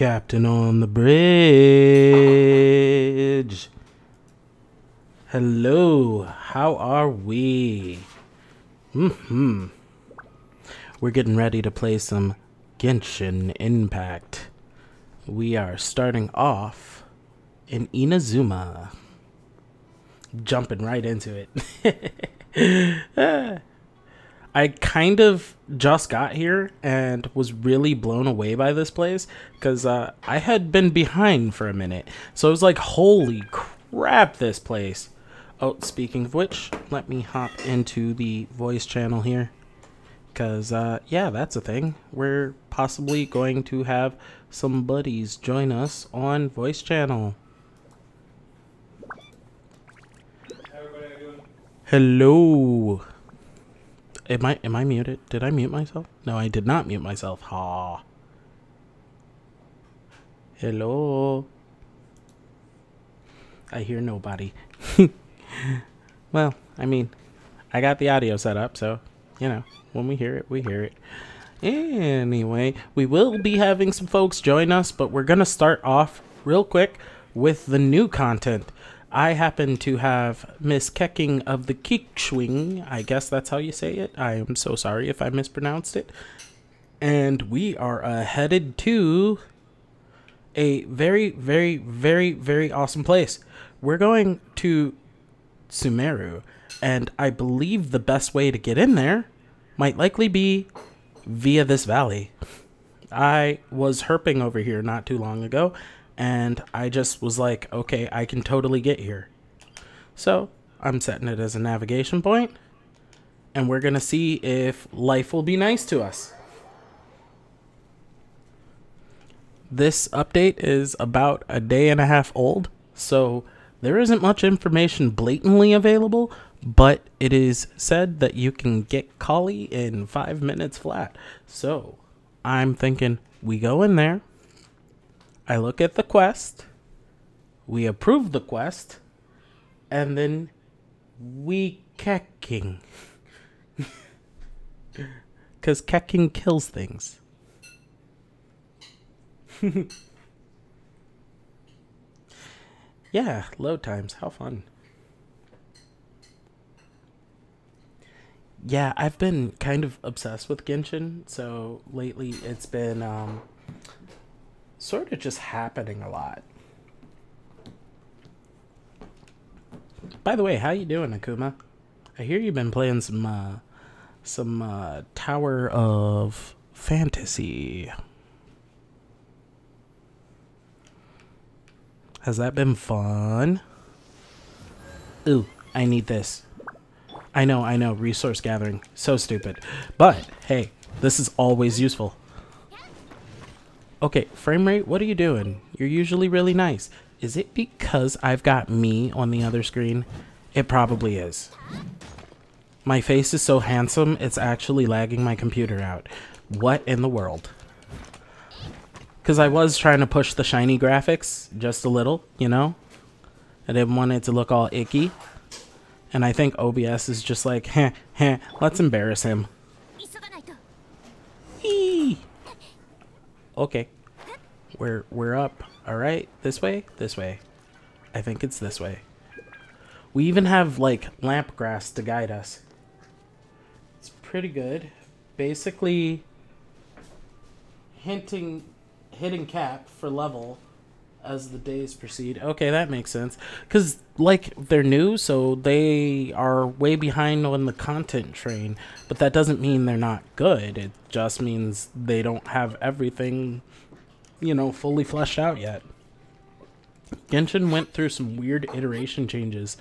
Captain on the bridge. Hello, how are we? Mm-hmm. We're getting ready to play some Genshin Impact. We are starting off in Inazuma. Jumping right into it. I kind of just got here and was really blown away by this place because uh, I had been behind for a minute. So I was like, holy crap, this place. Oh, speaking of which, let me hop into the voice channel here. Because, uh, yeah, that's a thing. We're possibly going to have some buddies join us on voice channel. Hello. Am I am I muted? Did I mute myself? No, I did not mute myself. Ha. Hello. I hear nobody. well, I mean, I got the audio set up, so you know, when we hear it, we hear it. Anyway, we will be having some folks join us, but we're gonna start off real quick with the new content. I happen to have Miss Keqing of the Kickschwing. I guess that's how you say it. I am so sorry if I mispronounced it. And we are uh, headed to a very, very, very, very awesome place. We're going to Sumeru, and I believe the best way to get in there might likely be via this valley. I was herping over here not too long ago, and I just was like, okay, I can totally get here. So I'm setting it as a navigation point, and we're gonna see if life will be nice to us. This update is about a day and a half old, so there isn't much information blatantly available, but it is said that you can get Collei in five minutes flat. So I'm thinking we go in there, I look at the quest, we approve the quest, and then we Keqing. Because Keqing kills things. yeah, load times. How fun. Yeah, I've been kind of obsessed with Genshin, so lately it's been um, sort of just happening a lot. By the way, how you doing, Akuma? I hear you've been playing some uh, some uh, Tower of Fantasy. Has that been fun? Ooh, I need this. I know, I know, resource gathering. So stupid. But, hey, this is always useful. Okay, frame rate, what are you doing? You're usually really nice. Is it because I've got me on the other screen? It probably is. My face is so handsome, it's actually lagging my computer out. What in the world? Because I was trying to push the shiny graphics just a little, you know? I didn't want it to look all icky. And I think OBS is just like, heh, heh, let's embarrass him. Okay. We're we're up. Alright. This way? This way. I think it's this way. We even have like lamp grass to guide us. It's pretty good. Basically hinting hitting cap for level as the days proceed. Okay, that makes sense. Cuz like they're new, so they are way behind on the content train, but that doesn't mean they're not good. It just means they don't have everything, you know, fully fleshed out yet. Genshin went through some weird iteration changes.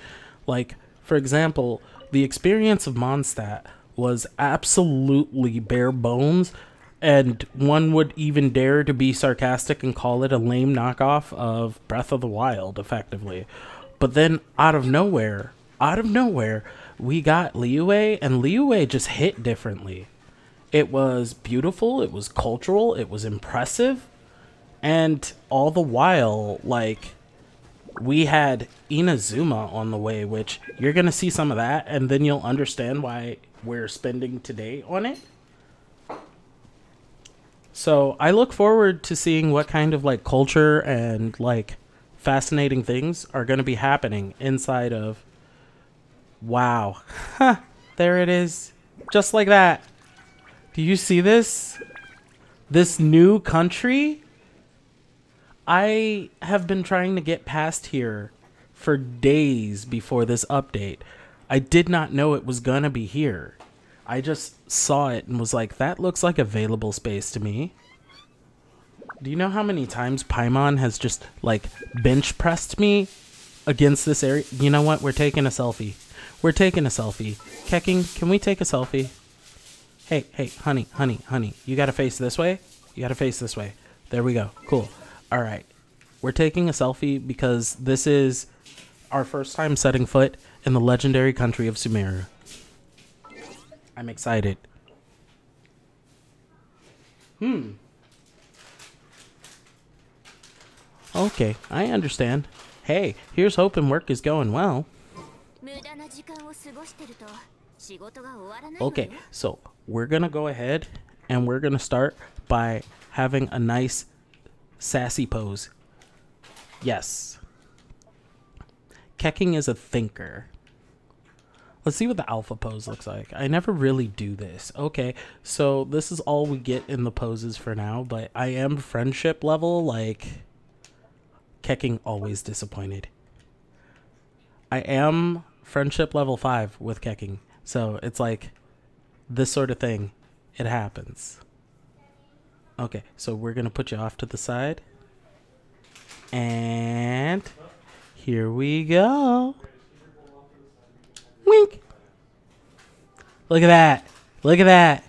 Like, for example, the experience of Mondstadt was absolutely bare bones and one would even dare to be sarcastic and call it a lame knockoff of Breath of the Wild, effectively. But then, out of nowhere, out of nowhere, we got Liyue, and Liyue just hit differently. It was beautiful, it was cultural, it was impressive, and all the while, like, we had Inazuma on the way, which you're gonna see some of that, and then you'll understand why we're spending today on it. So I look forward to seeing what kind of like culture and like fascinating things are going to be happening inside of. Wow. there it is. Just like that. Do you see this? This new country? I have been trying to get past here for days before this update. I did not know it was going to be here. I just saw it and was like, that looks like available space to me. Do you know how many times Paimon has just, like, bench pressed me against this area? You know what? We're taking a selfie. We're taking a selfie. Keqing, can we take a selfie? Hey, hey, honey, honey, honey. You gotta face this way? You gotta face this way. There we go. Cool. All right. We're taking a selfie because this is our first time setting foot in the legendary country of Sumeru. I'm excited. Hmm. Okay, I understand. Hey, here's hoping work is going well. Okay, so we're gonna go ahead and we're gonna start by having a nice sassy pose. Yes. Keqing is a thinker. Let's see what the alpha pose looks like. I never really do this. Okay, so this is all we get in the poses for now, but I am friendship level, like, Keqing always disappointed. I am friendship level 5 with Keqing, so it's like, this sort of thing, it happens. Okay, so we're going to put you off to the side. And here we go. Wink. Look at that. Look at that.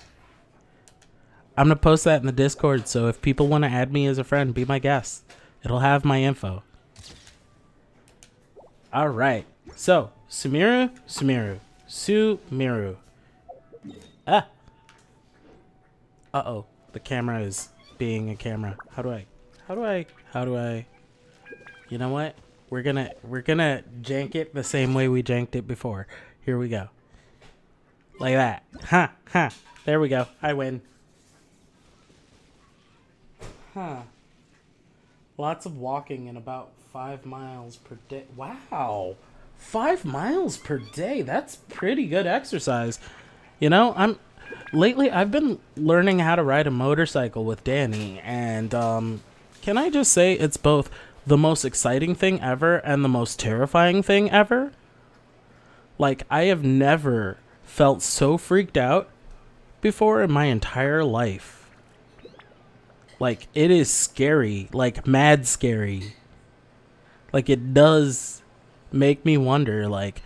I'm going to post that in the Discord, so if people want to add me as a friend, be my guest. It'll have my info. All right. So, Sumeru, Sumeru, Sumeru. Ah. Uh-oh. The camera is being a camera. How do I, how do I, how do I, you know what? We're gonna, we're gonna jank it the same way we janked it before. Here we go. Like that. Huh, huh. There we go. I win. Huh. Lots of walking and about five miles per day. Wow. Five miles per day. That's pretty good exercise. You know, I'm lately I've been learning how to ride a motorcycle with Danny and um can I just say it's both the most exciting thing ever and the most terrifying thing ever? Like, I have never felt so freaked out before in my entire life. Like, it is scary, like, mad scary. Like, it does make me wonder, like,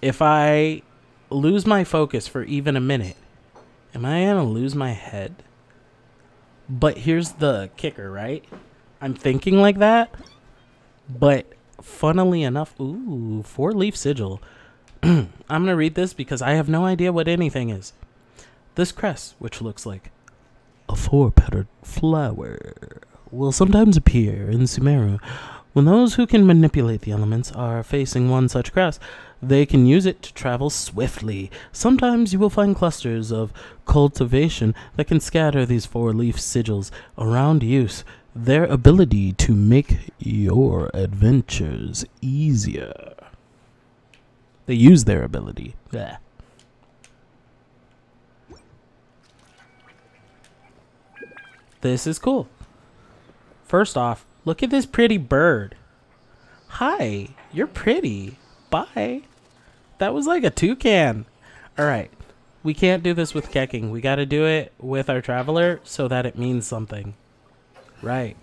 if I lose my focus for even a minute, am I gonna lose my head? But here's the kicker, right? I'm thinking like that, but funnily enough, ooh, four leaf sigil. I'm going to read this because I have no idea what anything is. This crest, which looks like a four petaled flower, will sometimes appear in Sumeru. When those who can manipulate the elements are facing one such crest, they can use it to travel swiftly. Sometimes you will find clusters of cultivation that can scatter these four leaf sigils around use. Their ability to make your adventures easier. They use their ability. Yeah. This is cool. First off, look at this pretty bird. Hi, you're pretty. Bye. That was like a toucan. Alright, we can't do this with Keqing. We gotta do it with our traveler so that it means something. Right.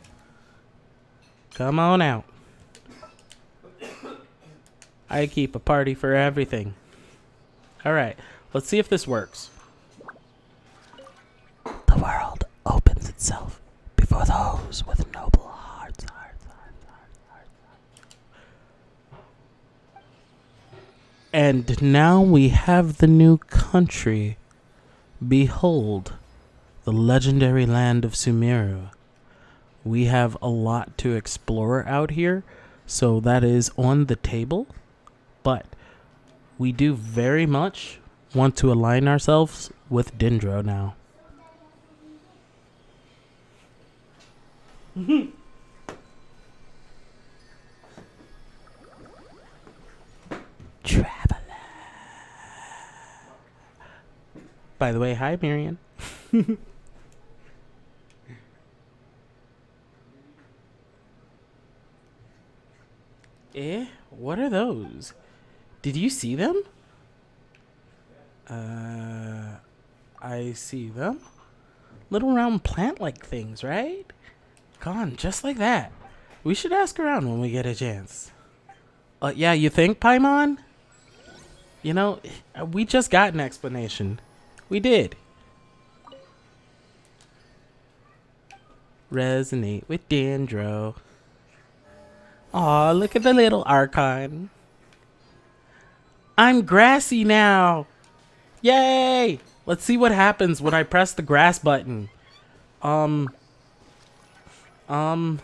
Come on out. I keep a party for everything. Alright, let's see if this works. The world opens itself before those with noble hearts. hearts, hearts, hearts and now we have the new country. Behold, the legendary land of Sumeru. We have a lot to explore out here, so that is on the table. We do very much want to align ourselves with Dendro now. Traveler. By the way, hi, Marion. eh? What are those? Did you see them? Uh, I see them. Little round plant like things, right? Gone just like that. We should ask around when we get a chance. Uh, yeah, you think, Paimon? You know, we just got an explanation. We did. Resonate with Dendro. Aw, look at the little Archon. I'm grassy now. Yay! Let's see what happens when I press the grass button. Um. Um.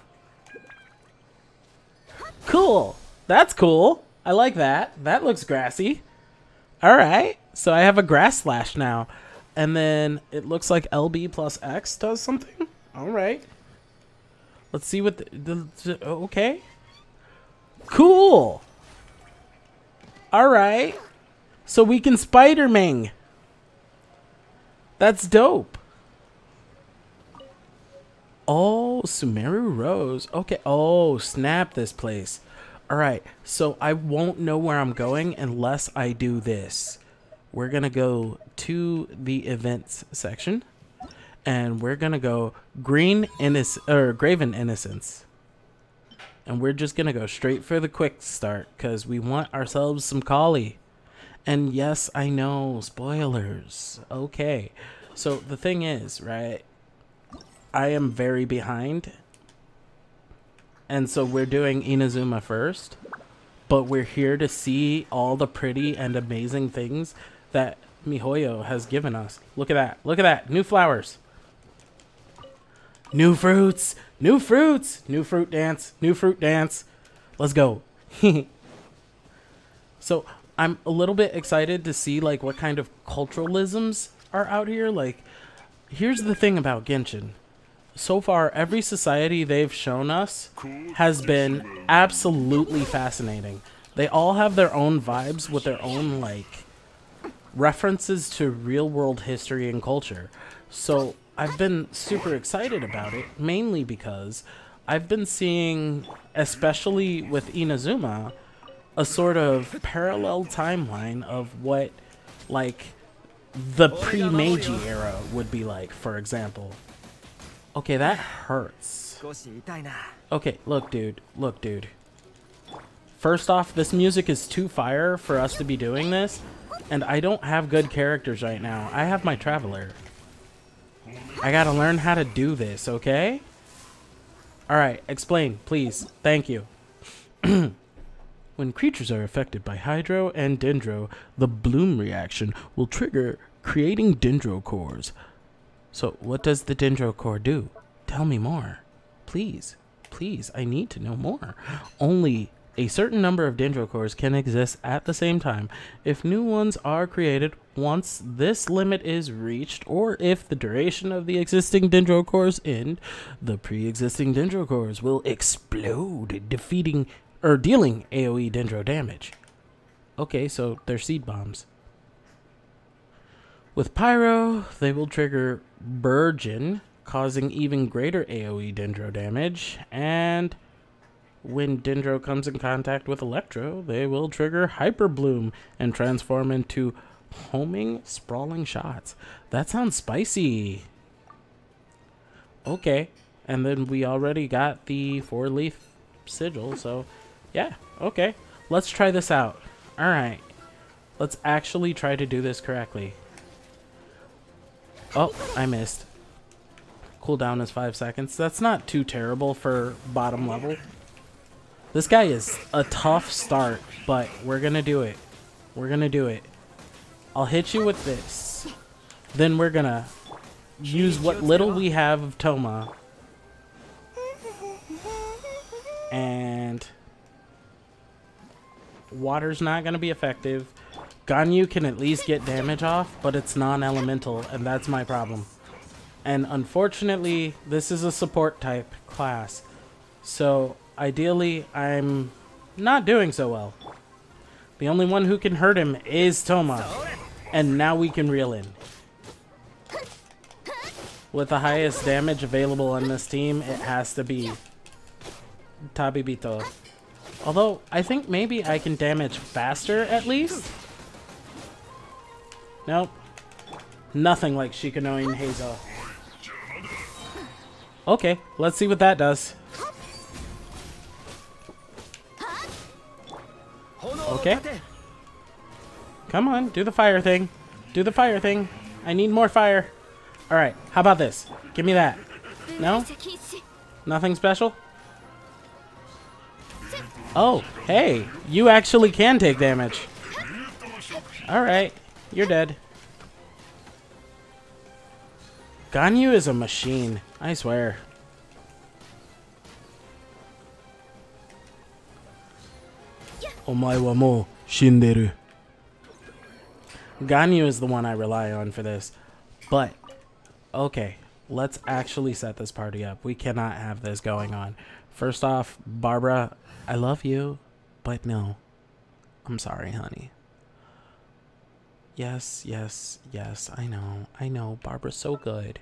Cool. That's cool. I like that. That looks grassy. Alright. So I have a grass slash now. And then it looks like LB plus X does something. Alright. Let's see what the, the, the okay. Cool. Alright. So we can Spider-Man. That's dope. Oh, Sumeru Rose. Okay. Oh, snap this place. All right. So I won't know where I'm going unless I do this. We're going to go to the events section and we're going to go green innocence or graven innocence. And we're just to go straight for the quick start cuz we want ourselves some Collei. And yes, I know, spoilers. Okay. So the thing is, right? I am very behind. And so we're doing Inazuma first. But we're here to see all the pretty and amazing things that MiHoYo has given us. Look at that. Look at that. New flowers. New fruits. New fruits. New fruit dance. New fruit dance. Let's go. so I'm a little bit excited to see like what kind of culturalisms are out here. Like, here's the thing about Genshin. So far, every society they've shown us has been absolutely fascinating. They all have their own vibes with their own like references to real world history and culture. So I've been super excited about it, mainly because I've been seeing, especially with Inazuma, a sort of parallel timeline of what like the pre-Meiji era would be like, for example. Okay, that hurts. Okay, look, dude. Look, dude. First off, this music is too fire for us to be doing this, and I don't have good characters right now. I have my Traveler. I gotta learn how to do this, okay? Alright, explain, please. Thank you. When creatures are affected by Hydro and Dendro, the bloom reaction will trigger creating Dendro cores. So what does the Dendro core do? Tell me more. Please, please, I need to know more. Only a certain number of Dendro cores can exist at the same time. If new ones are created once this limit is reached, or if the duration of the existing Dendro cores end, the pre-existing Dendro cores will explode, defeating or dealing AoE Dendro damage. Okay, so they're seed bombs. With Pyro, they will trigger Burgeon, causing even greater AoE Dendro damage, and when Dendro comes in contact with Electro, they will trigger Hyper Bloom and transform into homing, sprawling shots. That sounds spicy. Okay, and then we already got the four-leaf sigil, so yeah, okay. Let's try this out. Alright. Let's actually try to do this correctly. Oh, I missed. Cooldown is 5 seconds. That's not too terrible for bottom level. This guy is a tough start, but we're gonna do it. We're gonna do it. I'll hit you with this. Then we're gonna use what little we have of Thoma. And water's not to be effective. Ganyu can at least get damage off, but it's non-elemental, and that's my problem. And unfortunately, this is a support type class. So ideally, I'm not doing so well. The only one who can hurt him is Thoma. And now we can reel in. With the highest damage available on this team, it has to be Tabibito. Although, I think maybe I can damage faster at least? Nope. Nothing like Shikanoin Heizou. Okay, let's see what that does. Okay. Come on, do the fire thing. Do the fire thing. I need more fire. Alright, how about this? Give me that. No? Nothing special? Oh, hey, you actually can take damage. Alright, you're dead. Ganyu is a machine, I swear. Omae wa mou shinderu. Ganyu is the one I rely on for this. But, okay, let's actually set this party up. We cannot have this going on. First off, Barbara, I love you, but no. I'm sorry, honey. Yes, yes, yes, I know. I know, Barbara's so good.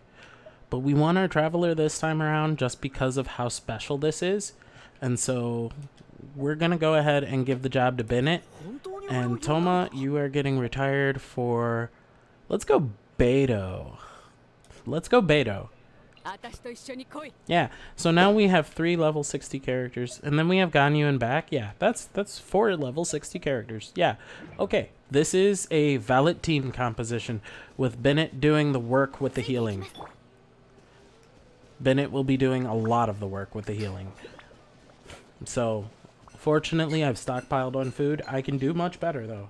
But we want our Traveler this time around just because of how special this is. And so we're going to go ahead and give the job to Bennett. And Thoma, you are getting retired for... Let's go Beidou. Let's go Beidou. Yeah, so now we have three level 60 characters, and then we have Ganyu and back. Yeah, that's that's four level 60 characters. Yeah, okay. This is a valid team composition with Bennett doing the work with the healing. Bennett will be doing a lot of the work with the healing. So, fortunately, I've stockpiled on food. I can do much better, though.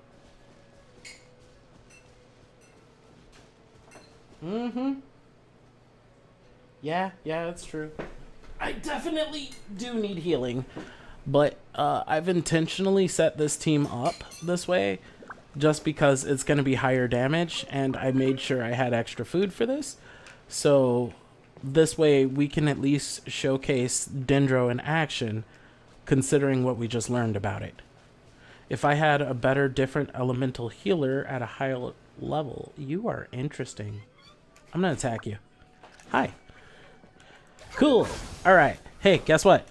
Mm-hmm. Yeah, yeah, that's true. I definitely do need healing. But uh, I've intentionally set this team up this way just because it's going to be higher damage, and I made sure I had extra food for this. So this way we can at least showcase Dendro in action, considering what we just learned about it. If I had a better, different elemental healer at a higher level, you are interesting. I'm to attack you. Hi. Cool. Alright. Hey, guess what?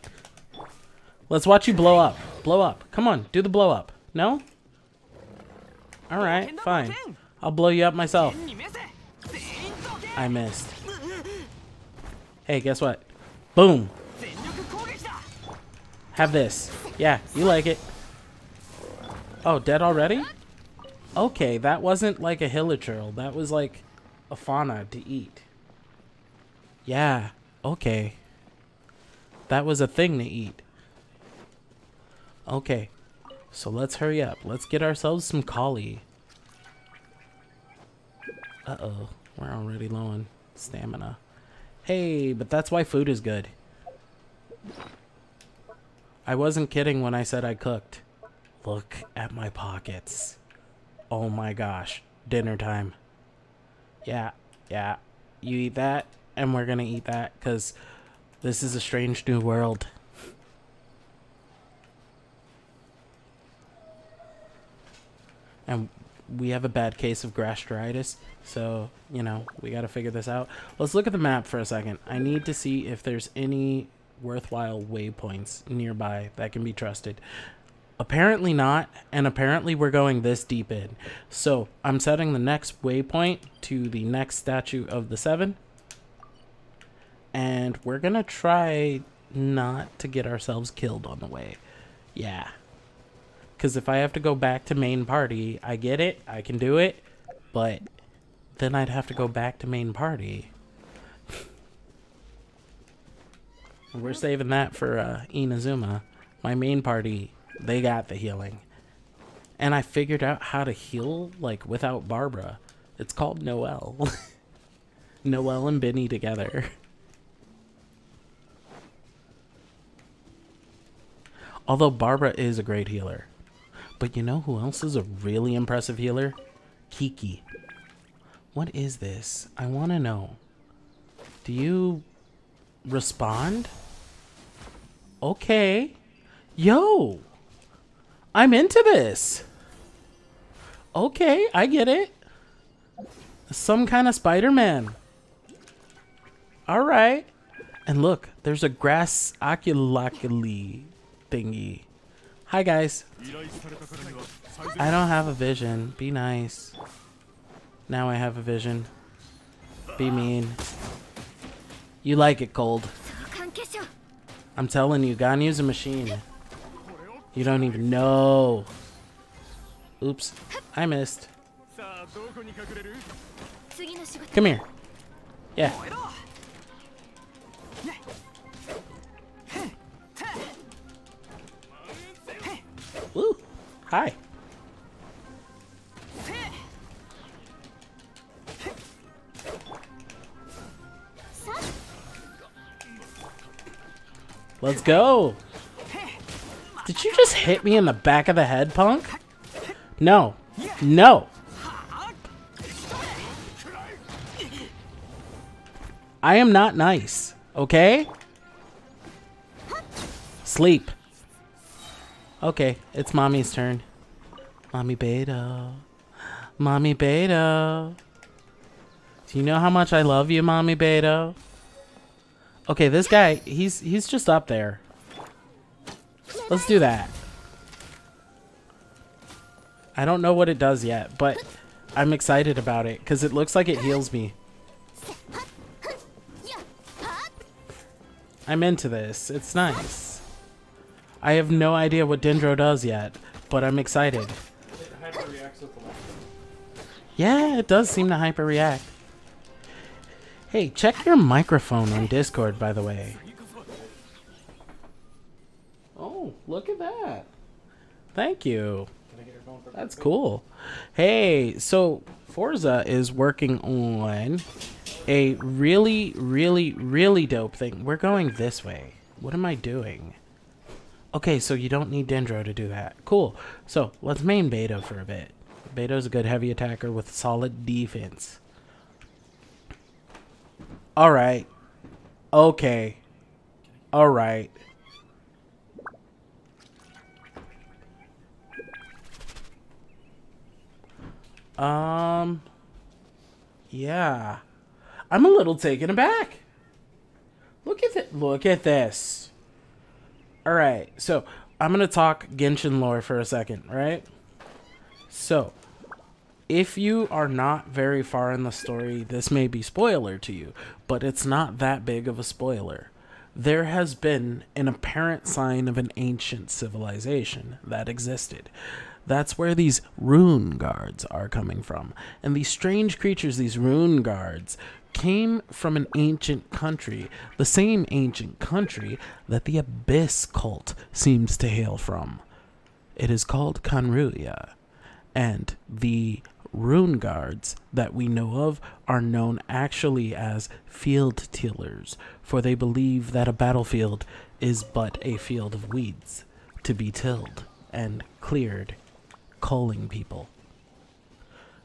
Let's watch you blow up. Blow up. Come on, do the blow up. No? Alright, fine. I'll blow you up myself. I missed. Hey, guess what? Boom. Have this. Yeah, you like it. Oh, dead already? Okay, that wasn't like a hilichurl. That was like a fauna to eat. Yeah, okay. That was a thing to eat. Okay, so let's hurry up. Let's get ourselves some Collei. Uh-oh, we're already low on stamina. Hey, but that's why food is good. I wasn't kidding when I said I cooked. Look at my pockets. Oh my gosh. Dinner time. Yeah, yeah. You eat that, and we're gonna eat that, because this is a strange new world. And we have a bad case of gastritis, so, you know, we got to figure this out. Let's look at the map for a second. I need to see if there's any worthwhile waypoints nearby that can be trusted. Apparently not, and apparently we're going this deep in. So, I'm setting the next waypoint to the next statue of the seven. And we're to try not to get ourselves killed on the way. Yeah. Because if I have to go back to main party, I get it. I can do it. But then I'd have to go back to main party. We're saving that for uh, Inazuma. My main party, they got the healing. And I figured out how to heal, like, without Barbara. It's called Noelle. Noelle and Benny together. Although Barbara is a great healer. But you know who else is a really impressive healer? Qiqi. What is this? I want to know. Do you respond? Okay. Yo! I'm into this. Okay, I get it. Some kind of Spider-Man. Alright. And look, there's a grass oculoculi thingy. Hi guys. I don't have a vision. Be nice. Now I have a vision. Be mean. You like it cold. I'm telling you, Ganyu's a machine. You don't even know. Oops. I missed. Come here. Yeah. Woo. Hi. Let's go. Did you just hit me in the back of the head, punk? No. No. I am not nice, okay? Sleep. Okay, it's mommy's turn. Mommy Beidou. Mommy Beidou. Do you know how much I love you, Mommy Beidou? Okay, this guy, he's he's just up there. Let's do that. I don't know what it does yet, but I'm excited about it because it looks like it heals me. I'm into this. It's nice. I have no idea what Dendro does yet, but I'm excited. Yeah, it does seem to hyper react. Hey, check your microphone on Discord, by the way. Oh, look at that. Thank you. That's cool. Hey, so Forza is working on a really, really, really dope thing. We're going this way. What am I doing? Okay, so you don't need Dendro to do that. Cool. So let's main Beidou for a bit. Beidou's a good heavy attacker with solid defense. Alright. Okay. Alright. Um. Yeah. I'm a little taken aback. Look at it. Look at this. All right. So I'm gonna talk Genshin lore for a second, right? So, if you are not very far in the story, this may be spoiler to you, but it's not that big of a spoiler. There has been an apparent sign of an ancient civilization that existed. That's where these rune guards are coming from. And these strange creatures, these rune guards, came from an ancient country, the same ancient country that the Abyss cult seems to hail from. It is called Khaenri'ah, and the rune guards that we know of are known actually as field tillers, for they believe that a battlefield is but a field of weeds to be tilled and cleared, culling people.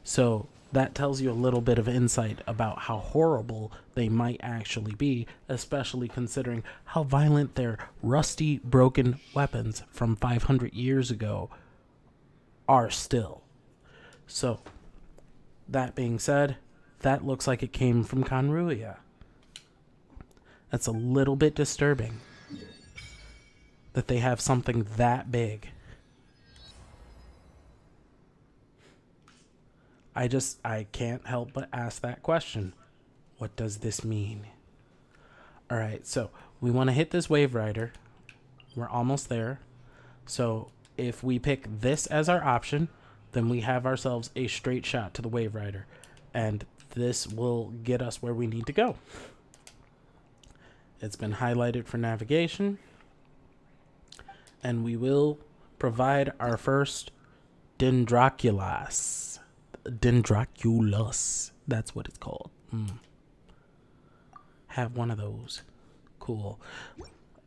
So that tells you a little bit of insight about how horrible they might actually be, especially considering how violent their rusty, broken weapons from 500 years ago are still. So, that being said, that looks like it came from Khaenri'ah. That's a little bit disturbing that they have something that big. I just I can't help but ask that question. What does this mean? All right, so we want to hit this wave rider. We're almost there. So if we pick this as our option, then we have ourselves a straight shot to the wave rider. And this will get us where we need to go. It's been highlighted for navigation. And we will provide our first Dendroculus. Dendroculus. That's what it's called. Mm. Have one of those. Cool.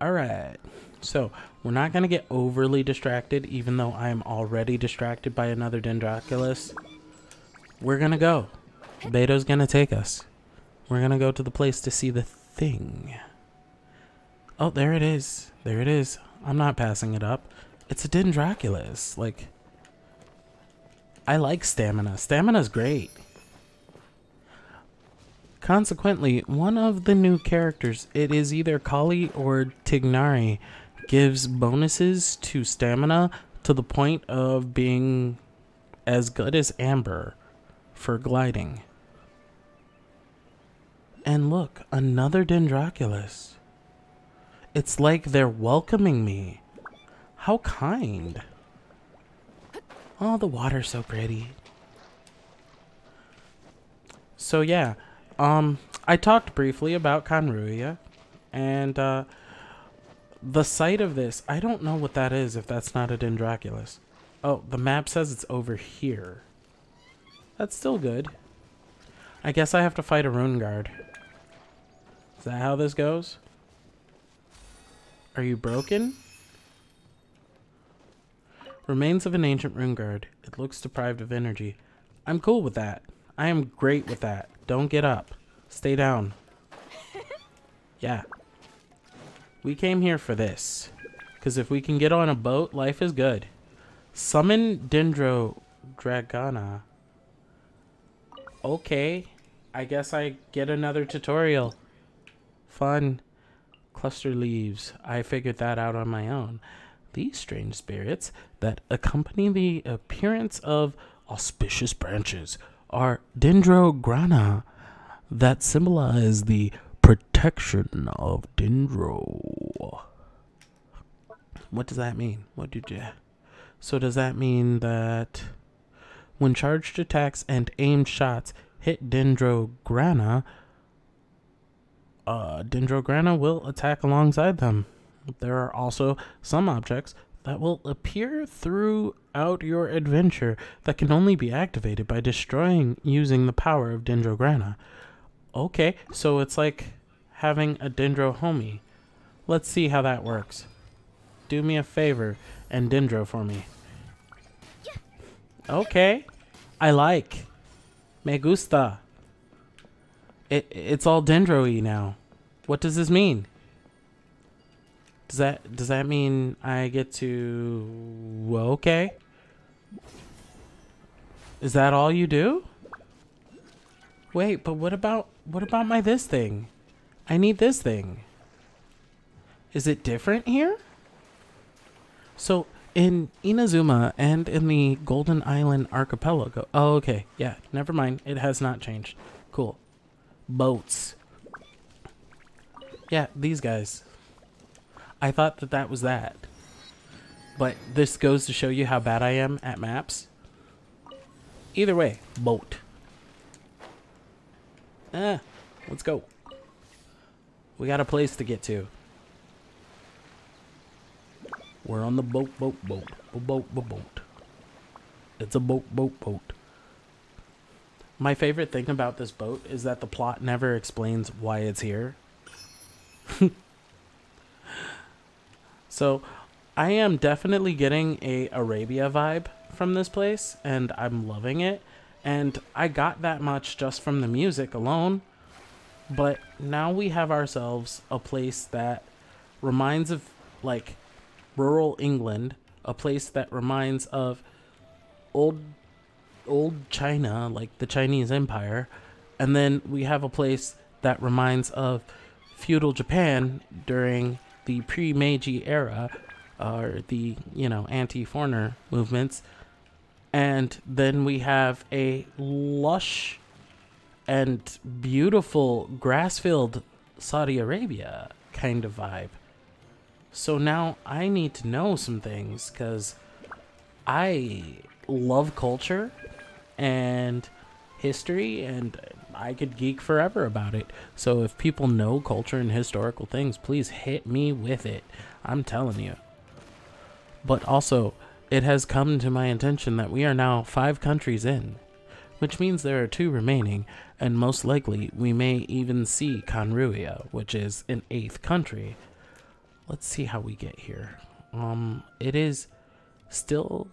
All right. So we're not going to get overly distracted, even though I am already distracted by another Dendroculus. We're going to go. Beto's going to take us. We're gonna go to the place to see the thing. Oh, there it is. There it is. I'm not passing it up. It's a Dendroculus. Like, I like stamina. Stamina's great. Consequently, one of the new characters, it is either Collei or Tignari, gives bonuses to stamina to the point of being as good as Amber for gliding. And look, another Dendroculus. It's like they're welcoming me. How kind. Oh, the water's so pretty. So yeah, um, I talked briefly about Khaenri'ah, and uh, the site of this, I don't know what that is if that's not a Dendroculus. Oh, the map says it's over here. That's still good. I guess I have to fight a rune guard. Is that how this goes? Are you broken? Remains of an ancient rune guard. It looks deprived of energy. I'm cool with that. I am great with that. Don't get up. Stay down. Yeah. We came here for this. Because if we can get on a boat, life is good. Summon Dendro Dragana. Okay. I guess I get another tutorial. Fun. Cluster leaves. I figured that out on my own. These strange spirits that accompany the appearance of auspicious branches are dendrograna that symbolize the protection of dendro. What does that mean? What did you? So does that mean that when charged attacks and aimed shots hit dendrograna, uh, dendrograna will attack alongside them. There are also some objects that will appear throughout your adventure that can only be activated by destroying using the power of Dendrograna. Okay, so it's like having a Dendro homie. Let's see how that works. Do me a favor and Dendro for me. Okay. I like. Me gusta. It, it's all Dendro-y now. What does this mean? Does that does that mean I get to okay? Is that all you do? Wait, but what about what about my this thing? I need this thing. Is it different here? So in Inazuma and in the Golden Island archipelago. Oh, okay. Yeah, never mind. It has not changed. Cool. Boats. Yeah, these guys. I thought that that was that. But this goes to show you how bad I am at maps. Either way, boat. Ah, let's go. We got a place to get to. We're on the boat, boat, boat, boat, boat, boat. It's a boat, boat, boat. My favorite thing about this boat is that the plot never explains why it's here. So I am definitely getting a Arabia vibe from this place and I'm loving it. And I got that much just from the music alone. But now we have ourselves a place that reminds of like rural England, a place that reminds of old old China, like the Chinese Empire, and then we have a place that reminds of feudal Japan during the pre-Meiji era, or the you know anti-foreigner movements, and then we have a lush and beautiful grass-filled Saudi Arabia kind of vibe. So now I need to know some things because I love culture and history and I could geek forever about it. So if people know culture and historical things, please hit me with it. I'm telling you. But also, it has come to my attention that we are now five countries in, which means there are two remaining, and most likely we may even see Khaenri'ah, which is an eighth country. Let's see how we get here. Um, it is still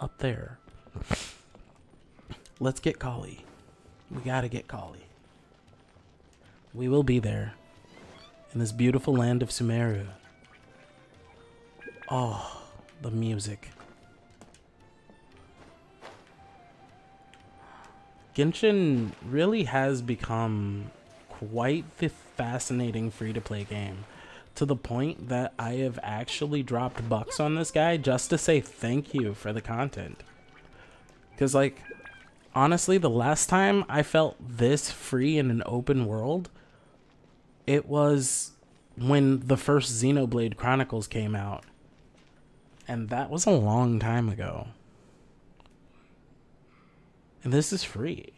up there. Let's get Collei. We gotta get Collei. We will be there. In this beautiful land of Sumeru. Oh, the music. Genshin really has become quite the fascinating free to play game to the point that I have actually dropped bucks on this guy just to say thank you for the content. Because, like, honestly, the last time I felt this free in an open world, it was when the first Xenoblade Chronicles came out. And that was a long time ago. And this is free.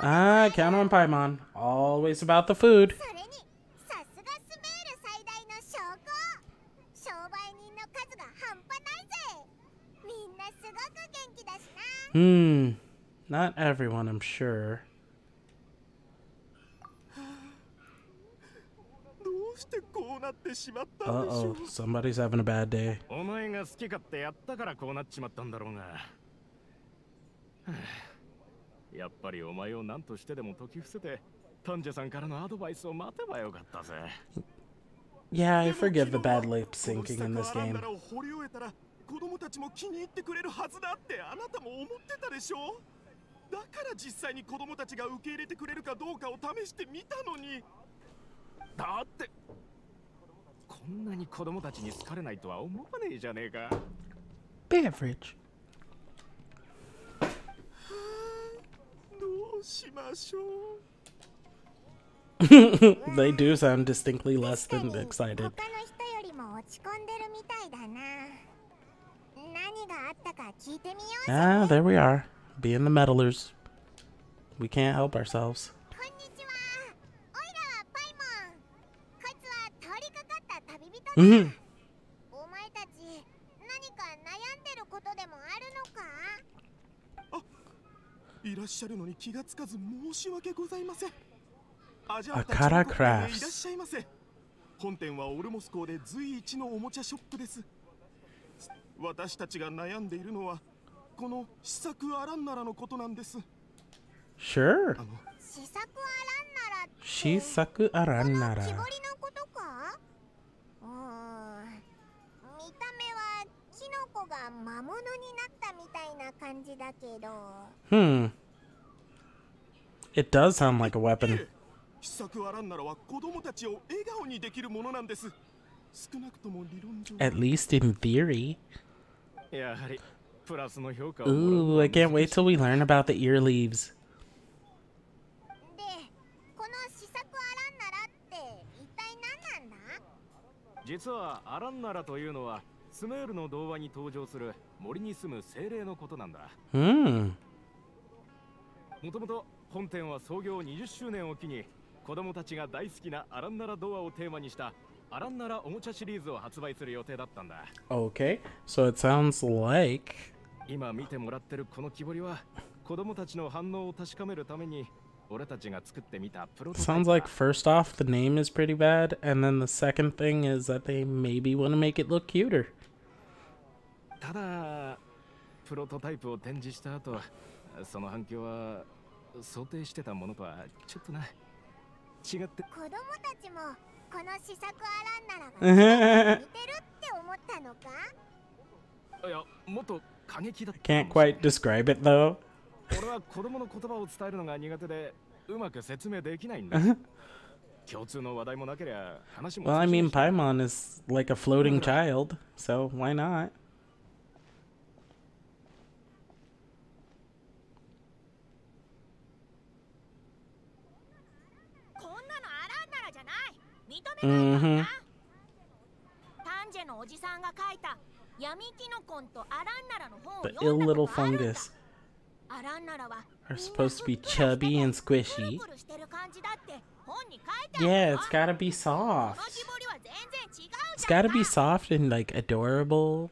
Ah, count on Paimon. Always about the food. Hmm. Not everyone, I'm sure. Uh-oh, somebody's having a bad day. お前が好き勝手やったからこうなっちまったんだろうが。やっぱりお前を何としてでも解き伏せて、タンジェさんからのアドバイスを待てばよかったぜ。Yeah, I forgive the bad lip syncing in this game. 子供たちも気に入ってくれるはずだってあなたも思ってたでしょ？だから実際に子供たちが受け入れてくれるかどうかを試してみたのに。だってこんなに子供たちに好かれないとは思わねえじゃねえか。Beverage どうしましょう。They do sound distinctly less than excited. Ah, there we are. Being the meddlers. We can't help ourselves. Mm-hmm. いらっしゃるのに気がつかず申し訳ございません。アジアカラクラフいらっしゃいませ。本店はオルモス港で随一のおもちゃショップです。私たちが悩んでいるのはこの試作アランナラのことなんです。Sure. 試作アランナラ試作アランナラ。木彫りのことかうん。見た目はキノコが魔物になったみたいな感じだけど。Hmm. It does sound like a weapon. 試作アランナラは子供たちを笑顔にできるものなんです。少なくとも理論上。At least in theory. Ooh, I can't wait till we learn about the ear leaves. スメールの童話に登場する森に住む精霊のことなんだ。うん。もともと本店は創業20周年を機に子供たが大好きなアランナラ童話をテーマにしたアランナラおもちゃシリーズを発売する予定だったんだ。Okay, so it sounds like 今見てもらってるこの木彫りは子供たちの反応を確かめるために俺たちが作ってみたプロト Sounds like first off the name is pretty bad and then the second thing is that they maybe want to make it look cuter. ただプロトタイプを展示した後その反響は想定してたものとはちょっとな違って子供たちも Can't quite describe it though. well, I mean, Paimon is like a floating child, so why not? うんふん。タンジェのおじさんが書いた闇キノコンとアランナラの本を The ill little fungus are supposed to be chubby and squishy. Yeah, it's gotta be soft. It's gotta be soft and like adorable.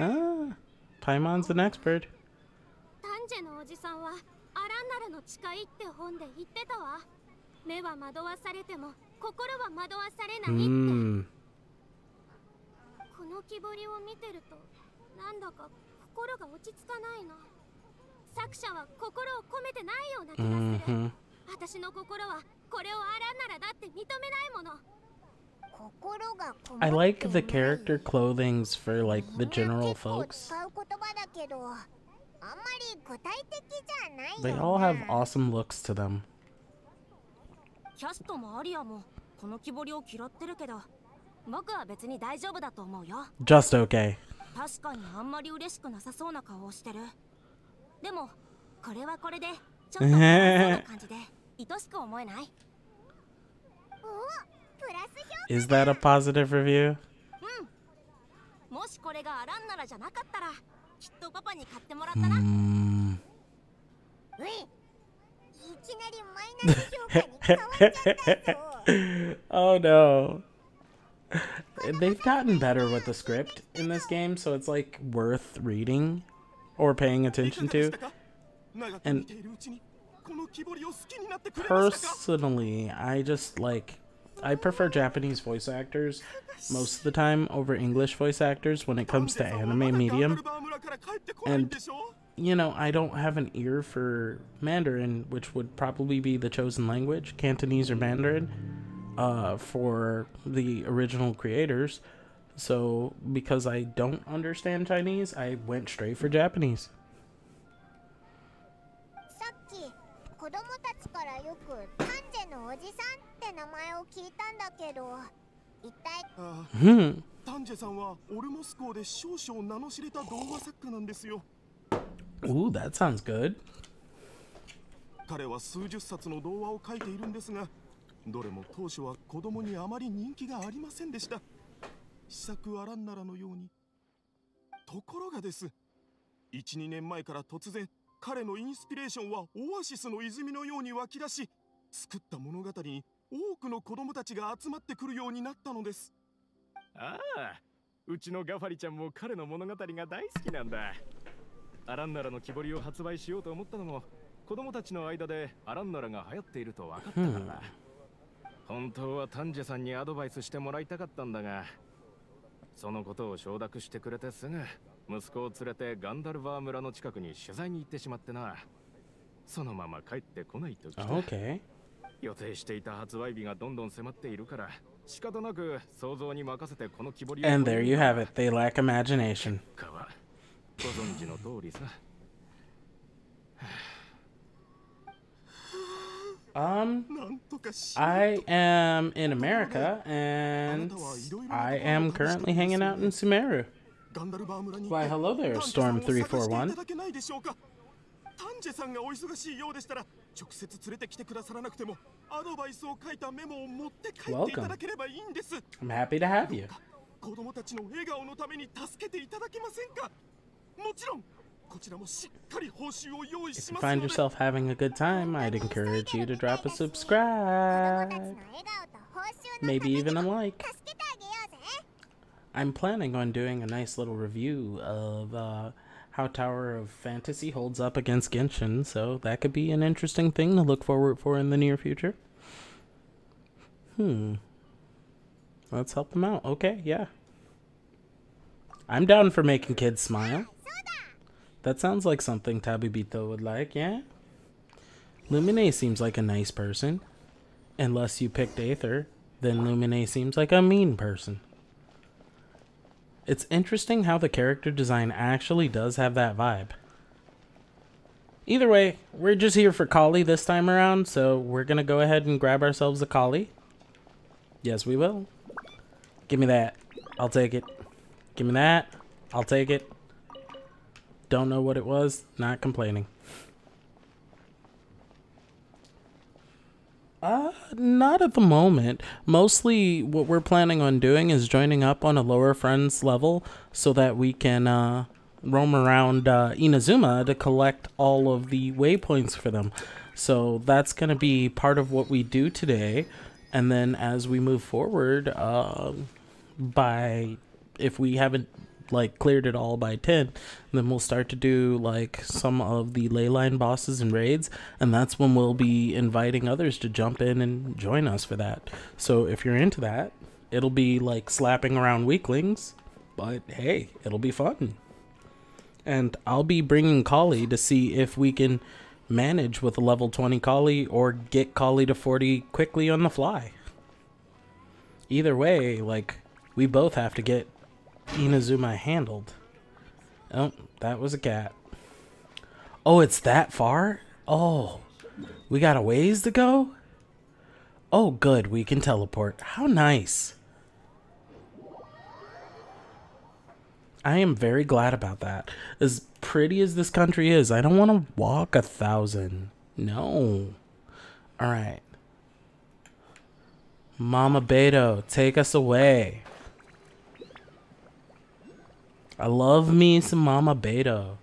Ah, Paimon's an expert. ジェのおじさんはアランナラの誓いって本で言ってたわ。目は惑わされても心は惑わされないって。Hmm. この木彫りを見てるとなんだか心が落ち着かないの。作者は心を込めてないような気がする、hmm 私の心はこれをあらんならだって認めないもの。I like the character clothings for like the general folks. 使う言葉だけどあんまり具体的じゃないよ They な all have awesome looks to them. キャストもアリアもこの木彫りを嫌ってるけど僕は別に大丈夫だと思うよ Just okay. 確かにあんまり嬉しくなさそうな顔をしてるでもこれはこれでちょっとかわいそうな感じで愛しく思えないプラス評 Is that a positive review? もしこれがアランならじゃなかったら きっとパパに買ってもらったな、 Mm. ういいきなりマイナス評価に変わっちゃったぞ oh no. They've gotten better with the script in this game, so it's like worth reading or paying いか attention がでし to. たか長く And- 見ているうちにこの木彫りを好きになってくれましたか Personally, I just like I prefer Japanese voice actors most of the time over English voice actors when it comes to 丹治さんは anime まだガンダ medium. ルバー村から帰ってこないんでしょ You know, I don't have an ear for Mandarin, which would probably be the chosen language, Cantonese or Mandarin, uh, for the original creators. So, because I don't understand Chinese, I went straight for Japanese. さっき子供たちからよく丹治のおじさん って名前を聞いたんだけど一体？あ Hmm. あ丹治さんはオルモス校で少々名の知れた動画作家なんですよ。Ooh, that sounds good. 彼は数十冊の童話を書いているんですがどれも当初は子供にあまり人気がありませんでした。試作アランナラのように。ところがです。12年前から突然彼のインスピレーションはオアシスの泉のように湧き出し作った物語に多くの子供たちが集まってくるようになったのです。ああうちのガファリちゃんも彼の物語が大好きなんだ。アランナラの木彫りを発売しようと思ったのも子供たちの間でアランナラが流行っていると分かったから。だ、本当はタンジェさんにアドバイスしてもらいたかったんだがそのことを承諾してくれてすぐ息子を連れてガンダルバー村の近くに取材に行ってしまってな。そのまま帰ってこないときた。Okay. 予定していた発売日がどんどん迫っているから仕方なく想像に任せてこの木彫りを And there you have it. They lack imagination. Um, I am in America and I am currently hanging out in Sumeru. Why, hello there, Storm341. 丹治さんがお忙しいようでしたら直接連れてきてくださらなくてもアドバイスを書いたメモを持って帰っていただければいいんです。I'm happy to have you. 子供たちの笑顔のために助けていただけませんか？もちろんこちらもしっかり報酬を用意しますので。If you find yourself having a good time I'd encourage you to drop a subscribe. Maybe even a like. I'm planning on doing a nice little review of uh how Tower of Fantasy holds up against Genshin, so that could be an interesting thing to look forward for in the near future. Hmm. Let's help them out. Okay, yeah. I'm down for making kids smile. That sounds like something Tabibito would like, yeah? Lumine seems like a nice person. Unless you picked Aether, then Lumine seems like a mean person. It's interesting how the character design actually does have that vibe. Either way, we're just here for Collei this time around, so we're gonna go ahead and grab ourselves a Collei. Yes, we will. Give me that. I'll take it. Give me that. I'll take it. Don't know what it was. Not complaining. Uh, not at the moment. Mostly what we're planning on doing is joining up on a lower friends level so that we can uh, roam around uh, Inazuma to collect all of the waypoints for them. So that's going to be part of what we do today. And then as we move forward, uh, by if we haven't like cleared it all by 10 then we'll start to do like some of the ley line bosses and raids and that's when we'll be inviting others to jump in and join us for that. So if you're into that it'll be like slapping around weaklings but hey it'll be fun. And i'll be bringing Collei to see if we can manage with a level 20 Collei or get Collei to 40 quickly on the fly. Either way like we both have to get Inazuma handled. Oh, that was a cat. Oh, it's that far? Oh, we got a ways to go? Oh, good, we can teleport. How nice. I am very glad about that. As pretty as this country is, I don't want to walk a thousand. No. Alright. Mama Beto, take us away. I love me some Mama Beto.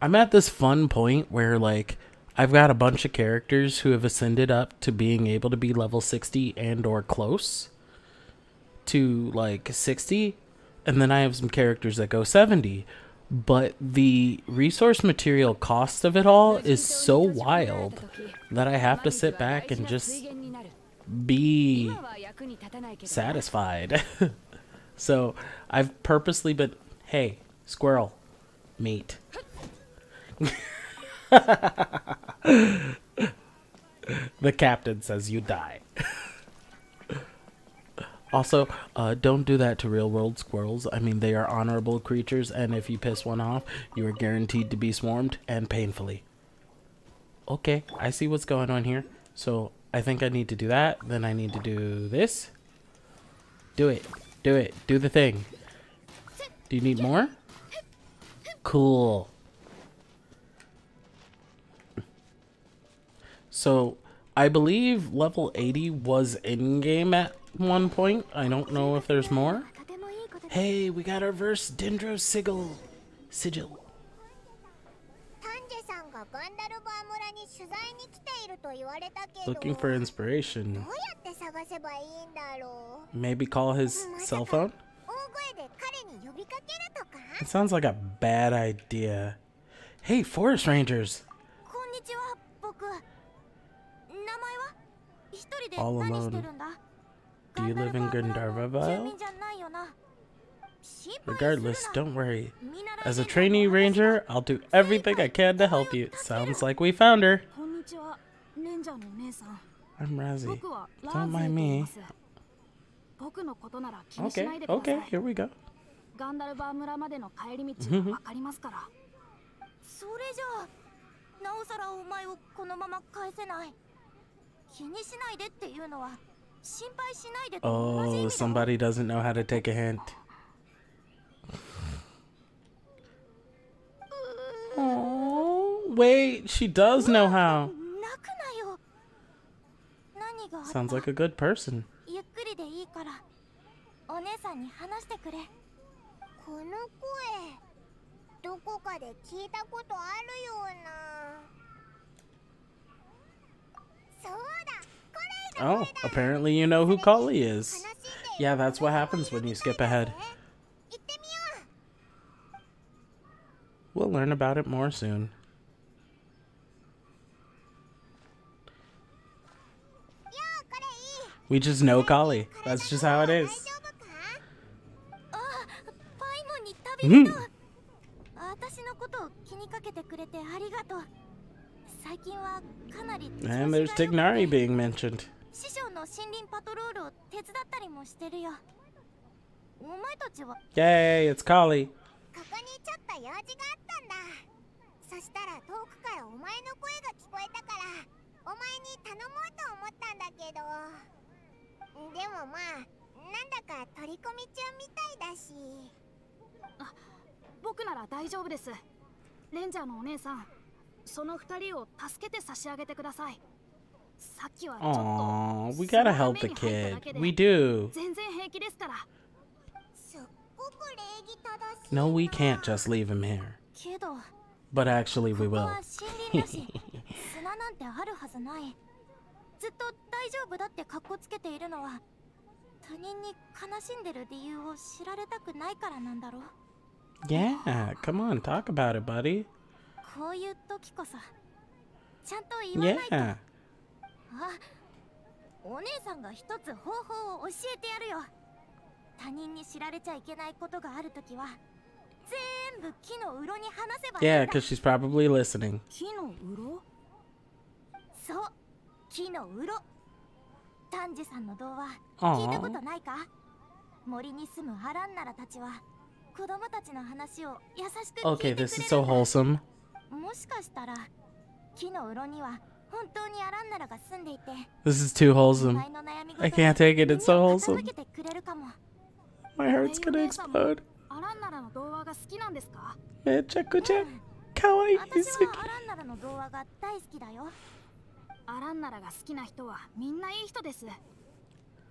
I'm at this fun point where like I've got a bunch of characters who have ascended up to being able to be level 60 and or close to like 60 and then I have some characters that go 70 but the resource material cost of it all is so wild that I have to sit back and just be satisfied. so I've purposely been hey, squirrel, meat. the captain says you die. also, uh, don't do that to real world squirrels. I mean, they are honorable creatures, and if you piss one off, you are guaranteed to be swarmed and painfully. Okay, I see what's going on here. So I think I need to do that. Then I need to do this. Do it. Do it. Do the thing. Do you need more? Cool. So, I believe level 80 was in-game at one point. I don't know if there's more. とてもいいことです Hey, we got our verse Dendro Sigil. Sigil. タンジェさんがガンダルバー村に取材に来ていると言われたけど Looking for inspiration. どうやって探せばいいんだろう Maybe call his cell phone? It sounds like a bad idea. Hey, forest rangers. All alone. Do you live in Gandharva Ville? Regardless, don't worry. As a trainee ranger, I'll do everything I can to help you. Sounds like we found her. I'm Razzie. Don't mind me. Okay, okay, here we go. ガンダルバー村までの帰り道がわかりますから。それじゃあなおさらお前をこのまま返せない気にしないでっていうのは心配しないでと同じ意 Oh, 味だろ somebody doesn't know how to take a hint. Oh, wait, she does know how. 泣くなよ何があった Sounds like a good person. ゆっくりでいいからお姉さんに話してくれ Oh, apparently you know who Collei is. Yeah, that's what happens when you skip ahead. We'll learn about it more soon. We just know Collei. That's just how it is. 旅人、私のことを気にかけてくれてありがとう。最近はかなり Tignari being mentioned. Yay, it's Collei. ここにちょっと用事があったんだ。そしたら遠くからお前の声が聞こえたから、お前に頼もうと思ったんだけど。でもまあ、なんだか取り込み中みたいだし。僕なら大丈夫です。レンジャーのお姉さん、その二人を助けて差し上げてください。さっきはちょっと we gotta help 目 the kid. We do. 全然平気ですから。すっごく礼儀正しい No, we な can't just leave him here. けど But actually, we ここ will. は森林だし砂なんてあるはずないずっと大丈夫だって格好つけているのは他人に悲しんでる理由を知られたくないからなんだろう Yeah, come on, talk about it, buddy. こういう時こそちゃんと言わないと Yeah. あお姉さんが一つ方法を教えてやるよ他人に知られちゃいけないことがあるときは全部木のうろに話せばいい Yeah, んだ because she's probably listening. 木の鱗そう木のうろ丹治さんの童話 Aw. 聞いたことないか森に住むアランナラたちは 子供たちの話を優しく聞い Okay, てくれるんだ this is so wholesome. もしかしたら木のうろには本当にアランナラが住んでいて This is too お wholesome. 前の悩み事 I can't take it, it's so 耳を wholesome. 傾けてくれるかも My heart's gonna レイお姉さんも explode. アランナラの童話が好きなんですかめちゃくちゃ可愛い私すぎ。はアランナラの童話が大好きだよアランナラが好きな人はみんないい人です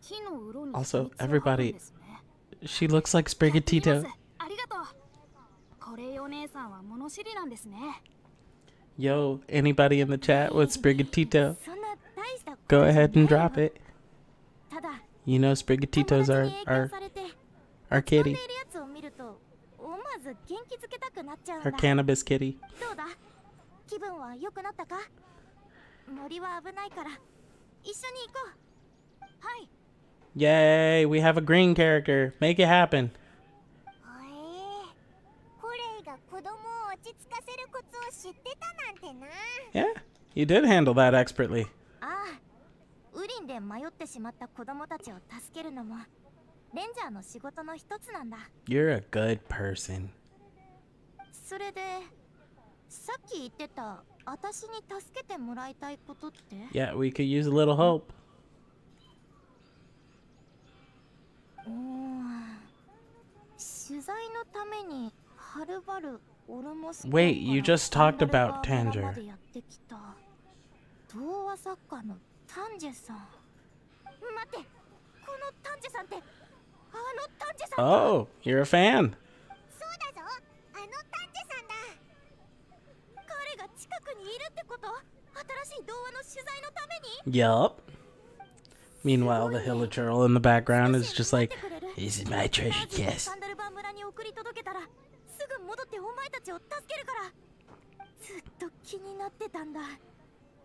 木の鱗に Also, 秘密があるん everybody- ですね She looks like やってみ Sprigatito. ますありがとうこれお姉さんは物知りなんですね Yo, anybody in the chat with Sprigatito? そんな大したこと Go じゃ ahead and ない drop の it. ただ You know 友 Sprigatitos 達 are に影響 our されて our 飛んで kitty, いるやつを見ると思わず元気づけたくなっちゃうん our だ cannabis kitty. どうだ気分は良くなったか森は危ないから一緒に行こうはい Yay, we have a green character. Make it happen. Yeah, you did handle that expertly. ああウリンで迷ってしまった子供たちを助けるのもレンジャーの仕事の一つなんだ You're a good person. それでさっき言ってた私に助けてもらいたいことって Yeah, we could use a little hope. うーん取材のためにはるばるオルモス Wait, you just talked about Tanger. Oh, you're a fan. Yup. Meanwhile, the hilichurl in the background is just like, This is my treasure chest. すぐ戻ってお前たちを助けるからずっと気になってたんだ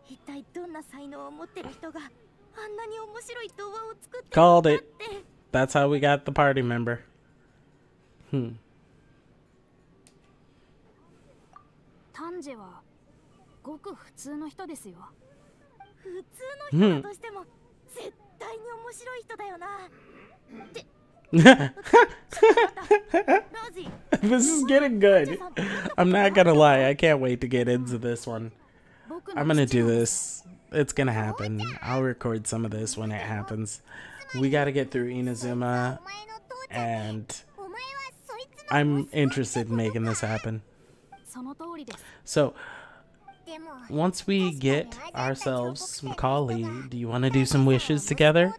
一体どんな才能を持ってる人があんなに面白い童話を作ってるの Called かっ it. て That's how we got the party member. Hmm. タンジェはごく普通の人ですよ普通の人だとしても絶対に面白い人だよなって this is getting good. I'm not gonna lie, I can't wait to get into this one. I'm gonna do this. It's gonna happen. I'll record some of this when it happens. We gotta get through Inazuma, and I'm interested in making this happen. So, once we get ourselves Macaulay, do you want to do some wishes together?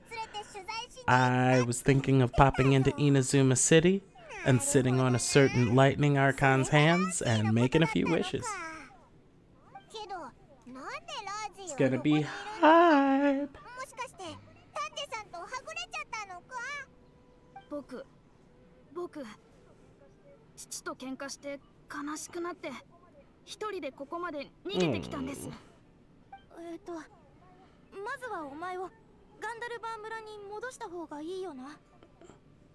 I was thinking of popping into Inazuma City and sitting on a certain lightning archon's hands and making a few wishes. It's gonna be hype. Mm. ガンダルバー村に戻した方がいいよな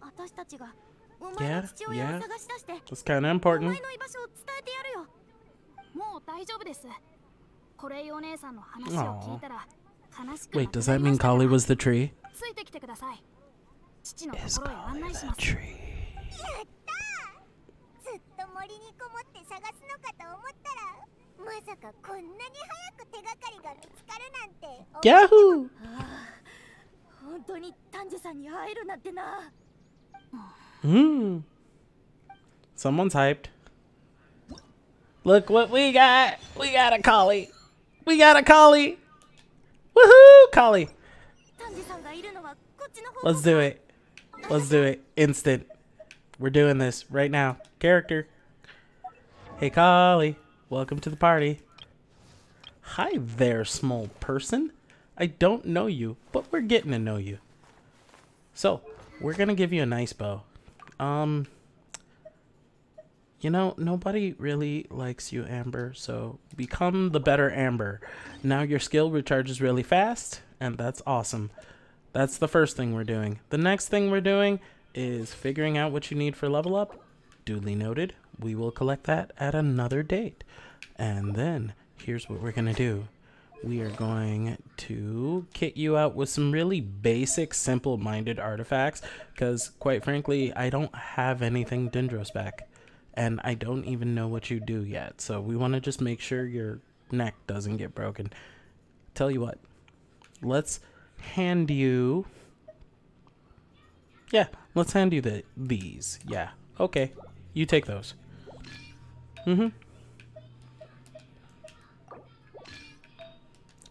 私たちがお前の父親を探し出して That's kind does that mean Collei was the tree? ついてきてください父のところへ案内しますやったずっと森にこもって探すのかと思ったらまさかこんなに早く手がかりが見つかるなんて。ギャフー本当に丹治さんに会えるなんてな。Hmm. Someone's hyped. Look what we got. We got a Collei. We got a Collei. Woohoo, Collei. Let's do it. Let's do it. Instant. We're doing this right now. Character. Hey, Collei. Welcome to the party. Hi there, small person. I don't know you, but we're getting to know you. So, we're gonna give you a nice bow. Um, You know, nobody really likes you, Amber, so become the better Amber. Now your skill recharges really fast, and that's awesome. That's the first thing we're doing. The next thing we're doing is figuring out what you need for level up. Duly noted. We will collect that at another date. And then, here's what we're going to do. We are going to kit you out with some really basic, simple-minded artifacts, because, quite frankly, I don't have anything Dendro spec and I don't even know what you do yet. So we want to just make sure your neck doesn't get broken. Tell you what, let's hand you. Yeah, let's hand you the these. Yeah, okay, you take those. Mm-hmm.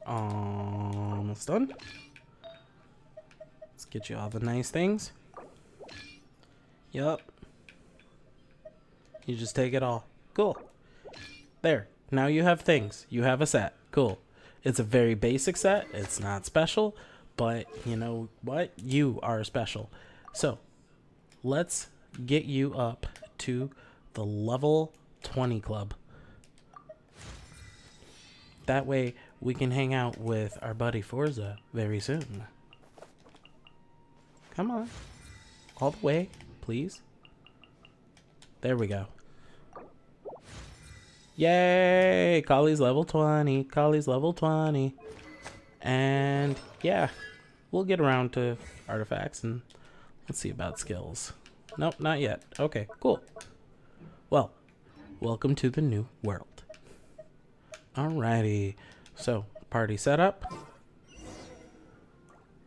Almost done. Let's get you all the nice things. Yup. You just take it all. Cool. There. Now you have things. You have a set. Cool. It's a very basic set. It's not special, but you know what? You are special. So, let's get you up to the level 20 club. That way we can hang out with our buddy Forza very soon. Come on. All the way, please. There we go. Yay! Collei's level 20. Collei's level 20. And yeah, we'll get around to artifacts and let's see about skills. Nope, not yet. Okay, cool. Well, welcome to the new world. Alrighty. So, party setup.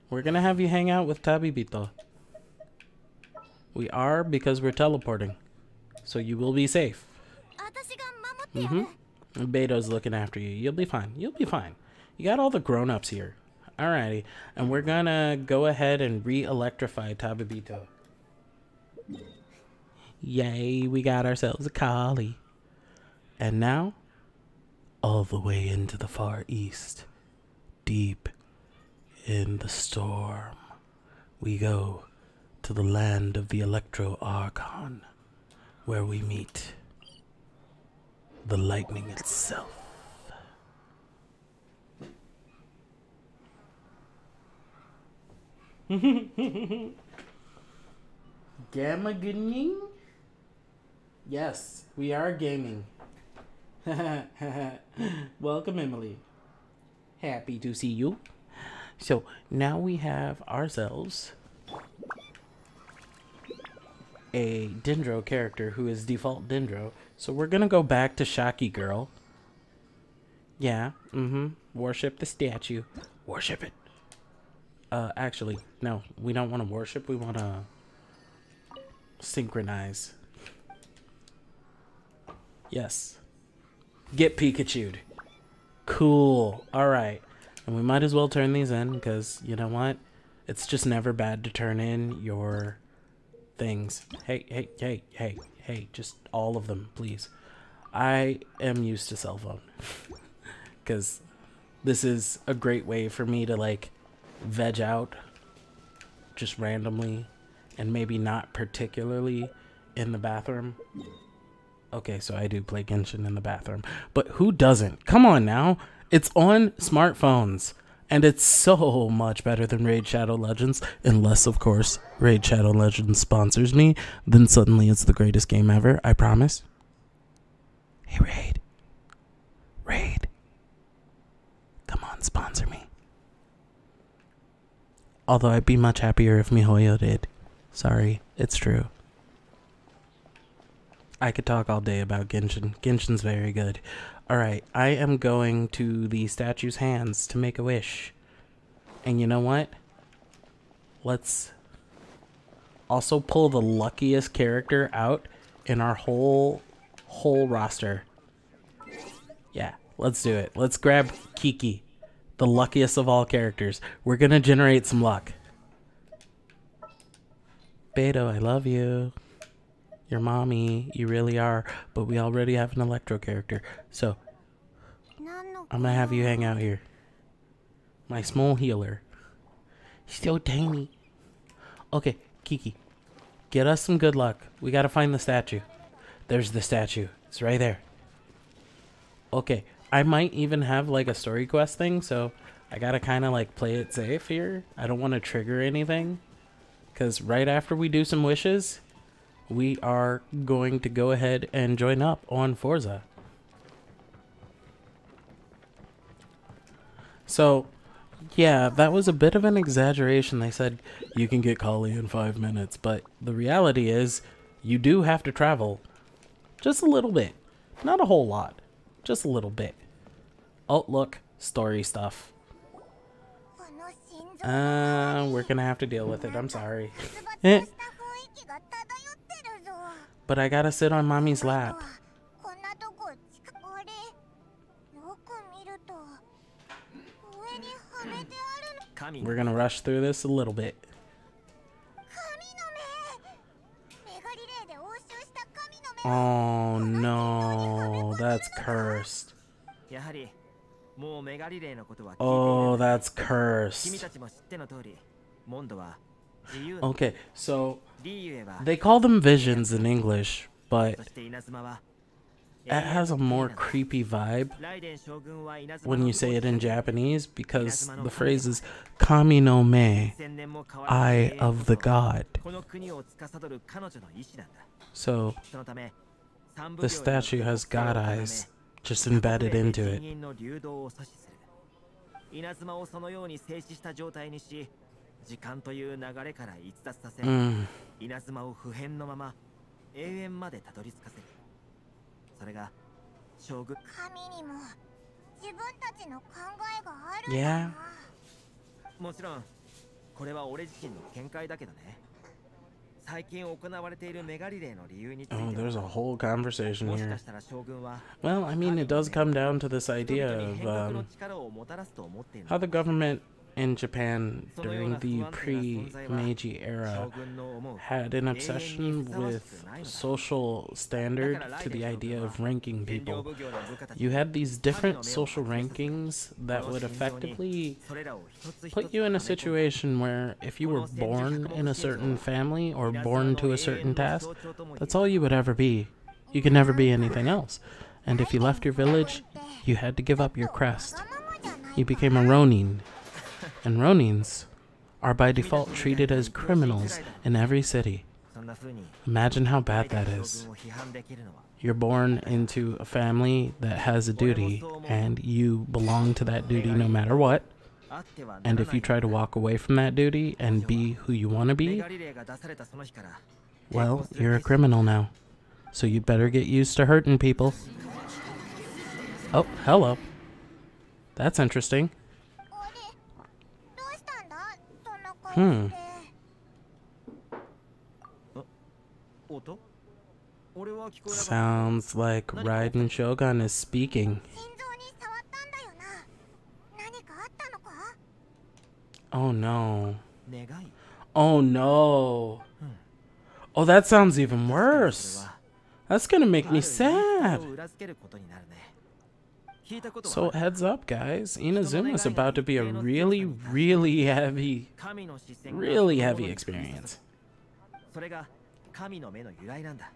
We're gonna have you hang out with Tabibito. We are because we're teleporting so you will be safe. Mm-hmm. Beto's looking after you. You'll be fine. You'll be fine. You got all the grown-ups here. Alrighty. And we're gonna go ahead and re-electrify Tabibito. Yay, we got ourselves a Collei. And now, all the way into the far east, deep in the storm, we go to the land of the Electro Archon where we meet the lightning itself. Gamma gaming? Yes, we are gaming. Welcome, Emily. Happy to see you. So now we have ourselves a Dendro character who is default Dendro. So we're gonna go back to Shaki Girl. Yeah, mm-hmm. Worship the statue. Worship it. Uh, actually, no. We don't want to worship. We want to synchronize. Yes. Get Pikachu'd. Cool. Alright. And we might as well turn these in because, you know what? It's just never bad to turn in your things. Hey, hey, hey, hey, hey, just all of them, please. I am used to cell phone because this is a great way for me to like veg out just randomly and maybe not particularly in the bathroom. Okay, so I do play Genshin in the bathroom, but who doesn't? Come on now. It's on smartphones. And it's so much better than Raid Shadow Legends, unless, of course, Raid Shadow Legends sponsors me. Then suddenly it's the greatest game ever, I promise. Hey, Raid. Raid. Come on, sponsor me. Although I'd be much happier if MiHoYo did. Sorry, it's true. I could talk all day about Genshin. Genshin's very good. Alright, I am going to the statue's hands to make a wish. And you know what? Let's also pull the luckiest character out in our whole whole roster. Yeah, let's do it. Let's grab Qiqi, the luckiest of all characters. We're gonna generate some luck. Beidou, I love you your mommy. You really are. But we already have an electro character. So, I'm gonna have you hang out here. My small healer. So tiny. Okay, Qiqi. Get us some good luck. We gotta find the statue. There's the statue. It's right there. Okay, I might even have like a story quest thing, so I gotta kind of like play it safe here. I don't want to trigger anything. Because right after we do some wishes, we are going to go ahead and join up on Forza. So, yeah, that was a bit of an exaggeration. They said you can get Collei in five minutes, but the reality is you do have to travel just a little bit. Not a whole lot, just a little bit. Outlook, story stuff. Uh, we're gonna have to deal with it, I'm sorry. Eh, but I gotta sit on mommy's lap. We're gonna rush through this a little bit. Oh no, that's cursed. Oh, that's cursed. Okay, so they call them visions in English, but it has a more creepy vibe when you say it in Japanese because the phrase is Kami no me, eye of the god. So the statue has god eyes just embedded into it. 時間という流れから逸脱させ、Mm. 稲妻を不変のまま永遠までたどり着かせるそれが将軍神にも自分たちの考えがあるんだな Yeah. もちろんこれは俺自身の見解だけどね最近行われているメガリレーの理由について Oh, は there's a whole conversation もしか here. したら将軍は Well, I mean, it does come down to this 人 idea of um, 力をもたらすと思っている how the government in Japan during the pre Meiji era had an obsession with social standard to the idea of ranking people. You had these different social rankings that would effectively put you in a situation where if you were born in a certain family or born to a certain task, that's all you would ever be. You could never be anything else. And if you left your village, you had to give up your crest. You became a ronin, and Ronins are by default treated as criminals in every city. Imagine how bad that is. You're born into a family that has a duty, and you belong to that duty no matter what. And if you try to walk away from that duty and be who you want to be, well, you're a criminal now. So you better get used to hurting people. Oh, hello. That's interesting. Hmm. Sounds like Raiden Shogun is speaking. Oh no. Oh no. Oh, that sounds even worse. That's gonna make me sad. So ある heads up, guys. Inazuma's about to be a really, really heavy, 神の視線が really 心 heavy に experience. それが神の目の由来なんだ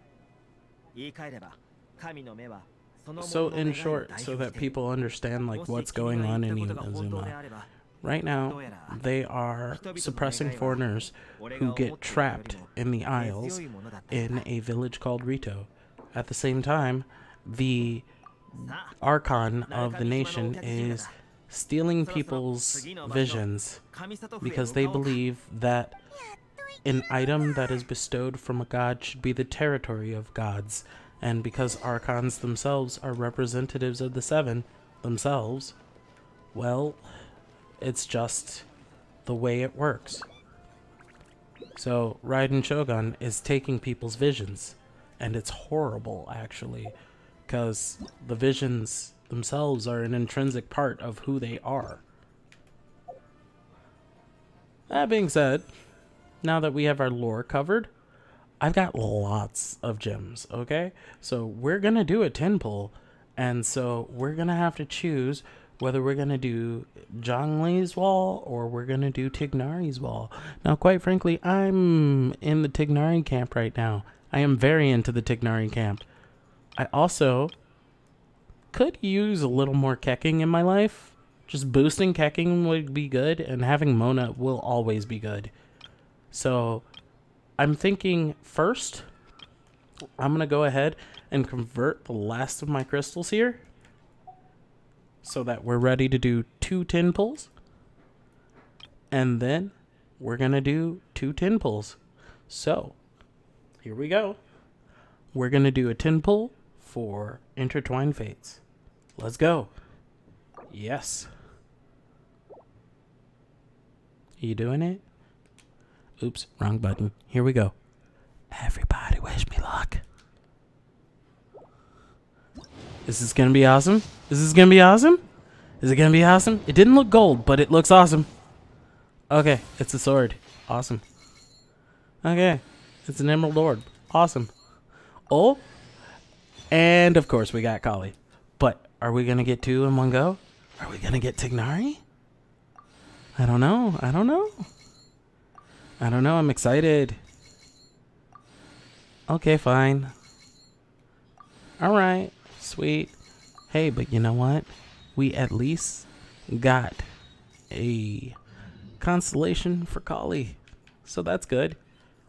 言い換えれば神の目はそのもの So の in 願いを short, 代 so 表 that している people understand も like し what's 君 going が on 言 in ったことが本当で Inazuma. あれば Right now, they are suppressing foreigners who get trapped in the Isles in a village called Rito. At the same time, the archon of the nation is stealing people's visions because they believe that an item that is bestowed from a god should be the territory of gods. And because archons themselves are representatives of the seven themselves, well, it's just the way it works. So, Raiden Shogun is taking people's visions, and it's horrible, actually, because the visions themselves are an intrinsic part of who they are. That being said, now that we have our lore covered, I've got lots of gems, okay? So we're gonna do a 10 pull, and so we're gonna have to choose whether we're gonna do Zhongli's wall or we're gonna do Tignari's wall. Now, quite frankly, I'm in the Tignari camp right now. I am very into the Tignari camp. I also could use a little more Keqing in my life. Just boosting Keqing would be good, and having Mona will always be good. So I'm thinking first, I'm going to go ahead and convert the last of my crystals here so that we're ready to do two tin pulls. And then we're going to do two tin pulls. So here we go. We're going to do a tin pull for Intertwined Fates. Let's go. Yes. You doing it? Oops, wrong button. Here we go. Everybody wish me luck. This is gonna be awesome. This is gonna be awesome? Is it gonna be awesome? It didn't look gold, but it looks awesome. Okay, it's a sword. Awesome. Okay, it's an emerald orb. Awesome. Oh, and of course we got Collei. But are we gonna get two in one go? Are we gonna get Tignari? I don't know. I don't know. I don't know. I'm excited. Okay, fine. All right. Sweet. Hey, but you know what? We at least got a constellation for Collei. So that's good.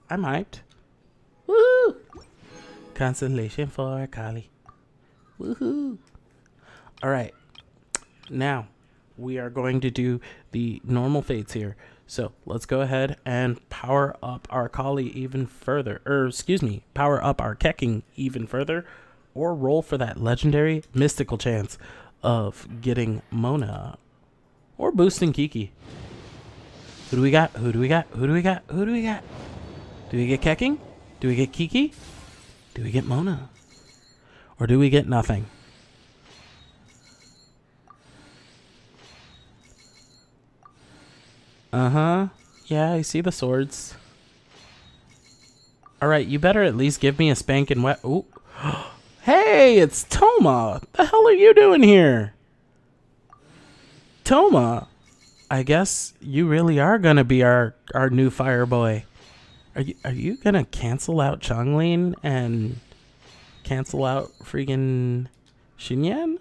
I'm hyped. Woohoo! Constellation for Collei. Woohoo! All right. Now, we are going to do the normal fates here. So let's go ahead and power up our Collei even further. Or, excuse me, power up our Keqing even further. Or roll for that legendary mystical chance of getting Mona. Or boosting Qiqi. Who do we got? Who do we got? Who do we got? Who do we got? Do we get Keqing? Do we get Qiqi? Do we get Mona? Or do we get nothing? Uh huh. Yeah, I see the swords. Alright, you better at least give me a spanking wet. Ooh. hey, it's Thoma! The hell are you doing here? Thoma! I guess you really are gonna be our, our new fire boy. Are you are you gonna cancel out Xiangling and cancel out freaking Xinyan?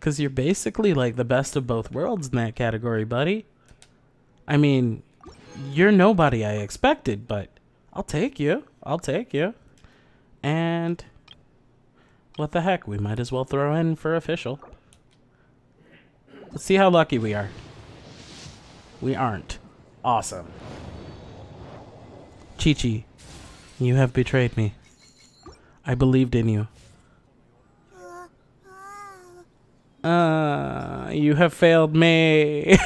Cause you're basically like the best of both worlds in that category, buddy. I mean, you're nobody I expected, but I'll take you. I'll take you. And what the heck? We might as well throw in for official. Let's see how lucky we are. We aren't. Awesome. Qiqi, you have betrayed me. I believed in you. Uh, you have failed me.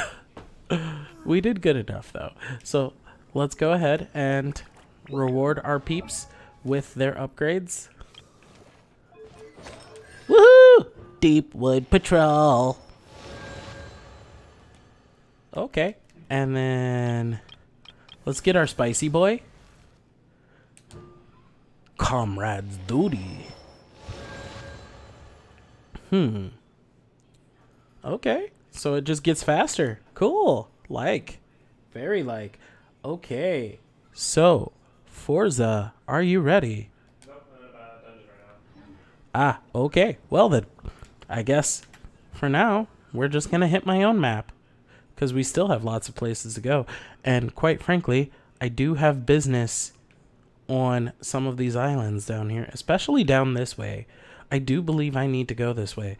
we did good enough, though. So let's go ahead and reward our peeps with their upgrades. Woohoo! Deepwood Patrol. Okay. And then let's get our spicy boy. Comrade's duty. Hmm. Okay. So it just gets faster. Cool. Like. Very like. Okay. So, Forza, are you ready? Ah, okay. Well then, I guess for now, we're just going to hit my own map because we still have lots of places to go. And quite frankly, I do have business on some of these islands down here, especially down this way. I do believe I need to go this way.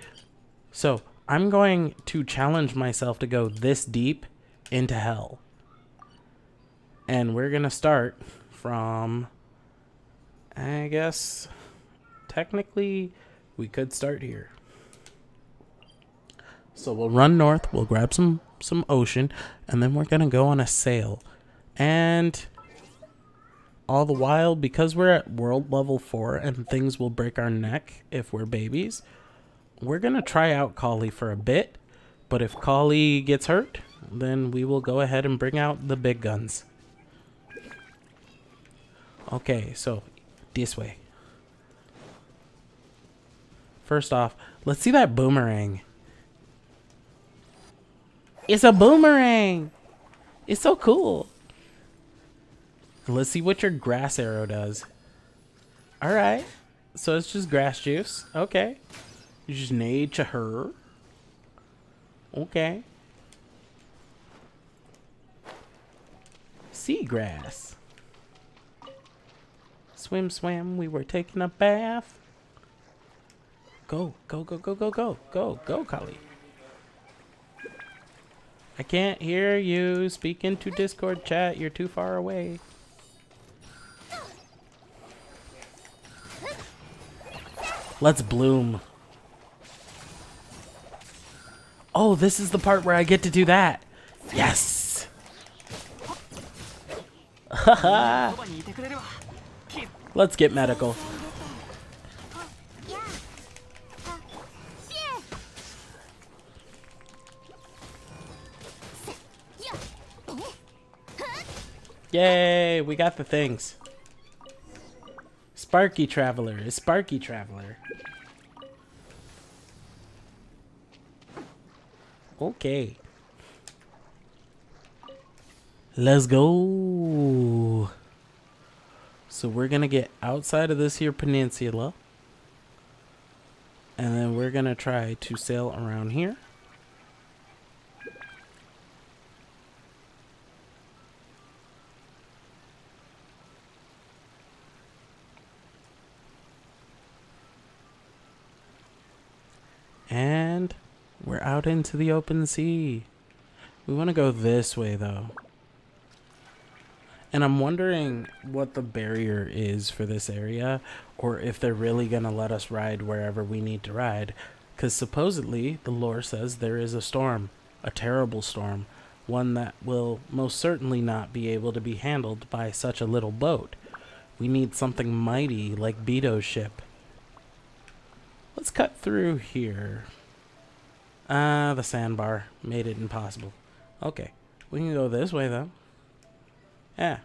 So I'm going to challenge myself to go this deep into hell. And we're going to start from, I guess, technically, we could start here. So we'll run north, we'll grab some some ocean, and then we're gonna go on a sail. And all the while, because we're at world level four and things will break our neck if we're babies, we're gonna try out Collei for a bit. But if Collei gets hurt, then we will go ahead and bring out the big guns. Okay, so this way. First off, let's see that boomerang. It's a boomerang. It's so cool. Let's see what your grass arrow does. All right. So it's just grass juice. Okay. You just need to her. Okay. Seagrass. Swim, swam, we were taking a bath. Go, go, go, go, go, go, go, go, Collei. I can't hear you. Speak into Discord chat. You're too far away. Let's bloom. Oh, this is the part where I get to do that. Yes! Let's get medical. Yay, we got the things. Sparky Traveler is Sparky Traveler. Okay. Let's go. So we're going to get outside of this here peninsula. And then we're going to try to sail around here. And we're out into the open sea. We want to go this way though. And I'm wondering what the barrier is for this area or if they're really going to let us ride wherever we need to ride. Because supposedly the lore says there is a storm, a terrible storm, one that will most certainly not be able to be handled by such a little boat. We need something mighty like Beidou's ship. Let's cut through here. Ah, the sandbar made it impossible. Okay, we can go this way though. Yeah,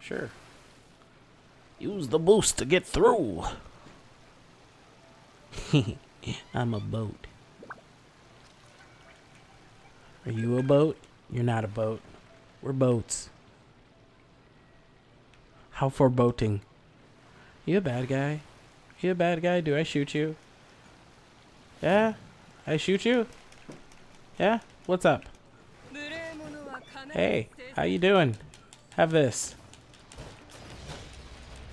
sure. Use the boost to get through. I'm a boat. Are you a boat? You're not a boat. We're boats. How for boating? You a bad guy? You a bad guy? Do I shoot you? Yeah? I shoot you? Yeah? What's up? Hey, how you doing? Have this.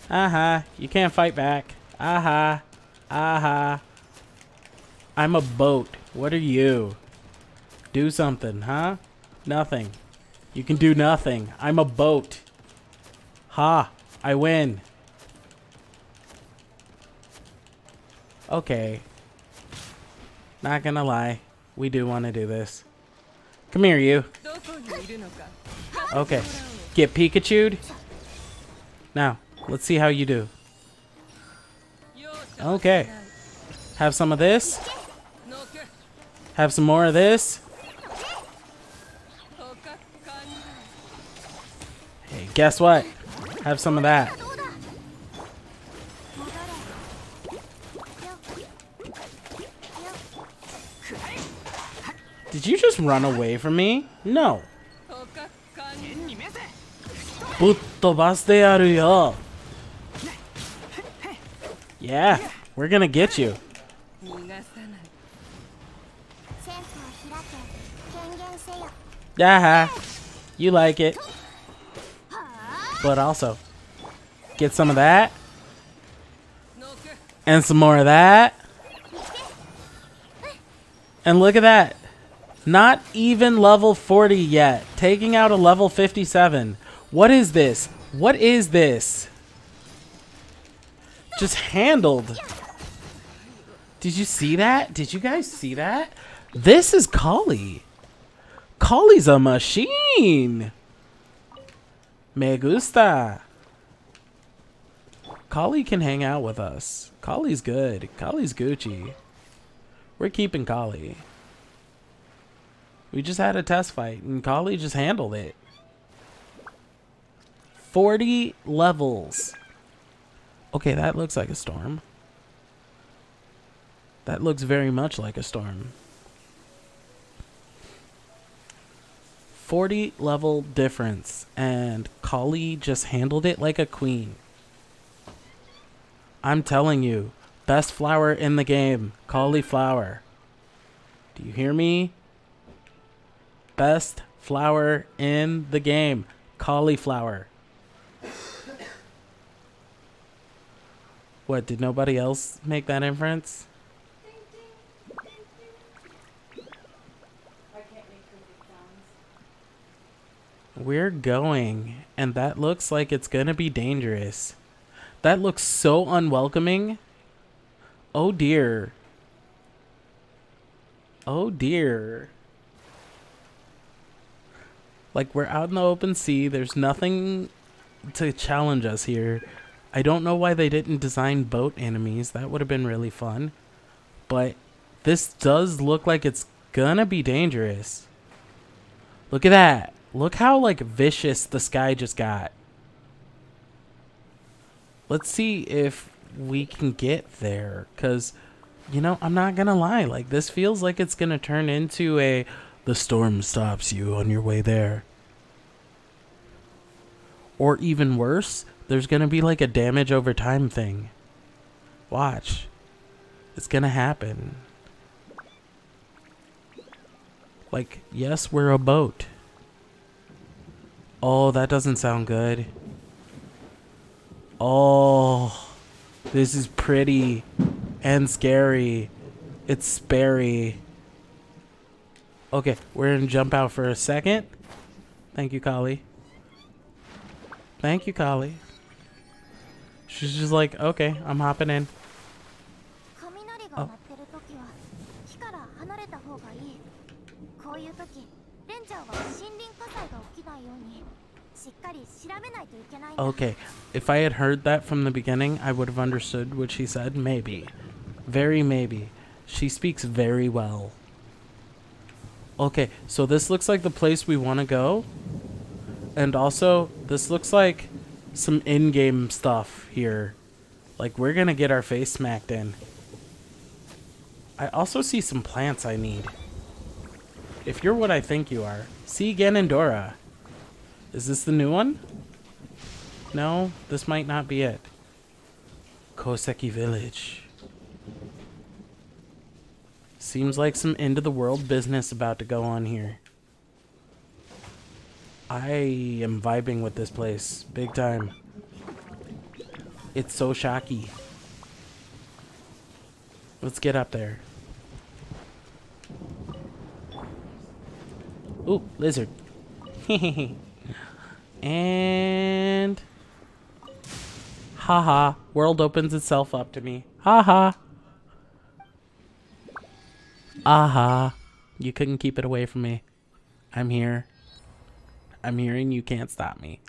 Uh-huh. You can't fight back. Uh-huh. Uh-huh. I'm a boat. What are you? Do something, huh? Nothing. You can do nothing. I'm a boat. Ha. I win. Okay. Not gonna lie. We do want to do this. Come here, you. Okay. Get Pikachu'd. Now, let's see how you do. Okay. Have some of this. Have some more of this. Hey, guess what? Have some of that. Did you just run away from me? No. Yeah, we're gonna get you. Yeah, you like it. But also, get some of that. And some more of that. And look at that. Not even level 40 yet. Taking out a level 57. What is this? What is this? Just handled. Did you see that? Did you guys see that? This is Collei. Collei's a machine. Me gusta. Collei can hang out with us. Collei's good. Collei's Gucci. We're keeping Collei. We just had a test fight and Collei just handled it. 40 levels. Okay, that looks like a storm. That looks very much like a storm. 40 level difference, and Collei just handled it like a queen. I'm telling you, Best flower in the game. Cauliflower. Do you hear me? Best flower in the game. Cauliflower. What, did nobody else make that inference? We're going, and that looks like it's gonna be dangerous. That looks so unwelcoming. Oh dear. Oh dear. Like, we're out in the open sea, there's nothing to challenge us here. I don't know why they didn't design boat enemies, that would have been really fun. But this does look like it's gonna be dangerous. Look at that. Look how like vicious the sky just got. Let's see if we can get there cuz you know, I'm not to lie. Like this feels like it's to turn into a the storm stops you on your way there. Or even worse, there's to be like a damage over time thing. Watch. It's to happen. Like, yes, we're a boat. Oh, that doesn't sound good. Oh, this is pretty and scary. It's Sperry. Okay, we're gonna jump out for a second. Thank you, Collei. Thank you, Collei. She's just like, okay, I'm hopping in. Oh. Okay, if I had heard that from the beginning, I would have understood what she said, maybe. Very maybe. She speaks very well. Okay, so this looks like the place we want to go. And also, this looks like some in game stuff here. Like, we're going to get our face smacked in. I also see some plants I need. If you're what I think you are, see Ganondorra. Is this the new one? No, this might not be it. Koseki Village. Seems like some end of the world business about to go on here. I am vibing with this place big time. It's so shocky. Let's get up there. Ooh, lizard. and haha, world opens itself up to me. Haha. Aha. You couldn't keep it away from me. I'm here. I'm here and you can't stop me.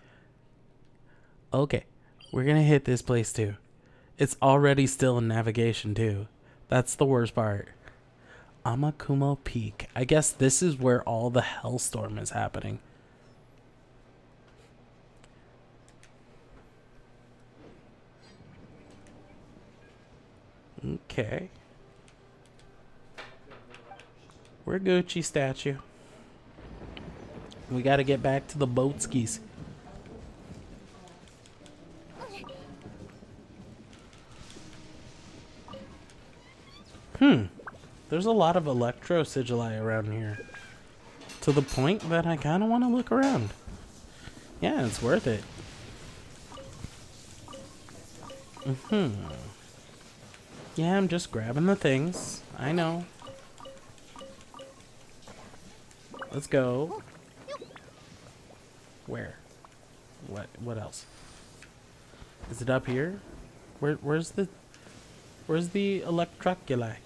Okay. We're to hit this place too. It's already still in navigation too. That's the worst part. Amakumo Peak. I guess this is where all the hellstorm is happening. Okay. We're Gucci statue. We got to get back to the boat skis. Hmm. There's a lot of electro sigili around here. To the point that I kind of want to look around. Yeah, it's worth it. Mm hmm Yeah, I'm just grabbing the things. I know. Let's go. Where? What? What else? Is it up here? Where? Where's the? Where's the electroculi?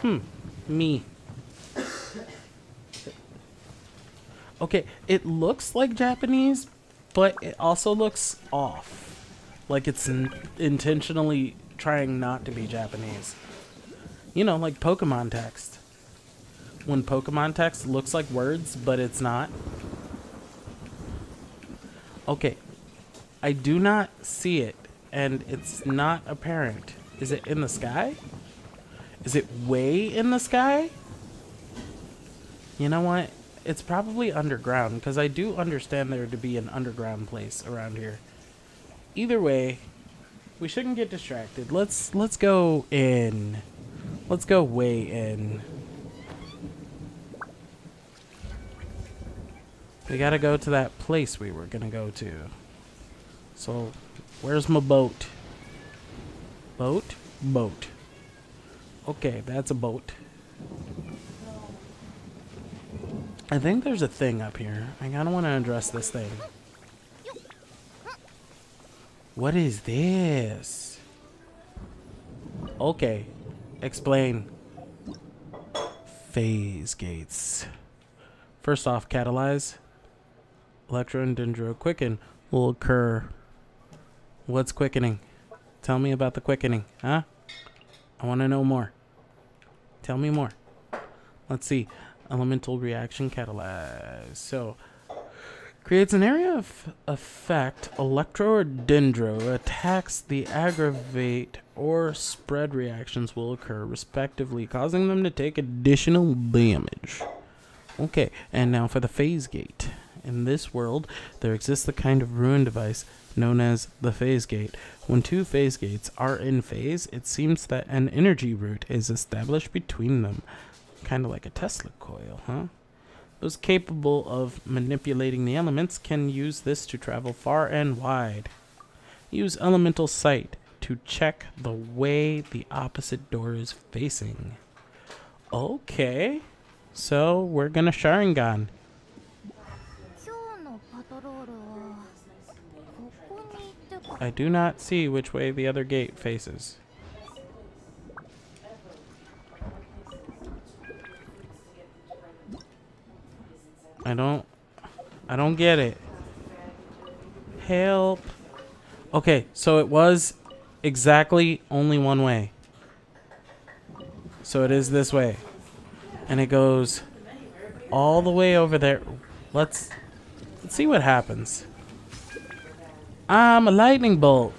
Hmm. Me. Okay, it looks like Japanese, but it also looks off. Like it's in intentionally trying not to be Japanese. You know, like Pokemon text. When Pokemon text looks like words, but it's not. Okay. I do not see it, and it's not apparent. Is it in the sky? Is it way in the sky? You know what? It's probably underground, because I do understand there to be an underground place around here. Either way, we shouldn't get distracted. Let's let's go in. Let's go way in. We gotta go to that place we were gonna go to. So, where's my boat? Boat? Boat. Okay, that's a boat. I think there's a thing up here. I kinda wanna address this thing. What is this? Okay, explain. Phase gates. First off, catalyze. Electro and Dendro quicken will occur. What's quickening? Tell me about the quickening, huh? I want to know more. Tell me more. Let's see. Elemental reaction catalyze. So, creates an area of effect. Electro or Dendro attacks the aggravate or spread reactions will occur respectively, causing them to take additional damage. Okay, and now for the phase gate. In this world, there exists a kind of ruin device known as the phase gate. When two phase gates are in phase, it seems that an energy route is established between them. Kind of like a Tesla coil, huh? Those capable of manipulating the elements can use this to travel far and wide. Use elemental sight to check the way the opposite door is facing. Okay. So we're gonna Sharingan. I do not see which way the other gate faces. I don't I don't get it. Help. Okay, so it was exactly only one way. So it is this way. And it goes all the way over there. Let's let's see what happens. I'm a lightning bolt.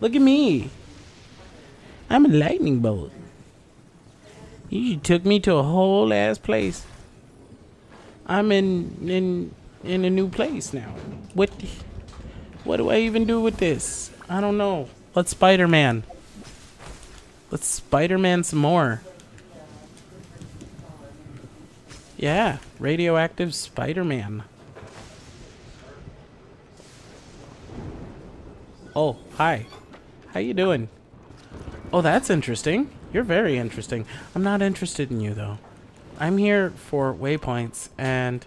Look at me. I'm a lightning bolt. You took me to a whole ass place. I'm in in in a new place now. What what do I even do with this? I don't know. Let's Spider-Man. Let's Spider-Man some more. Yeah, radioactive Spider-Man. Oh, hi. How you doing? Oh, that's interesting. You're very interesting. I'm not interested in you though. I'm here for waypoints and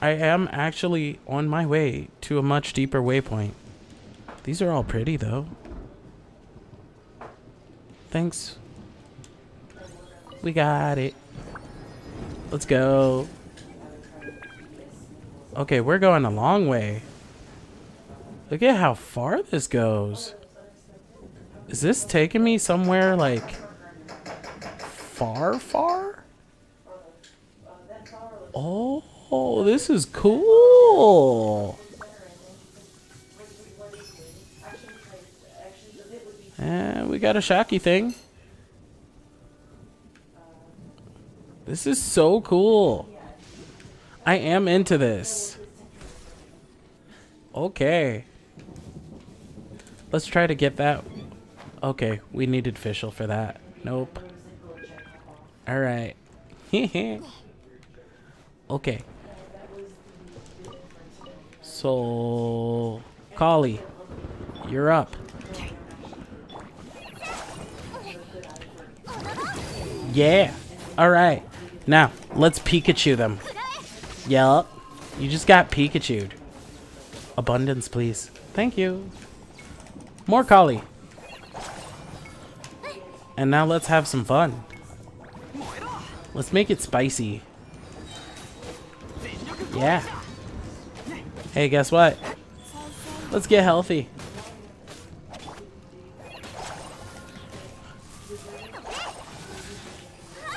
I am actually on my way to a much deeper waypoint. These are all pretty though. Thanks. We got it. Let's go. Okay, we're going a long way. Look at how far this goes. Is this taking me somewhere like far, far? Oh, this is cool. And we got a shocky thing. This is so cool. I am into this. Okay. Let's try to get that. Okay, we needed Fischl for that. Nope. Alright. okay. So, Collei, you're up. Yeah. Alright. Now, let's Pikachu them. Yup. You just got Pikachu'd. Abundance, please. Thank you. More Collei. And now let's have some fun. Let's make it spicy. Yeah. Hey, guess what? Let's get healthy.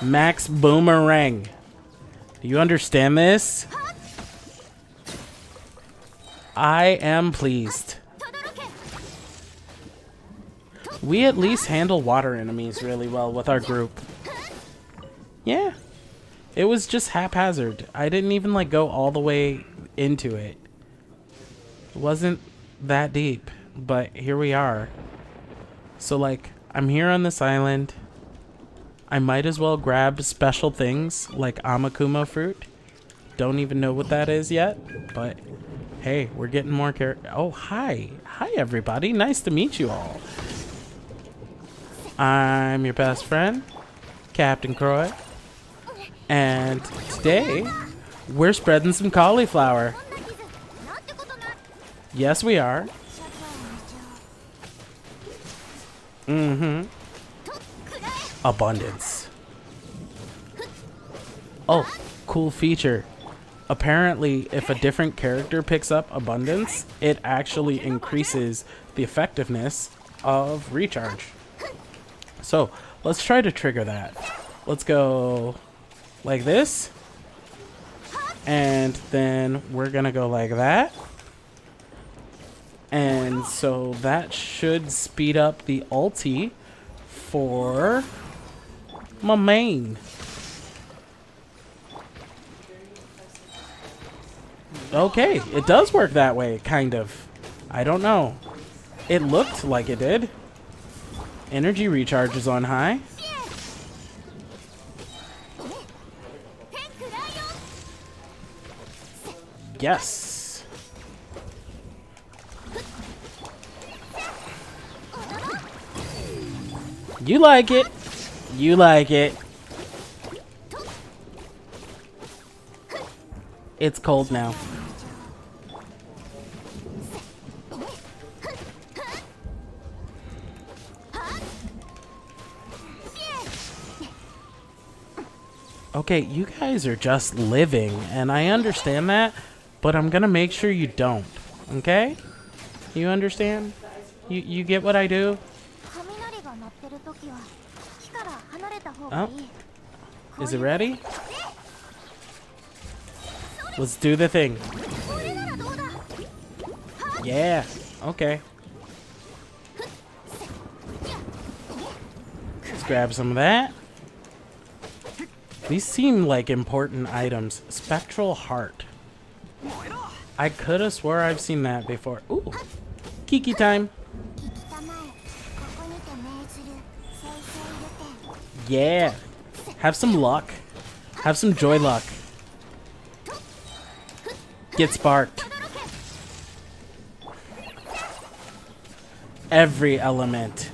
Max Boomerang. Do you understand this? I am pleased. We at least handle water enemies really well with our group. Yeah. It was just haphazard. I didn't even like go all the way into it. It wasn't that deep, but here we are. So like I'm here on this island. I might as well grab special things like Amakumo fruit. Don't even know what that is yet, but hey, we're getting more char- Oh, hi. Hi everybody. Nice to meet you all. I'm your best friend, Captain Croix. And today, we're spreading some cauliflower. Yes, we are. Mm-hmm. Abundance. Oh, cool feature. Apparently, if a different character picks up abundance, it actually increases the effectiveness of recharge. So, let's try to trigger that. Let's go like this. And then we're gonna go like that. And so that should speed up the ulti for my main. Okay, it does work that way, kind of. I don't know. It looked like it did. Energy recharge is on high. Yes. You like it. You like it. It's cold now. okay, you guys are just living, and I understand that, but I'm gonna make sure you don't, okay? You understand? You, you get what I do? Oh. Is it ready? Let's do the thing. Yeah, okay. Let's grab some of that. These seem like important items. Spectral Heart. I could have swore I've seen that before. Ooh. Qiqi time. Yeah. Have some luck. Have some joy luck. Get sparked. Every element.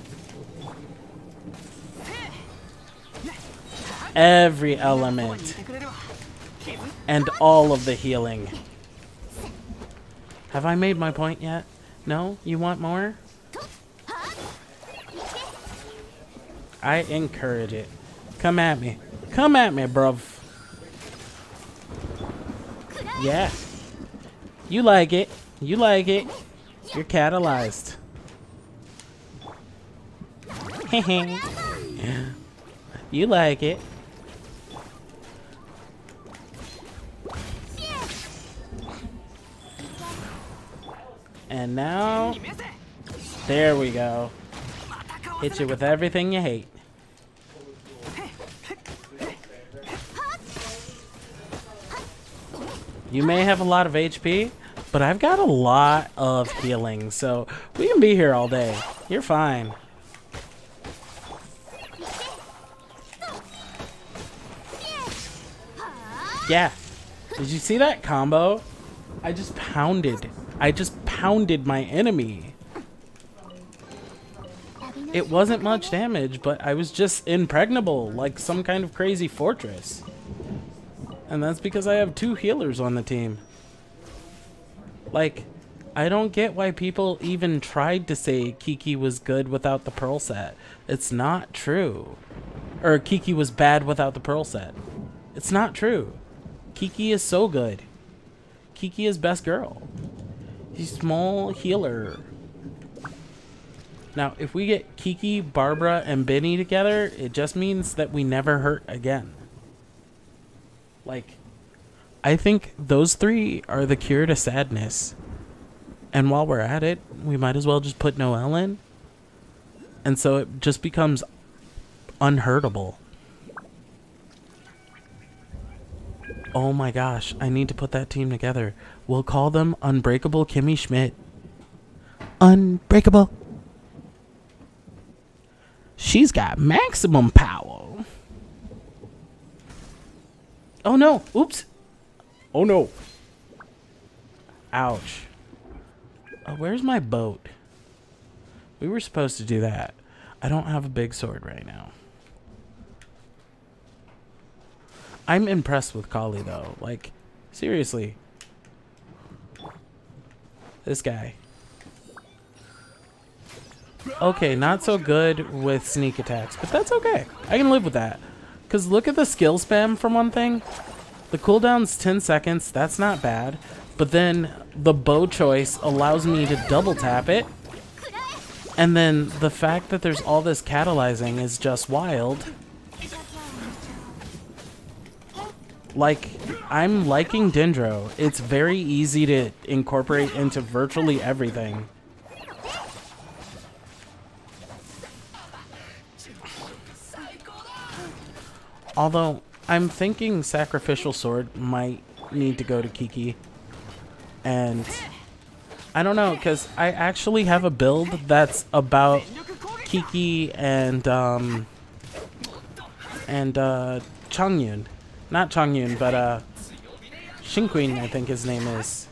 Every element. And all of the healing. Have I made my point yet? No? You want more? I encourage it. Come at me. Come at me, bruv. Yeah. You like it. You like it. You're catalyzed. you like it. And now, there we go. Hit you with everything you hate. You may have a lot of HP, but I've got a lot of healing, so we can be here all day. You're fine. Yeah. Did you see that combo? I just pounded. I just pounded my enemy. It wasn't much damage, but I was just impregnable, like some kind of crazy fortress. And that's because I have two healers on the team. Like, I don't get why people even tried to say Qiqi was good without the pearl set. It's not true. Or Qiqi was bad without the pearl set. It's not true. Qiqi is so good. Qiqi is best girl. He's small healer. Now, if we get Qiqi, Barbara, and Benny together, it just means that we never hurt again. Like, I think those three are the cure to sadness. And while we're at it, we might as well just put Noelle in. And so it just becomes unhurtable. Oh my gosh, I need to put that team together. We'll call them Unbreakable Kimmy Schmidt. Unbreakable. She's got maximum power. Oh no! Oops! Oh no! Ouch. Oh, where's my boat? We were supposed to do that. I don't have a big sword right now. I'm impressed with Collei though. Like, seriously. This guy. Okay, not so good with sneak attacks, but that's okay. I can live with that. Because look at the skill spam for one thing. The cooldown's 10 seconds, that's not bad. But then the bow choice allows me to double tap it. And then the fact that there's all this catalyzing is just wild. Like, I'm liking Dendro. It's very easy to incorporate into virtually everything. Although, I'm thinking Sacrificial Sword might need to go to Qiqi. And I don't know, because I actually have a build that's about Qiqi and, um, and, uh, Chongyun. Not Chongyun, but, uh, Xingqiu, I think his name is.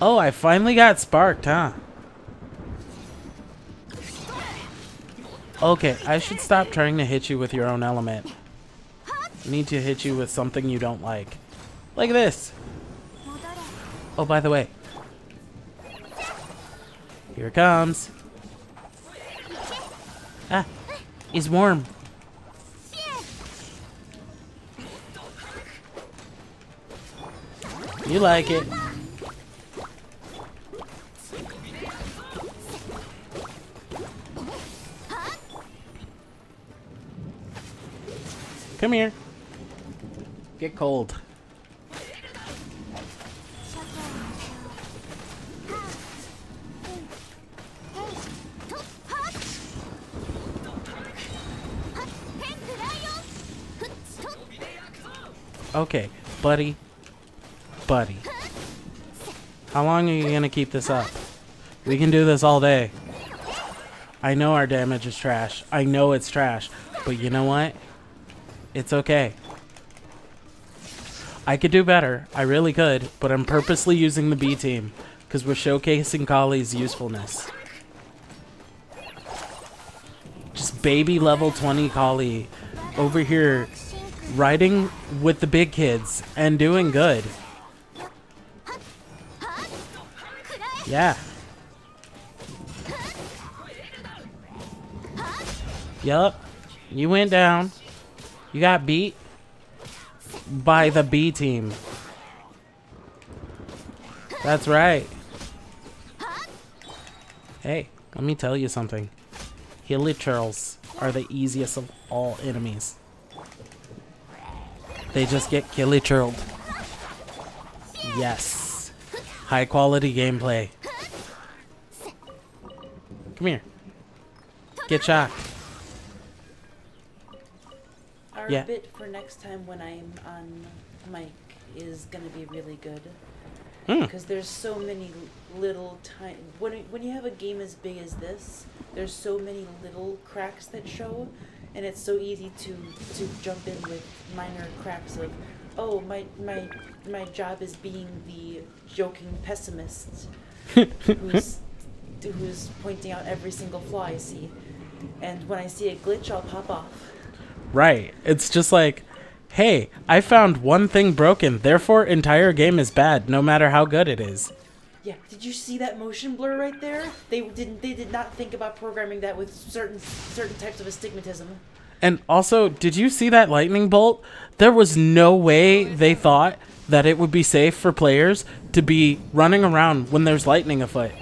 Oh, I finally got sparked, huh? Okay, I should stop trying to hit you with your own element. I need to hit you with something you don't like. Like this. Oh, by the way. Here it comes. Ah, he's warm. You like it. Come here. Get cold. Okay, buddy. Buddy. How long are you gonna keep this up? We can do this all day. I know our damage is trash. I know it's trash. But you know what? It's okay. I could do better. I really could. But I'm purposely using the B team. Because we're showcasing Collei's usefulness. Just baby level 20 Collei over here riding with the big kids and doing good. Yeah. Yup. You went down. You got beat by the B team. That's right. Hey, let me tell you something. Hilichurls are the easiest of all enemies. They just get killy-churled. Yes. High quality gameplay. Come here. Get shot. Our Yeah. bit for next time when I'm on mic is gonna be really good Hmm. because there's so many little tiny. When when you have a game as big as this, there's so many little cracks that show, and it's so easy to to jump in with minor cracks of, oh my my my job is being the joking pessimist who's who's pointing out every single flaw I see, and when I see a glitch, I'll pop off. Right. It's just like, hey, I found one thing broken, therefore entire game is bad, no matter how good it is. Yeah, did you see that motion blur right there? They didn't. They did not think about programming that with certain certain types of astigmatism. And also, did you see that lightning bolt? There was no way they thought that it would be safe for players to be running around when there's lightning afoot.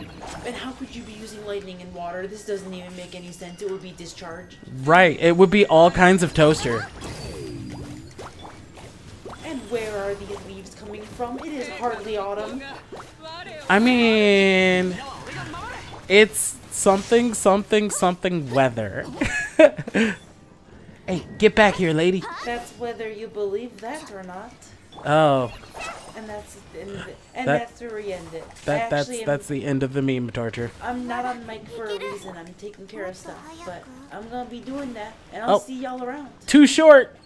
And how could you be using lightning in water? This doesn't even make any sense. It would be discharged. Right, it would be all kinds of toaster. And where are these leaves coming from? It is hardly autumn. I mean, it's something, something, something weather. hey, get back here, lady. That's whether you believe that or not. Oh, And that's the end of it. And That- that's where we end it. That that's am- that's the end of the meme torture. I'm not on mic for a reason. I'm taking care of stuff, but I'm gonna be doing that, and I'll Oh. see y'all around. Too short.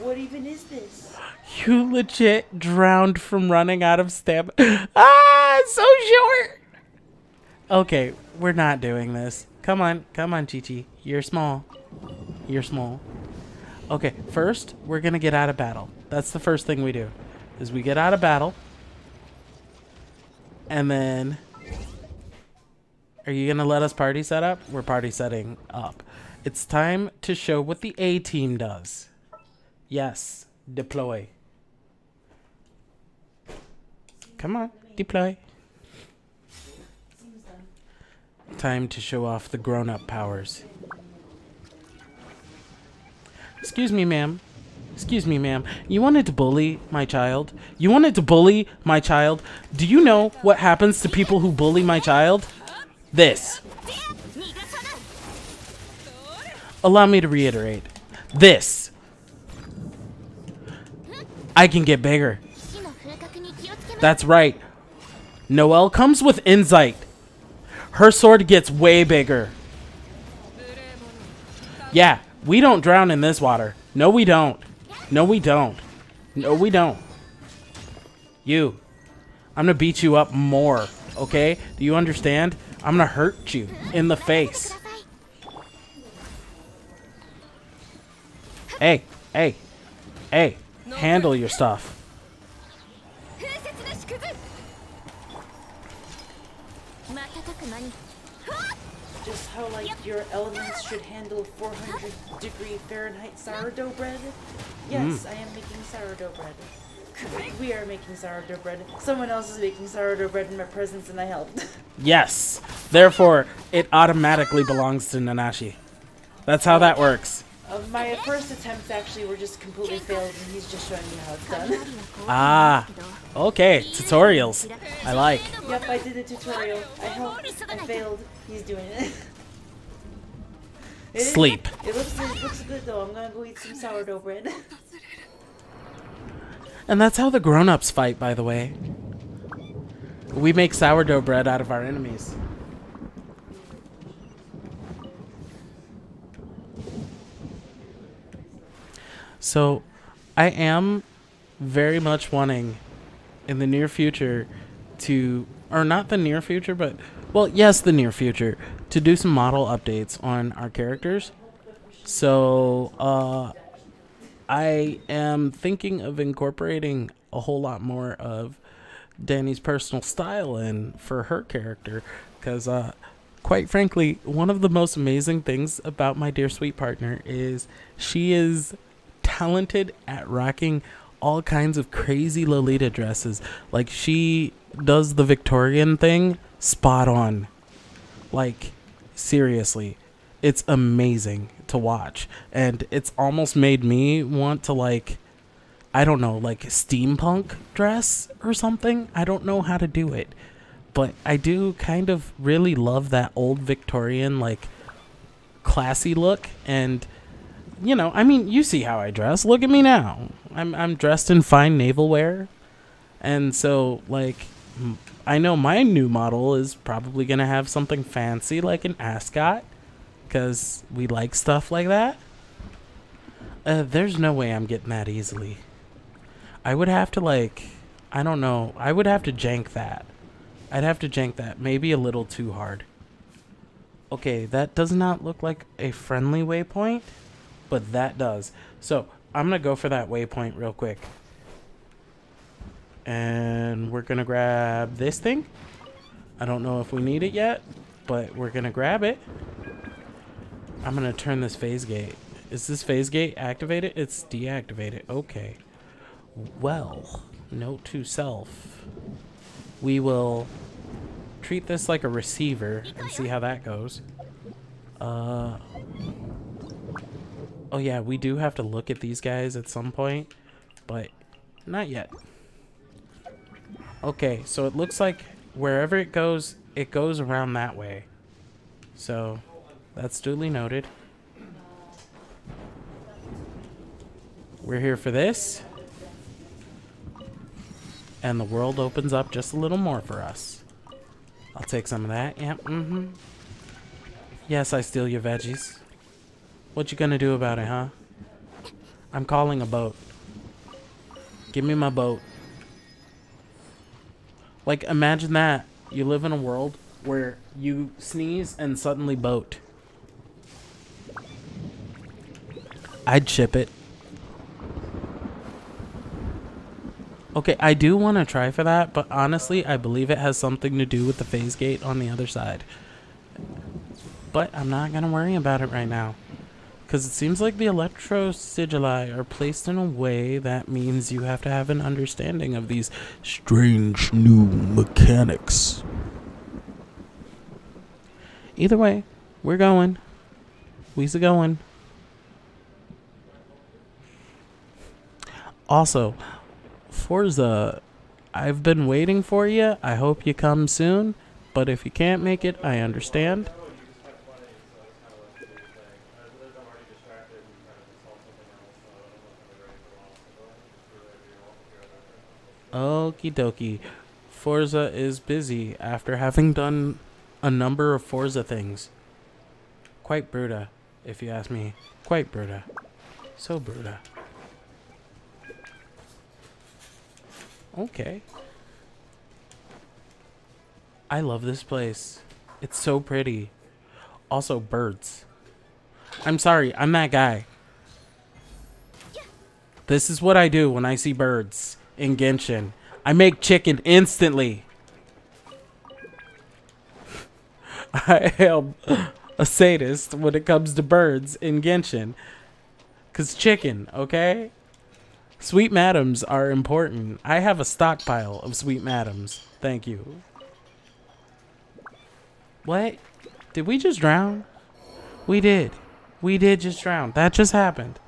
What even is this? You legit drowned from running out of stamina. Ah, so short. Okay, we're not doing this. Come on, come on, Qiqi. You're small. You're small. Okay, first we're gonna get out of battle. That's the first thing we do. Is we get out of battle. And then Are you gonna let us party set up? We're party setting up. It's time to show what the A team does. Yes, deploy. Come on, deploy. Time to show off the grown up powers. Excuse me, ma'am. Excuse me, ma'am. You wanted to bully my child? You wanted to bully my child? Do you know what happens to people who bully my child? This. Allow me to reiterate. This. I can get bigger. That's right. Noelle comes with insight. Her sword gets way bigger. Yeah, we don't drown in this water. No, we don't. No, we don't. No, we don't. You. I'm gonna beat you up more, okay? Do you understand? I'm gonna hurt you in the face. Hey, hey, hey, handle your stuff. Just how, like, your elements should handle 400 degree Fahrenheit sourdough bread? Hmm. Yes, mm. I am making sourdough bread. We are making sourdough bread. Someone else is making sourdough bread in my presence, and I helped. yes. Therefore, it automatically belongs to Nanashi. That's how that works uh, my first attempts actually were just completely failed, and he's just showing me how it's done. Ah. Okay, tutorials. I like. yep, I did the tutorial. I helped. I failed. He's doing it. It is- Sleep. It looks it looks good though. I'm gonna go eat some sourdough bread. And that's how the grown-ups fight, by the way. We make sourdough bread out of our enemies. So, I am very much wanting in the near future to or not the near future, but well, yes, the near future to do some model updates on our characters. So, uh I am thinking of incorporating a whole lot more of Danny's personal style in for her character because uh quite frankly one of the most amazing things about my dear sweet partner is she is talented at rocking all kinds of crazy lolita dresses. Like she does the victorian thing spot on. Like seriously it's amazing to watch. And it's almost made me want to like i don't know like steampunk dress or something. I don't know how to do it. But i do kind of really love that old victorian like classy look. And you know i mean you see how i dress look at me now i'm i'm dressed in fine naval wear and so like I know my new model is probably to have something fancy like an ascot because we like stuff like that. Uh, there's no way I'm getting that easily. I would have to like, I don't know. I would have to jank that. I'd have to jank that. Maybe a little too hard. Okay, that does not look like a friendly waypoint, but that does. So I'm gonna go for that waypoint real quick. And we're gonna grab this thing. I don't know if we need it yet, but we're gonna grab it. I'm gonna turn this phase gate. Is this phase gate activated? It's deactivated. Okay. Well, note to self. We will treat this like a receiver and see how that goes. Uh. Oh yeah, we do have to look at these guys at some point, but not yet. Okay, so it looks like wherever it goes, it goes around that way. So, that's duly noted. We're here for this. and the world opens up just a little more for us. I'll take some of that. Yep. Mm-hmm. Yes, I steal your veggies. What you gonna do about it, huh? I'm calling a boat. Give me my boat. Like, imagine that. You live in a world where you sneeze and suddenly boat. I'd ship it. Okay, I do want to try for that, but honestly, I believe it has something to do with the phase gate on the other side. But I'm not going to worry about it right now. Because it seems like the electro sigilli are placed in a way that means you have to have an understanding of these strange new mechanics. Either way, we're going. We's going. Also, Forza, I've been waiting for you. I hope you come soon. But if you can't make it, I understand. Okie dokie. Forza is busy after having done a number of Forza things. Quite Bruta, if you ask me. Quite Bruta. So Bruta. Okay. I love this place. It's so pretty. Also, birds. I'm sorry, I'm that guy. This is what I do when I see birds in Genshin. I make chicken instantly. I am a sadist when it comes to birds in Genshin. Cause chicken, okay? Sweet madams are important. I have a stockpile of sweet madams. Thank you. What? Did we just drown? We did. We did just drown. That just happened.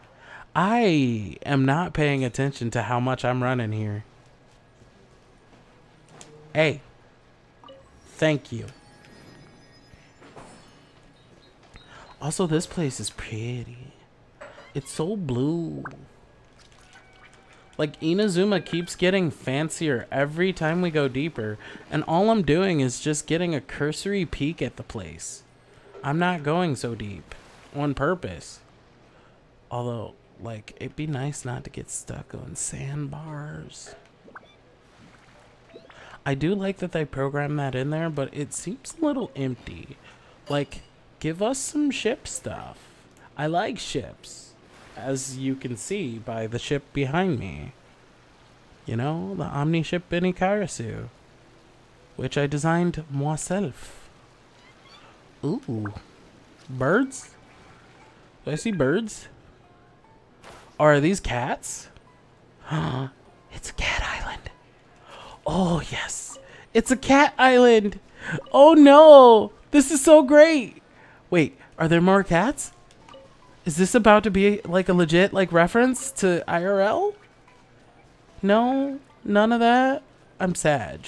I am not paying attention to how much I'm running here. Hey. Thank you. Also, this place is pretty. It's so blue. Like, Inazuma keeps getting fancier every time we go deeper, and all I'm doing is just getting a cursory peek at the place. I'm not going so deep on purpose. Although, like, it'd be nice not to get stuck on sandbars. I do like that they programmed that in there, but it seems a little empty. Like, give us some ship stuff. I like ships as you can see by the ship behind me. You know, the Omni ship Benny Karasu, which I designed myself. Ooh, birds? Do I see birds? Are these cats? Huh? it's a cat island. Oh, yes. It's a cat island. Oh, no. This is so great. Wait, are there more cats? Is this about to be like a legit like reference to IRL? No, none of that. I'm Sag.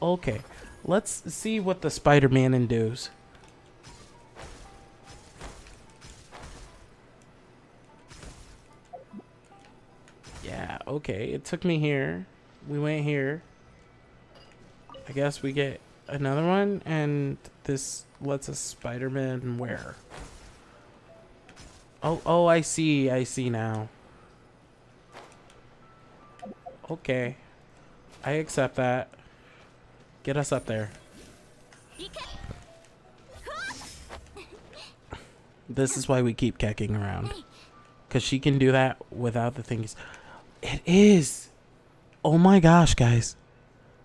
Okay, let's see what the Spider-Man endues. Yeah, okay, it took me here. We went here. I guess we get another one, and this lets us Spider-Man where? Oh, oh, I see. I see now. Okay. I accept that. Get us up there. This is why we keep Keqing around. Because she can do that without the things. It is. Oh my gosh, guys.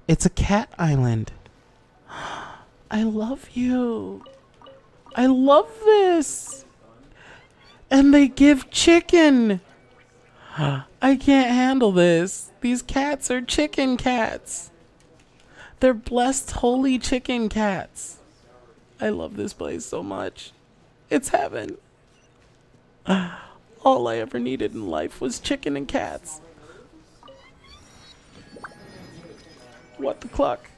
It's a cat island. I love you. I love this. And they give chicken. I can't handle this. These cats are chicken cats. They're blessed holy chicken cats. I love this place so much. It's heaven. All I ever needed in life was chicken and cats. What the clock?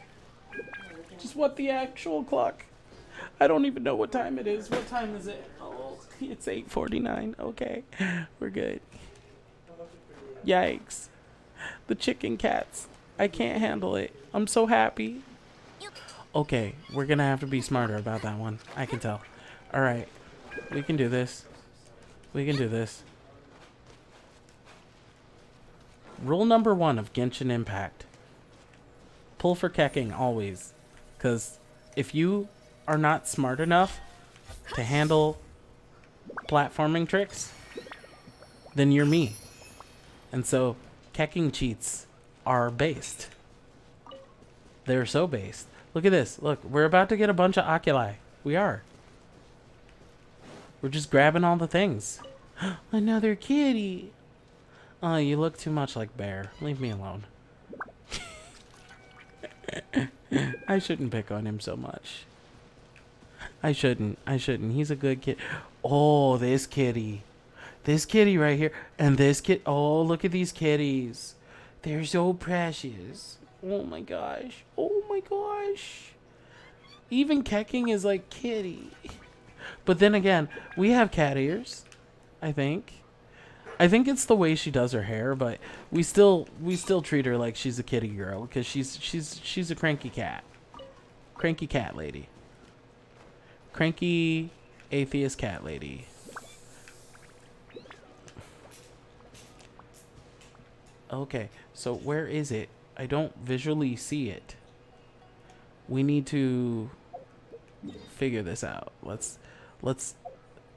Just what the actual clock? I don't even know what time it is. What time is it? Oh, it's 8:49. Okay. We're good. Yikes. The chicken cats. I can't handle it. I'm so happy. Okay, we're gonna have to be smarter about that one. I can tell. Alright. We can do this. We can do this. Rule number one of Genshin Impact. Pull for Keqing always. Because if you are not smart enough to handle platforming tricks, then you're me. And so, Keqing cheats are based. They're so based. Look at this. Look, we're about to get a bunch of oculi. We are. We're just grabbing all the things. Another kitty. Oh, you look too much like Bear. Leave me alone. I shouldn't pick on him so much. I shouldn't. I shouldn't. He's a good kid. Oh, this kitty. This kitty right here. And this kid. Oh, look at these kitties. They're so precious. Oh my gosh. Oh my gosh. Even Keqing is like kitty. But then again, we have cat ears. I think. I think it's the way she does her hair, but we still we still treat her like she's a kitty girl because she's she's she's a cranky cat, cranky cat lady, cranky atheist cat lady. Okay, so where is it? I don't visually see it. We need to figure this out. Let's let's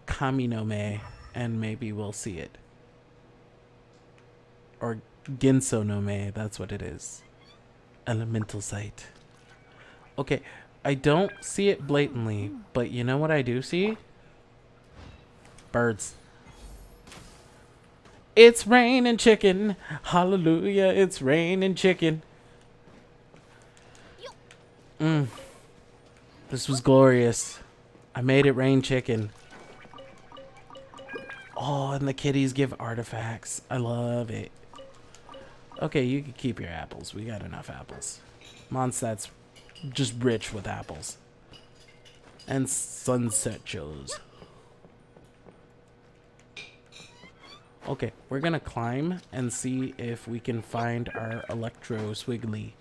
Kaminome and maybe we'll see it. Or Ginso no Me, that's what it is. Elemental sight. Okay, I don't see it blatantly, but you know what I do see? Birds. It's raining chicken. Hallelujah, it's raining chicken. Mm. This was glorious. I made it rain chicken. Oh, and the kitties give artifacts. I love it. Okay, you can keep your apples. We got enough apples. Mondstadt's just rich with apples. And sunset shows. Okay, we're gonna climb and see if we can find our Electro Swiggly.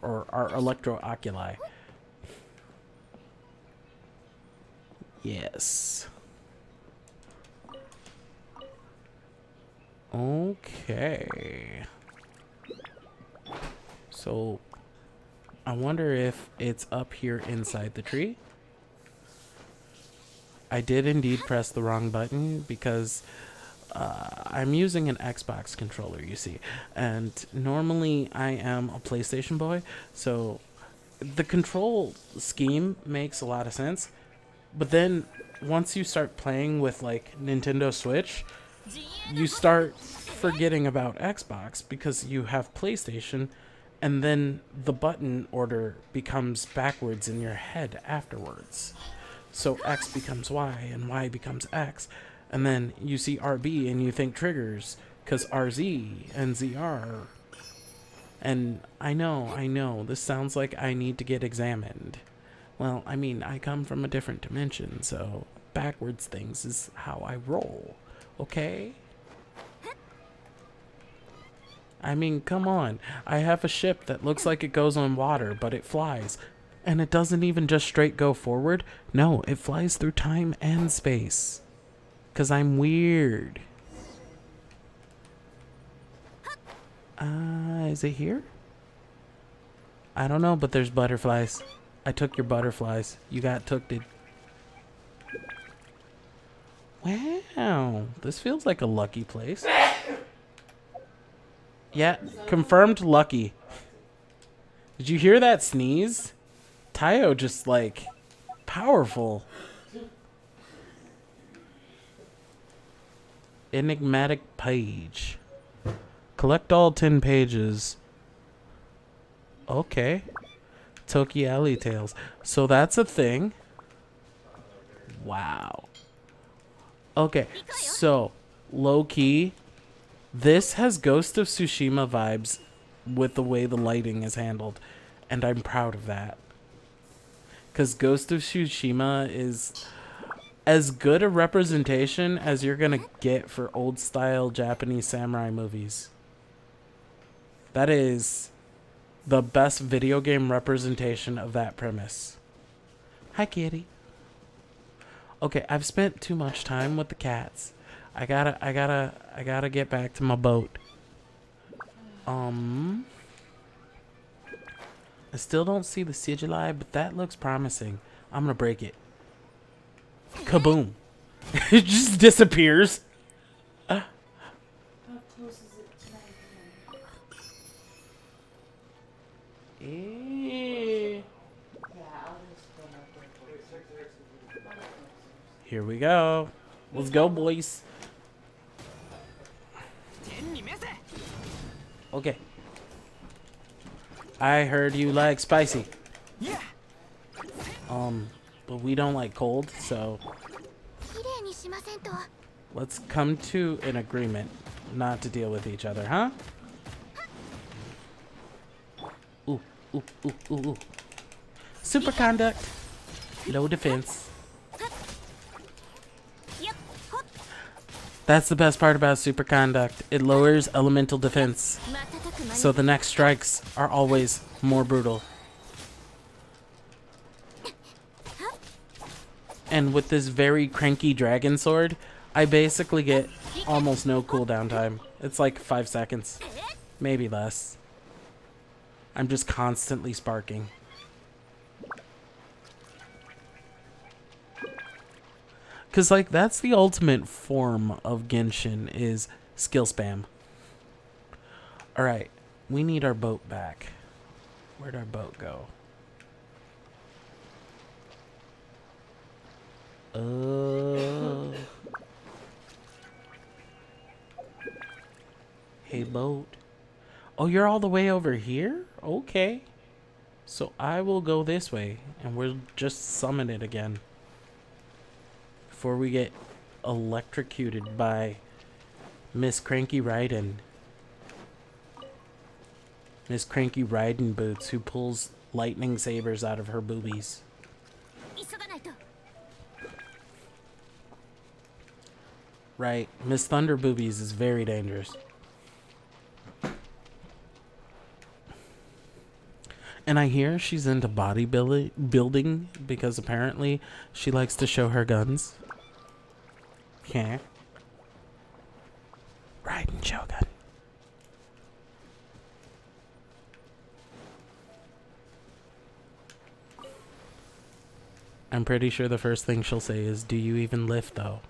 Or our Electro Oculi. Yes. Okay. So, I wonder if it's up here inside the tree. I did indeed press the wrong button because uh, I'm using an Xbox controller, you see. And normally I am a PlayStation boy, so the control scheme makes a lot of sense. But then once you start playing with like Nintendo Switch, you start forgetting about Xbox because you have PlayStation and then the button order becomes backwards in your head afterwards. So X becomes Y and Y becomes X. And then you see RB and you think triggers because RZ and ZR. And I know, I know, this sounds like I need to get examined. Well, I mean, I come from a different dimension, so backwards things is how I roll. Okay? I mean, come on. I have a ship that looks like it goes on water, but it flies. And it doesn't even just straight go forward. No, it flies through time and space. Because I'm weird. Uh, is it here? I don't know, but there's butterflies. I took your butterflies. You got took it. Wow, this feels like a lucky place. Yeah, confirmed lucky. Did you hear that sneeze? Tayo just like powerful. Enigmatic page. Collect all 10 pages. Okay. Toki Alley Tales. So that's a thing. Wow. Okay, so low key, this has Ghost of Tsushima vibes with the way the lighting is handled, and I'm proud of that. Because Ghost of Tsushima is. as good a representation as you're gonna get for old style Japanese samurai movies. That is the best video game representation of that premise. Hi, kitty. Okay, I've spent too much time with the cats. I gotta, I gotta, I gotta get back to my boat. Um, I still don't see the sigili, but that looks promising. I'm gonna break it. Kaboom! it just disappears. How close is it to 9 Eh. Yeah, I'll just go up there. Here we go. Let's go, boys. Okay. I heard you like spicy. Um, but we don't like cold, so... Let's come to an agreement not to deal with each other, huh? Ooh, ooh, ooh, ooh, ooh. Superconduct. Low defense. That's the best part about Superconduct. It lowers elemental defense, so the next strikes are always more brutal. And with this very cranky dragon sword, I basically get almost no cooldown time. It's like 5 seconds, maybe less. I'm just constantly sparking. Cause like that's the ultimate form of Genshin is skill spam. Alright, we need our boat back. Where'd our boat go? Uh. Hey, boat. Oh, you're all the way over here? Okay. So I will go this way, and we'll just summon it again before we get electrocuted by Miss Cranky Riding, Miss Cranky Riding Boots, who pulls lightning sabers out of her boobies. Right, Miss Thunder Boobies is very dangerous. And I hear she's into bodybuilding because apparently she likes to show her guns. Yeah. Raiden Shogun. I'm pretty sure the first thing she'll say is, Do you even lift though?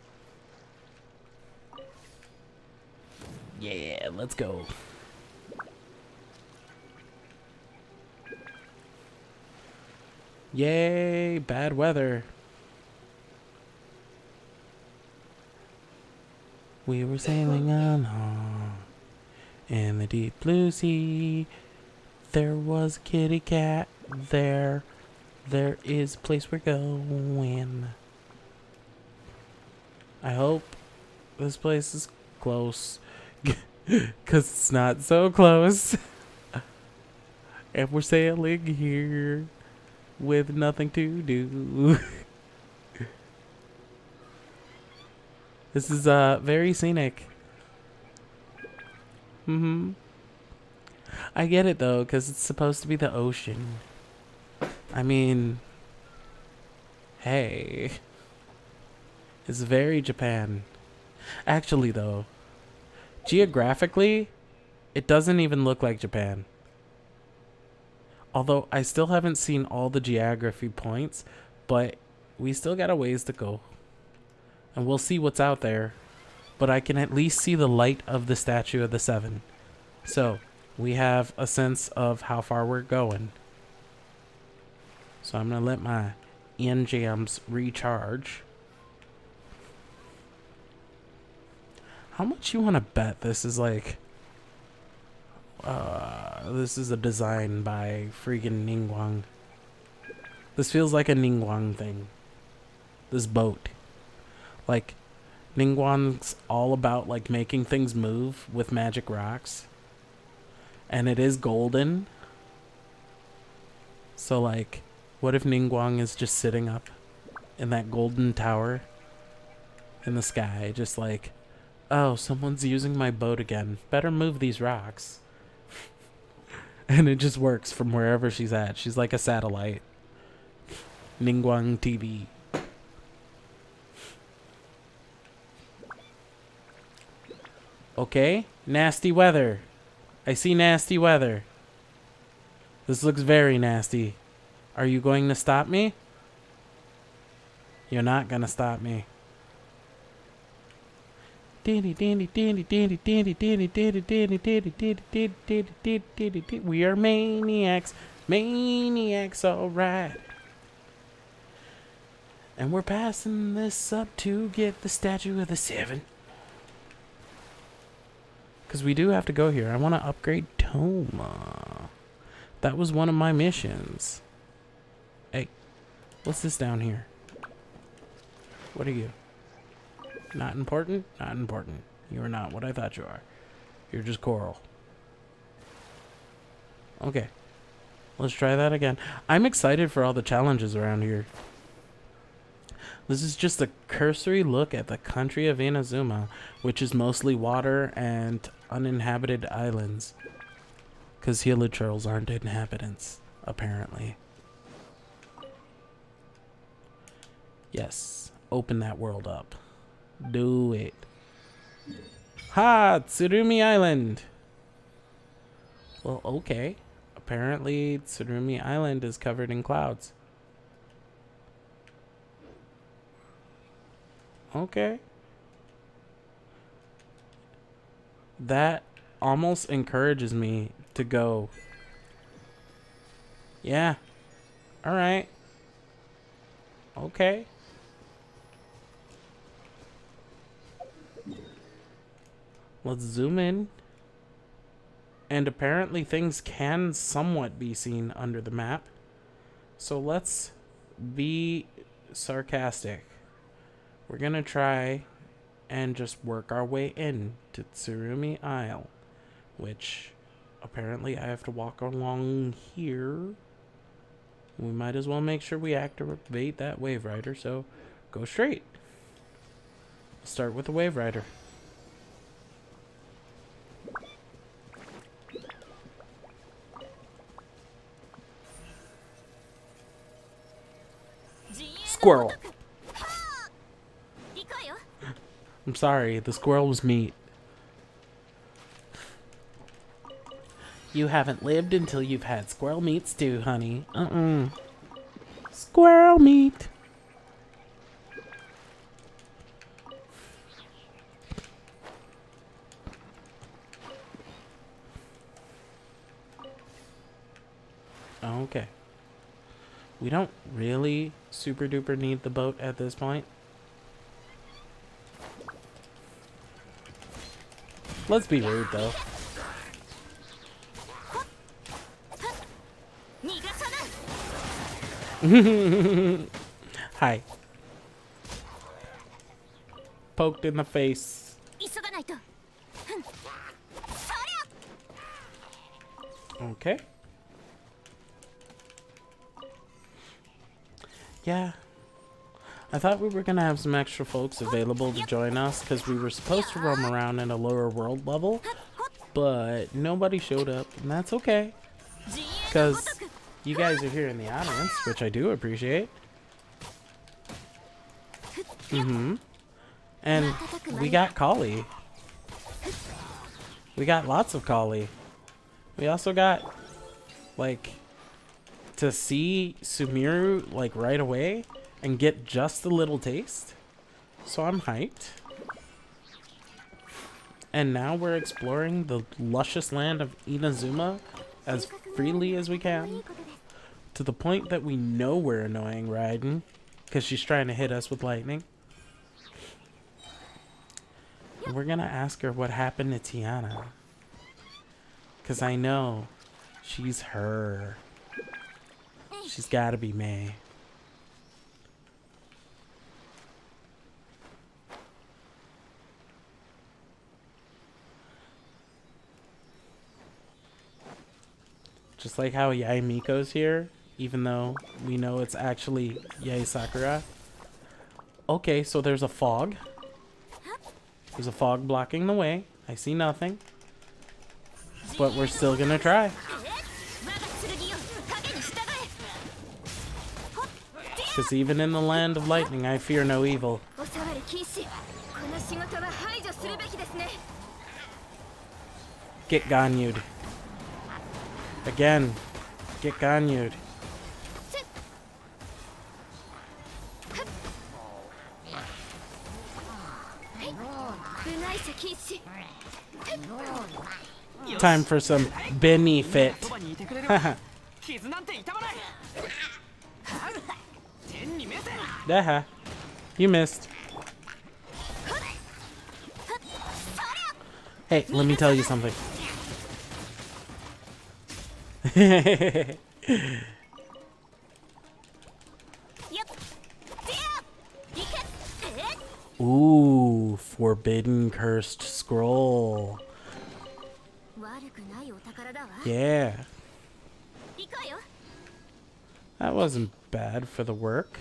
Yeah, let's go. Yay, bad weather. We were sailing along in the deep blue sea. There was a kitty cat there. There is a place we're going. I hope this place is close. Because it's not so close. and we're sailing here with nothing to do. this is uh very scenic. Mhm. I get it though cuz it's supposed to be the ocean. I mean hey. It's very Japan. Actually though, geographically it doesn't even look like Japan. Although I still haven't seen all the geography points, but we still got a ways to go. And we'll see what's out there. But I can at least see the light of the Statue of the Seven. So, we have a sense of how far we're going. So I'm going to let my jams recharge. How much you want to bet this is like uh, this is a design by freaking Ningguang. This feels like a Ningguang thing. This boat. Like, Ningguang's all about, like, making things move with magic rocks. And it is golden. So, like, what if Ningguang is just sitting up in that golden tower in the sky, just like, oh, someone's using my boat again. Better move these rocks. and it just works from wherever she's at. She's like a satellite. Ningguang TV. Okay, nasty weather. I see nasty weather. This looks very nasty. Are you going to stop me? You're not gonna stop me. We are maniacs, maniacs, alright. And we're passing this up to get the statue of the seven. Because we do have to go here. I want to upgrade Thoma. That was one of my missions. Hey, what's this down here? What are you? Not important? Not important. You are not what I thought you are. You're just coral. Okay. Let's try that again. I'm excited for all the challenges around here. This is just a cursory look at the country of Inazuma, which is mostly water and uninhabited islands. Because hilichurls aren't inhabitants, apparently. Yes, open that world up. Do it. Ha! Tsurumi Island! Well, okay. Apparently, Tsurumi Island is covered in clouds. Okay. That almost encourages me to go. Yeah. Alright. Okay. Let's zoom in. And apparently things can somewhat be seen under the map. So let's be sarcastic. We're going to try and just work our way in to Tsurumi Isle, which apparently I have to walk along here. We might as well make sure we activate that wave rider, so go straight. Start with the wave rider. Squirrel. I'm sorry, the squirrel was meat. You haven't lived until you've had squirrel meat stew, honey. Uh-uh. Squirrel meat. Okay. We don't really super duper need the boat at this point. Let's be rude though. Hi. Poked in the face. Okay. Yeah. I thought we were going to have some extra folks available to join us because we were supposed to roam around in a lower world level, but nobody showed up, and that's okay. Because you guys are here in the audience, which I do appreciate. Mm-hmm. And we got Collei. We got lots of Collei. We also got, like, to see Sumeru, like, right away and get just a little taste. So I'm hyped. And now we're exploring the luscious land of Inazuma as freely as we can. To the point that we know we're annoying Raiden. Because she's trying to hit us with lightning. And we're going to ask her what happened to Tiana. Because I know she's her. She's got to be May. Just like how Yae Miko's here, even though we know it's actually Yae Sakura. Okay, so there's a fog. There's a fog blocking the way. I see nothing. But we're still gonna try. Because even in the land of lightning, I fear no evil. Get Ganyu'd. Again. Get Ganyu'd. Time for some benefit. Haha. you missed. Hey, let me tell you something. Ooh, forbidden cursed scroll. Yeah. That wasn't bad for the work.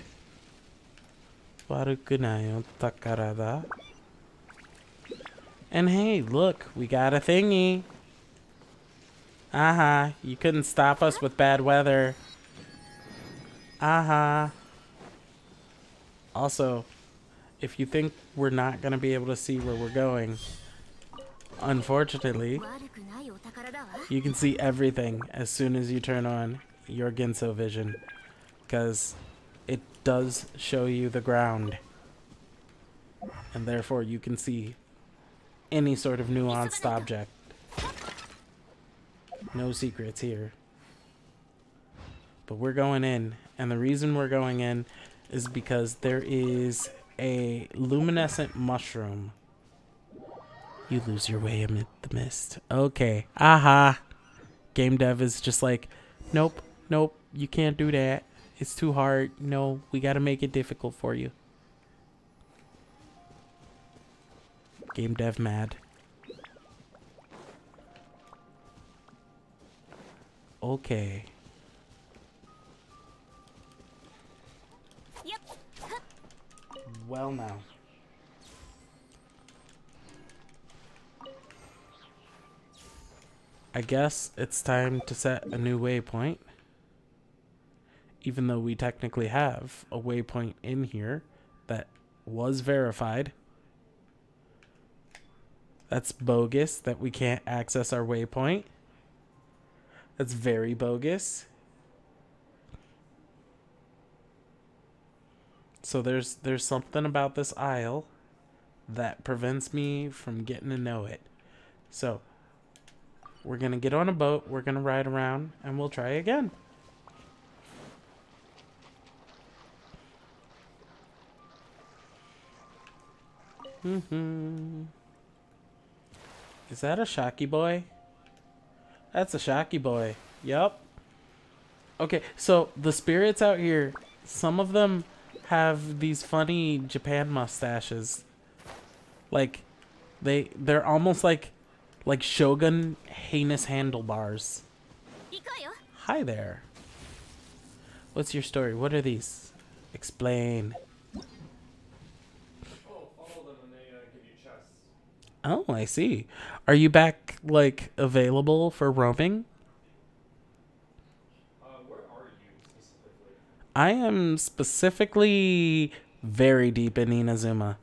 And hey, look, we got a thingy. Uh-huh. You couldn't stop us with bad weather. Uh-huh. Also, if you think we're not going to be able to see where we're going, unfortunately, you can see everything as soon as you turn on your Ginso vision. Because it does show you the ground. And therefore you can see any sort of nuanced object. No secrets here. But we're going in. And the reason we're going in is because there is a luminescent mushroom. You lose your way amid the mist. Okay. Aha. Game dev is just like, nope, nope, you can't do that. It's too hard. No, we gotta make it difficult for you. Game dev mad. Okay. Well now. I guess it's time to set a new waypoint. Even though we technically have a waypoint in here that was verified. That's bogus that we can't access our waypoint. That's very bogus. So there's there's something about this aisle that prevents me from getting to know it. So we're gonna get on a boat, we're gonna ride around, and we'll try again. hmm Is that a Shocky boy? That's a shocky boy. Yep. Okay, so the spirits out here, some of them have these funny Japan mustaches. Like, they they're almost like like Shogun heinous handlebars. Hi there. What's your story? What are these? Explain. Oh, I see. Are you back like available for roaming? I am specifically very deep in Inazuma.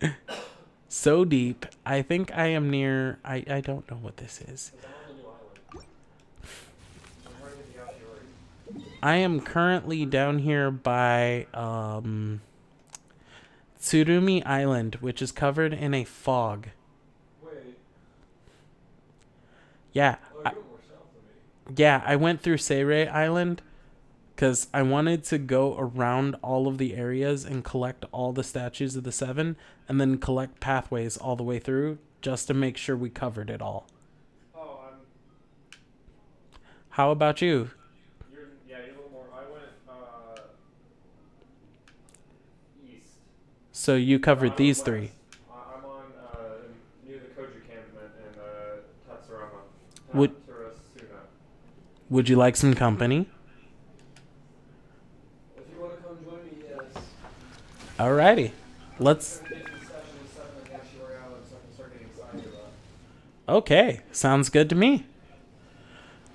so deep. I think I am near I, I don't know what this is. I am currently down here by um Tsurumi Island, which is covered in a fog. Yeah. I, yeah, I went through Seirei Island because I wanted to go around all of the areas and collect all the statues of the seven and then collect pathways all the way through just to make sure we covered it all. Oh, I'm. How about you? You're. Yeah, you're a little more. I went. Uh. East. So you covered these three. I- I'm on. Uh, near the Kujou campment in uh, Tatarasuna. Would- Would you like some company? If you want to come join me, yes. Alrighty. Let's Get to the session with seven and Yashiori Okay, sounds good to me.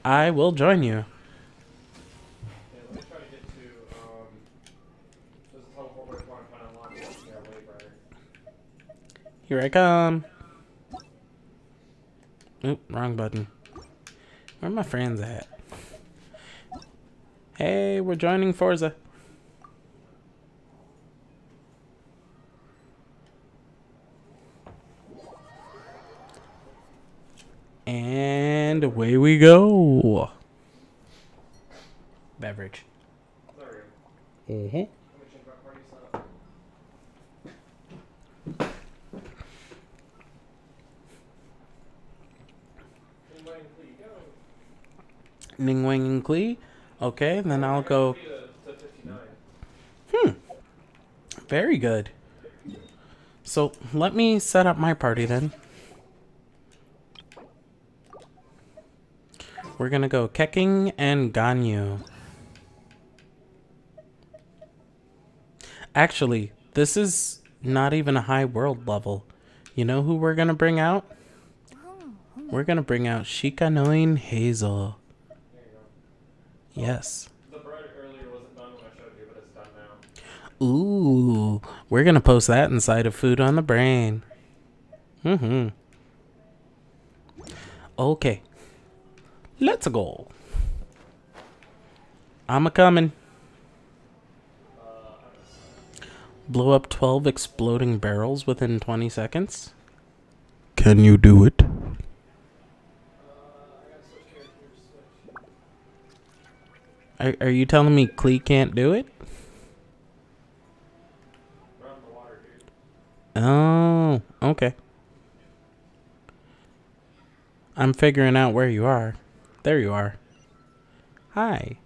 I will join you. Yeah, let me try to get to, um, there's a teleport where I'm trying to unlock it. Yeah, way brighter. Here I come. Oop, wrong button. Where are my friends at? Hey, we're joining Forza. And away we go. Beverage. Sorry. Mm-hmm. Let me check my party setup. Anybody please go. Ningguang and Klee. Okay, then I'll go. Be to, to 59. Hmm. Very good. So let me set up my party then. We're gonna go Keqing and Ganyu. Actually, this is not even a high world level. You know who we're gonna bring out? We're gonna bring out Shikanoin Heizou. There you go. Yes. The bread earlier wasn't done when I showed you, but it's done now. Ooh, we're gonna post that inside of Food on the Brain. Mm-hmm. Okay. Let's go. I'm a coming. Blow up 12 exploding barrels within 20 seconds. Can you do it? Uh, I gotta switch characters. Switch. Are, are you telling me Klee can't do it? Water. Oh, okay. I'm figuring out where you are. There you are. Hi.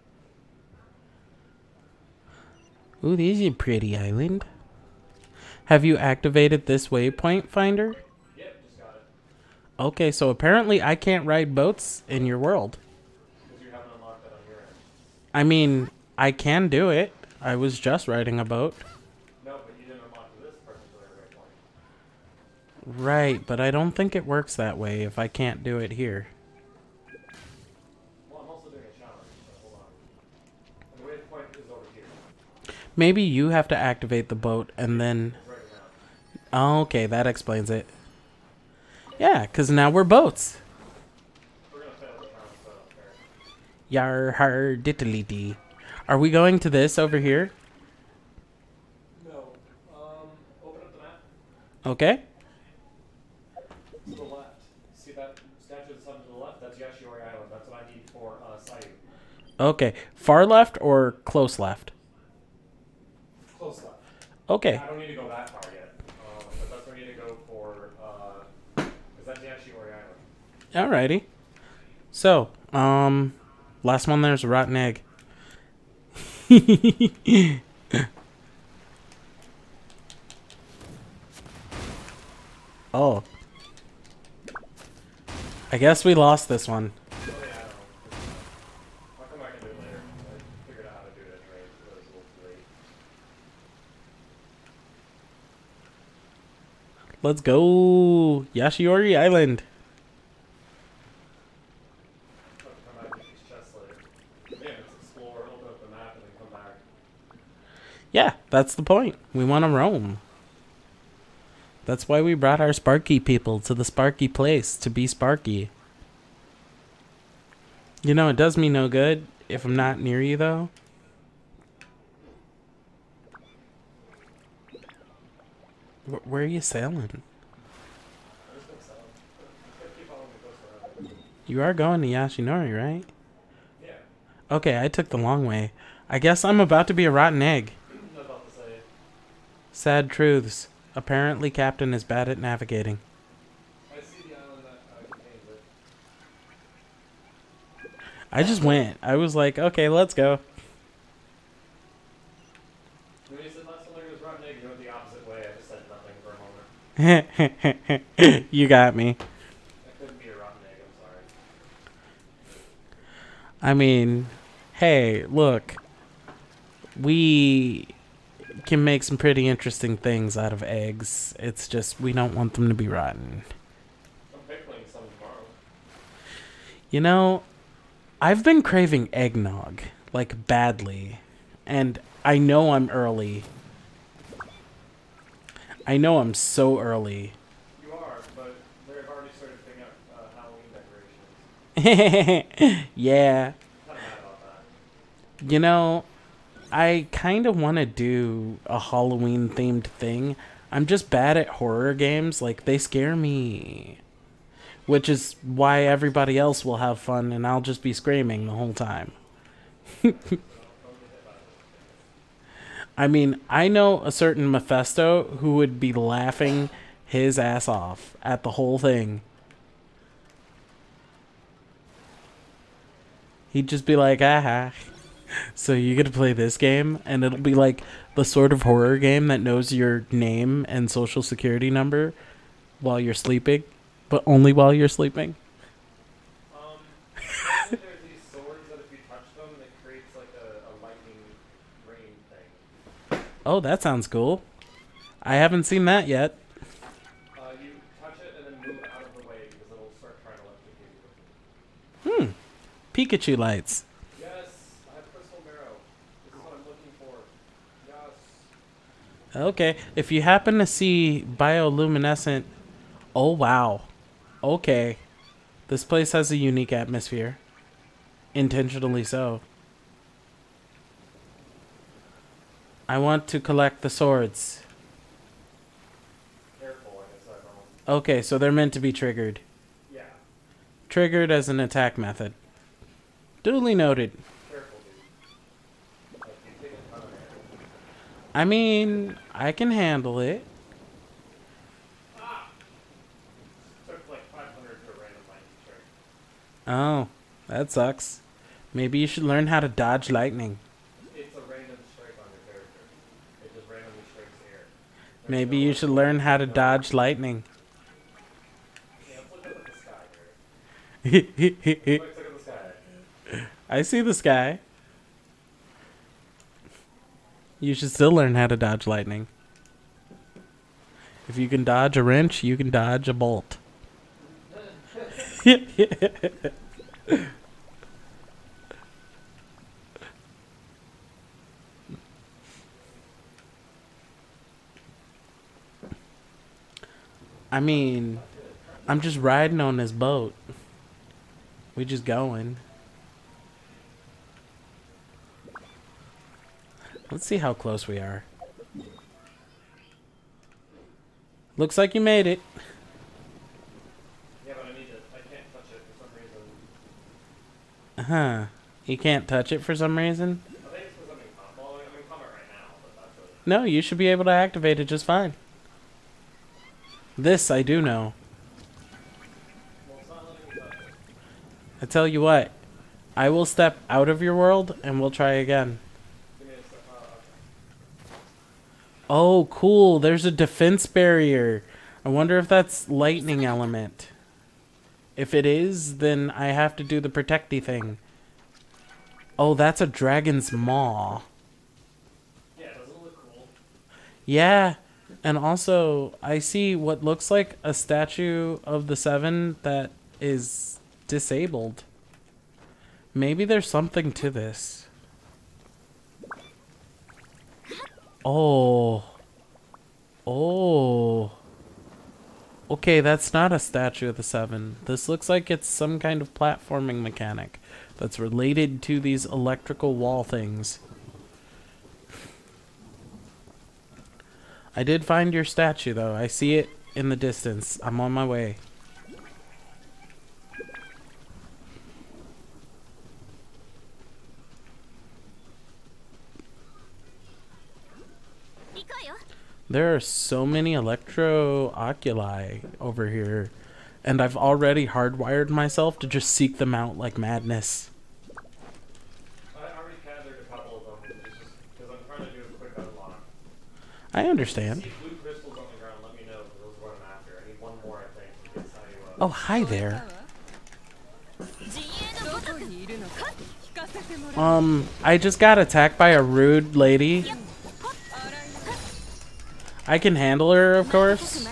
Ooh, this is a pretty island. Have you activated this waypoint finder? Yep, just got it. Okay, so apparently I can't ride boats in your world. Because you haven't unlocked that on your end. I mean, I can do it. I was just riding a boat. No, but you didn't unlock this particular waypoint. Right, but I don't think it works that way if I can't do it here. Well, I'm also doing a challenge, so hold on. The waypoint is over here. Maybe you have to activate the boat and then. Right now. Oh, okay, that explains it. Yeah, because now we're boats. We're gonna fail the challenge, so I don't care. Yar har diddly dee. Are we going to this over here? No. Um, open up the map. Okay. To the left. See that statue of the sun to the left? That's Yashiori Island. That's what I need for uh, Sayu. Okay. Far left or close left? Close left. Okay. I don't need to go that far yet. Um, but that's where I need to go for, uh, because that's Yashiori Island. Alrighty. So, um, last one there's a rotten egg. oh. I guess we lost this one. Let's go! don't know. I'll come back and do it later. I figured out how to do it anyway, so it was a little too late. Let's go. Yashiori Island. I'll have to come back and fix chests later. Yeah, let's explore, open up the map, and then come back. Yeah, that's the point. We want to roam. That's why we brought our Sparky people to the Sparky place to be Sparky. You know, it does me no good if I'm not near you, though. Where are you sailing? I just think so. Just gotta keep following the coast around. You are going to Yashiori, right? Yeah. Okay, I took the long way. I guess I'm about to be a rotten egg. I was about to say. Sad truths. Apparently, Captain is bad at navigating. I just went. I was like, okay, let's go. You got me. I mean, hey, look. We can make some pretty interesting things out of eggs. It's just we don't want them to be rotten. I'm pickling some of You know, I've been craving eggnog, like badly. And I know I'm early. I know I'm so early. You are, but they've already started putting up uh, Halloween decorations. yeah. Kind of mad about that. You know, I kind of want to do a Halloween themed thing. I'm just bad at horror games. Like, they scare me. Which is why everybody else will have fun and I'll just be screaming the whole time. I mean, I know a certain Mephisto who would be laughing his ass off at the whole thing. He'd just be like, ah. So you get to play this game, and it'll be like the sort of horror game that knows your name and social security number while you're sleeping, but only while you're sleeping. Um, isn't there these swords that if you touch them, it creates like a, a lightning rain thing? Oh, that sounds cool. I haven't seen that yet. Uh, you touch it and then move out of the way because it'll start trying to electrocute you. Hmm. Pikachu lights. Yes, I have crystal marrow. This is what I'm looking for. Yes. Okay. If you happen to see bioluminescent. Oh, wow. Okay. This place has a unique atmosphere. Intentionally so. I want to collect the swords. Careful, like I said, Ronald. Okay, so they're meant to be triggered. Yeah, Triggered as an attack method. Duly noted. careful, dude. Like, you take a ton of damage. I mean, I can handle it. Took like 500 to a random lightning strike. Oh, that sucks. Maybe you should learn how to dodge lightning. It's a random strike on your character. It just randomly strikes air. There's Maybe you should learn how to dodge lightning. Yeah, let's look up at the sky, I Let's look at the sky. see the sky. You should still learn how to dodge lightning. If you can dodge a wrench, you can dodge a bolt. I mean, I'm just riding on this boat. We just going. Let's see how close we are. Looks like you made it. Yeah, but I need to. I can't touch it for some reason. Huh. You can't touch it for some reason? I think it's because I'm in combat. I'm in combat right now, but that's really. No, you should be able to activate it just fine. This I do know. Well, it's not letting me touch it. I tell you what, I will step out of your world and we'll try again. Give me a sec. Uh, okay. Oh, cool. There's a defense barrier. I wonder if that's lightning element. If it is, then I have to do the protecty thing. Oh, that's a dragon's maw. Yeah, doesn't look cool? Yeah. And also, I see what looks like a statue of the seven that is disabled. Maybe there's something to this. Oh. Oh. Okay, that's not a statue of the seven. This looks like it's some kind of platforming mechanic that's related to these electrical wall things. I did find your statue, though. I see it in the distance. I'm on my way. There are so many electro oculi over here, and I've already hardwired myself to just seek them out like madness. I already gathered a couple of them. It's just because I'm trying to do a quick unlock. I understand. See blue crystals on the ground. Let me know because those are what I'm after. I need one more, I think. to get Sayua. Oh, hi there. Um, I just got attacked by a rude lady. I can handle her, of course.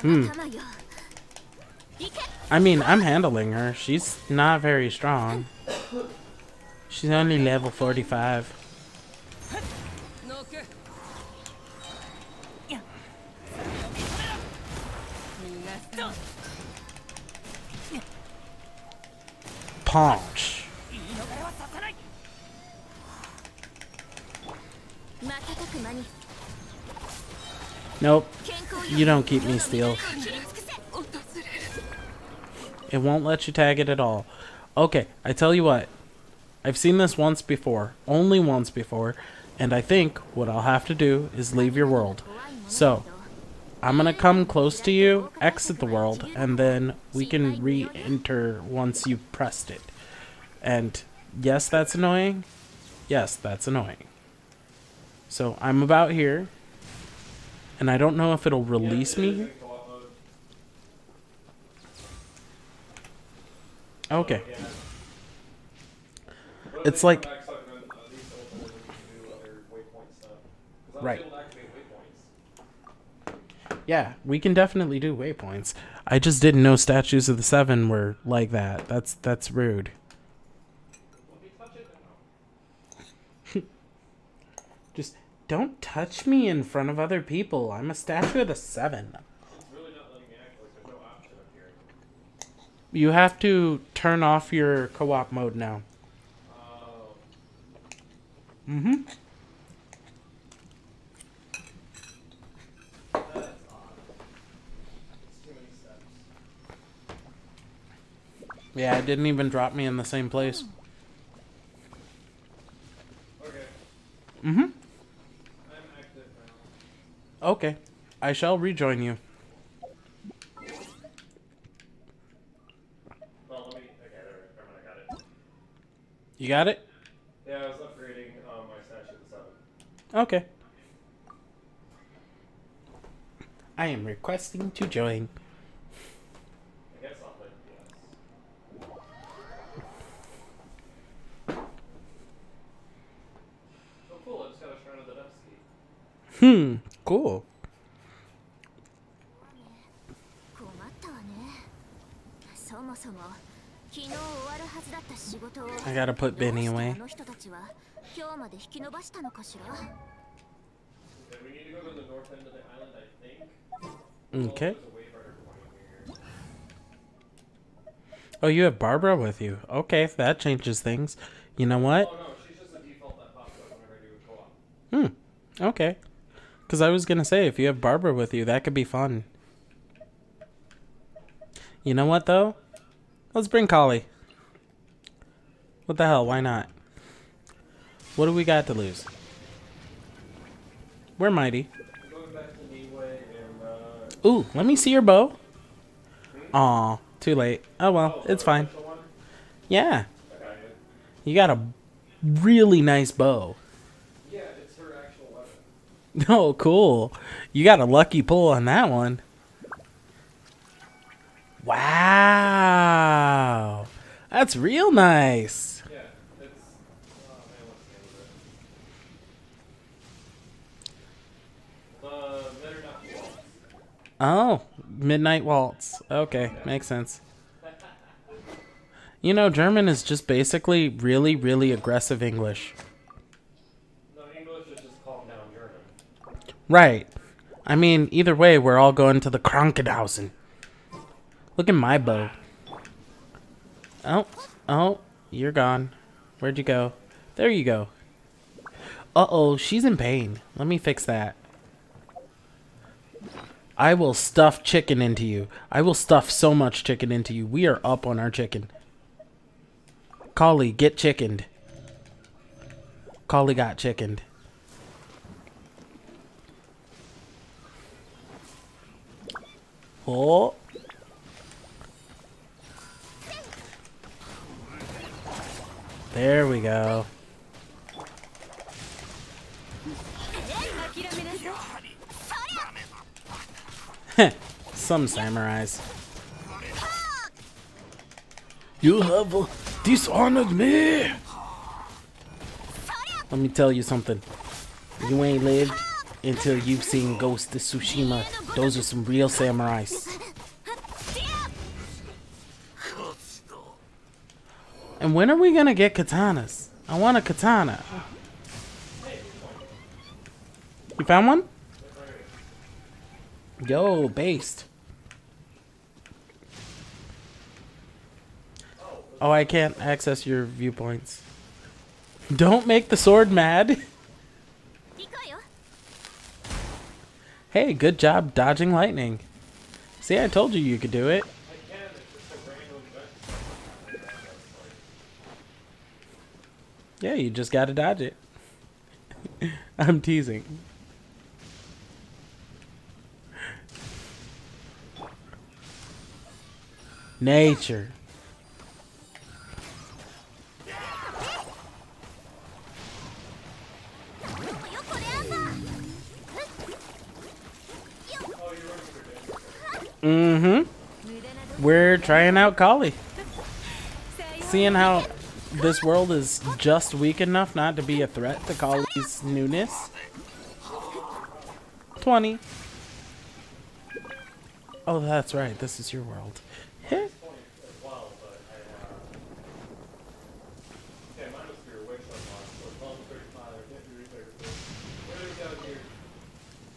Hmm. I mean, I'm handling her. She's not very strong. She's only level 45. punch. Nope. You don't keep me still. It won't let you tag it at all. Okay, I tell you what. I've seen this once before. Only once before. And I think what I'll have to do is leave your world. So, I'm gonna come close to you, exit the world, and then we can re enter once you've pressed it. And yes, that's annoying. Yes, that's annoying. So, I'm about here. And I don't know if it'll release me. Okay. It's like Right. Yeah, we can definitely do waypoints. I just didn't know statues of the seven were like that. That's that's rude. just don't touch me in front of other people. I'm a statue of the seven. You have to turn off your co-op mode now. Mm-hmm. Yeah, it didn't even drop me in the same place. Okay, Mm-hmm. I'm active now. Okay. I shall rejoin you. Well, let me. Okay, there we go. I got it. You got it? Yeah, I was upgrading um, my statue of the seven. Okay. I am requesting to join. I think. Okay. There's a wayfinder point here. Oh, you have Barbara with you. Okay, that changes things. You know what? Oh no, she's just the default that pops up whenever I do a co-op. Hmm. Okay. Because I was going to say, if you have Barbara with you, that could be fun. You know what, though? Let's bring Collei. What the hell? Why not? What do we got to lose? We're mighty. Ooh, let me see your bow. Aw, too late. Oh well, it's fine. Yeah, you got a really nice bow. Yeah, it's her actual weapon. Oh, cool. You got a lucky pull on that one. Wow. That's real nice. Oh. Oh, Midnight Waltz. Okay, makes sense. You know, German is just basically really, really aggressive English. No, English is just calm down German. Right. I mean, either way, we're all going to the Krankenhausen. Look at my bow. Oh, oh, you're gone. Where'd you go? There you go. Uh oh, she's in pain. Let me fix that. I will stuff chicken into you. I will stuff so much chicken into you. We are up on our chicken. Collei, get chickened. Collei got chickened. There we go. Some samurais. You have dishonored me. Let me tell you something. You ain't lived. Until you've seen Ghost of Tsushima. Those are some real samurais. And when are we gonna get katanas? I want a katana. You found one? Yo, based. Oh, I can't access your viewpoints. Don't make the sword mad. Hey, good job dodging lightning. See, I told you you could do it. Yeah, you just gotta dodge it. I'm teasing. Nature. Mm-hmm. We're trying out Collei. Seeing how this world is just weak enough not to be a threat to Collei's newness. 20. Oh, that's right. This is your world.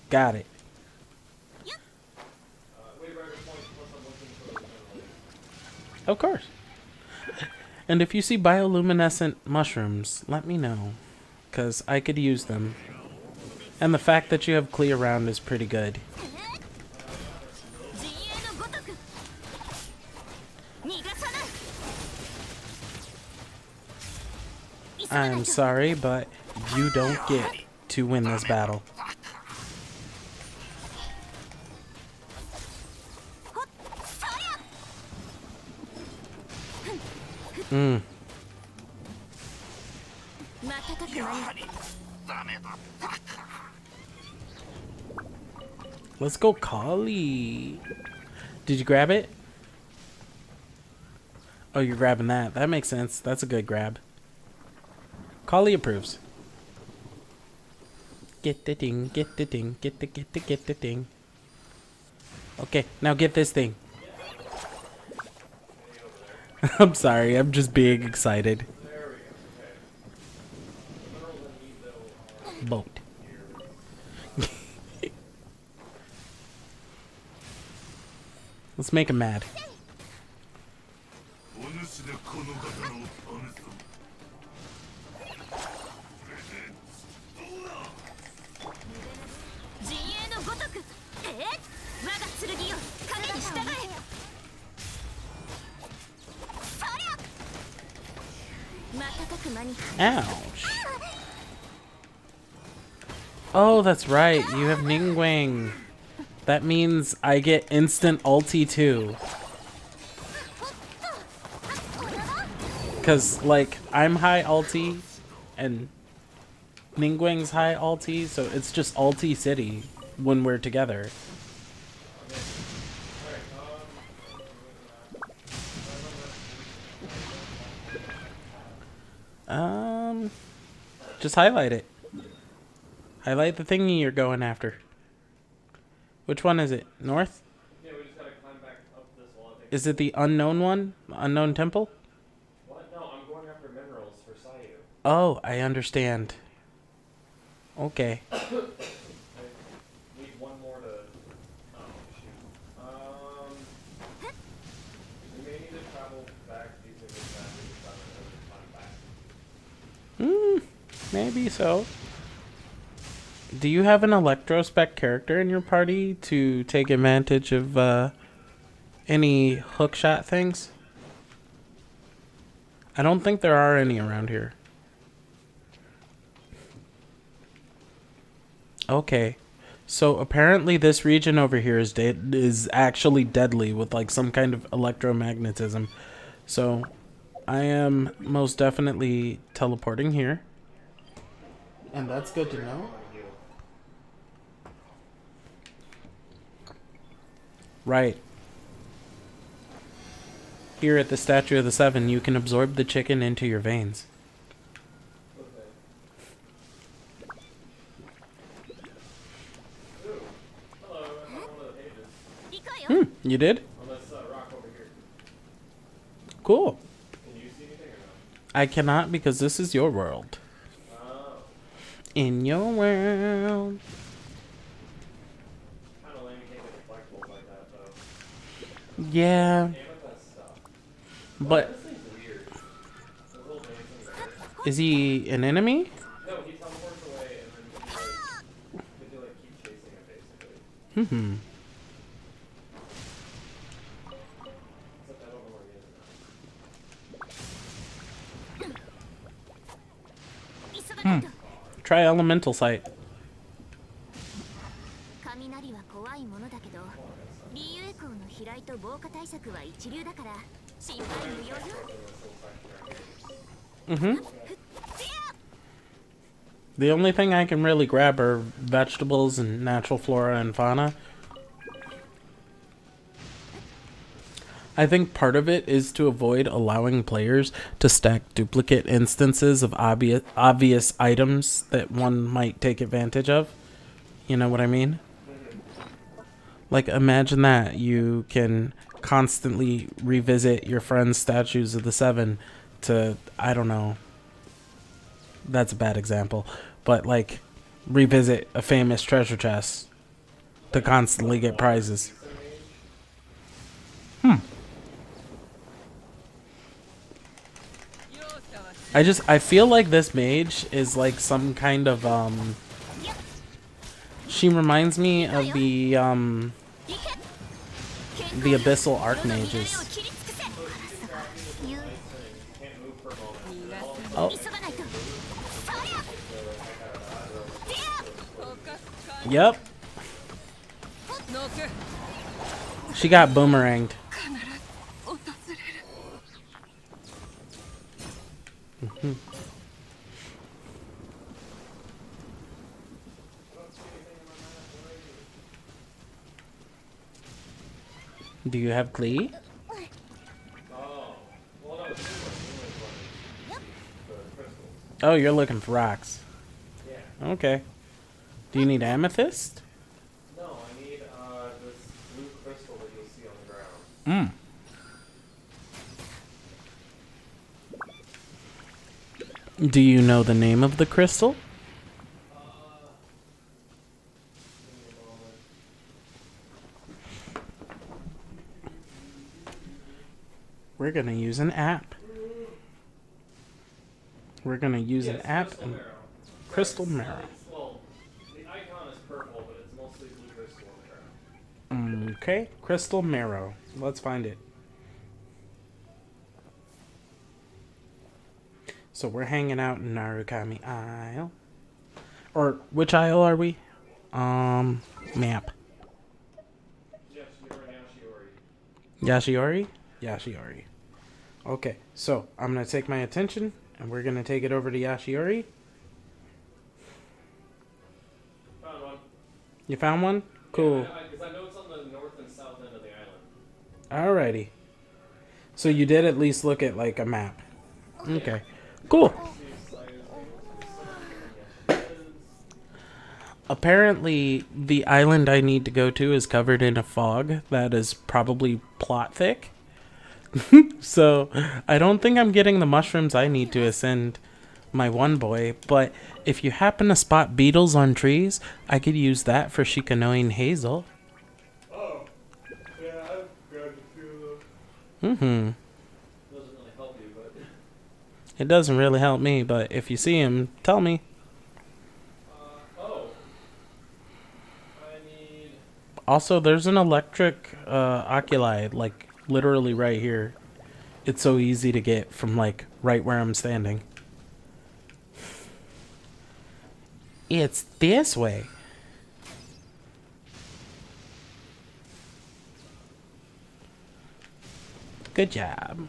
Got it. Of course. And if you see bioluminescent mushrooms, let me know, because I could use them. And the fact that you have Klee around is pretty good. I'm sorry, but you don't get to win this battle. Hmm. Let's go Collei. Did you grab it? Oh, you're grabbing that. That makes sense. That's a good grab. Collei approves. Get the ding, get the ding, get the, get the, get the ding. Okay, now get this thing. I'm sorry, I'm just being excited. Boat. Let's make him mad. Ouch. Oh, that's right. You have Ningguang. That means I get instant ulti too. Cause like I'm high ulti and Ningguang's high ulti, so it's just ulti city when we're together. Um, just highlight it. Highlight the thingy you're going after. Which one is it? North? Yeah, we just gotta climb back up this wall. Is it the unknown one? Unknown temple? What? No, I'm going after minerals for Sayu. Oh, I understand. Okay. I need one more to. Oh shoot. Um. We may need to travel back using this map Hmm, maybe so. Do you have an electrospec character in your party to take advantage of uh, any hookshot things? I don't think there are any around here. Okay. So apparently this region over here is is actually deadly with like some kind of electromagnetism. So I am most definitely teleporting here. And that's good to know. Right. Here at the Statue of the Seven, you can absorb the chicken into your veins. Hmm, you did? Cool. I cannot because this is your world. Oh. In your world. Kind of lame you can't get collectibles like that, though. Yeah, but This thing's weird. Those little dancing bears. is he an enemy? No, he teleports away and then he, like, you like, keep chasing him, basically. Hmm. Hmm. Try elemental sight. Mm-hmm. The only thing I can really grab are vegetables and natural flora and fauna, I think part of it is to avoid allowing players to stack duplicate instances of obvious obvious items that one might take advantage of. You know what I mean? Like imagine that you can constantly revisit your friend's statues of the seven to I don't know. That's a bad example, but like revisit a famous treasure chest to constantly get prizes. I just, I feel like this mage is like some kind of, um, she reminds me of the, um, the Abyssal Archmages. Oh. Yep. She got boomeranged. Mhm. Do you have Klee? Oh. Well, no, it's the crystals. Oh, you're looking for rocks. Yeah. Okay. Do you need amethyst? No, I need uh, this blue crystal that you'll see on the ground. Mm. Do you know the name of the crystal? Give me a moment. We're gonna use an app. We're gonna use Yeah, an app crystal and marrow. crystal marrow. Well, the icon is purple, but it's mostly blue crystal on. Okay, crystal marrow. Let's find it. So we're hanging out in Narukami Isle. Or which aisle are we? Um, map. Yes, you're in Yashiori. Yashiori? Okay, so I'm gonna take my attention and we're gonna take it over to Yashiori. Found one. You found one? Cool. Because I know it's on the north and south end of the island. Alrighty. So you did at least look at like a map. Okay. Cool. Apparently, the island I need to go to is covered in a fog that is probably plot thick. so, I don't think I'm getting the mushrooms I need to ascend my one boy, but if you happen to spot beetles on trees, I could use that for Shikanoin Heizou. Oh. Yeah, I've grabbed a few of those. Mm hmm. Doesn't really help you, but. It doesn't really help me, but if you see him, tell me. Uh, oh. I need. Also, there's an electric uh, oculi, like literally right here. It's so easy to get from like right where I'm standing. It's this way. Good job.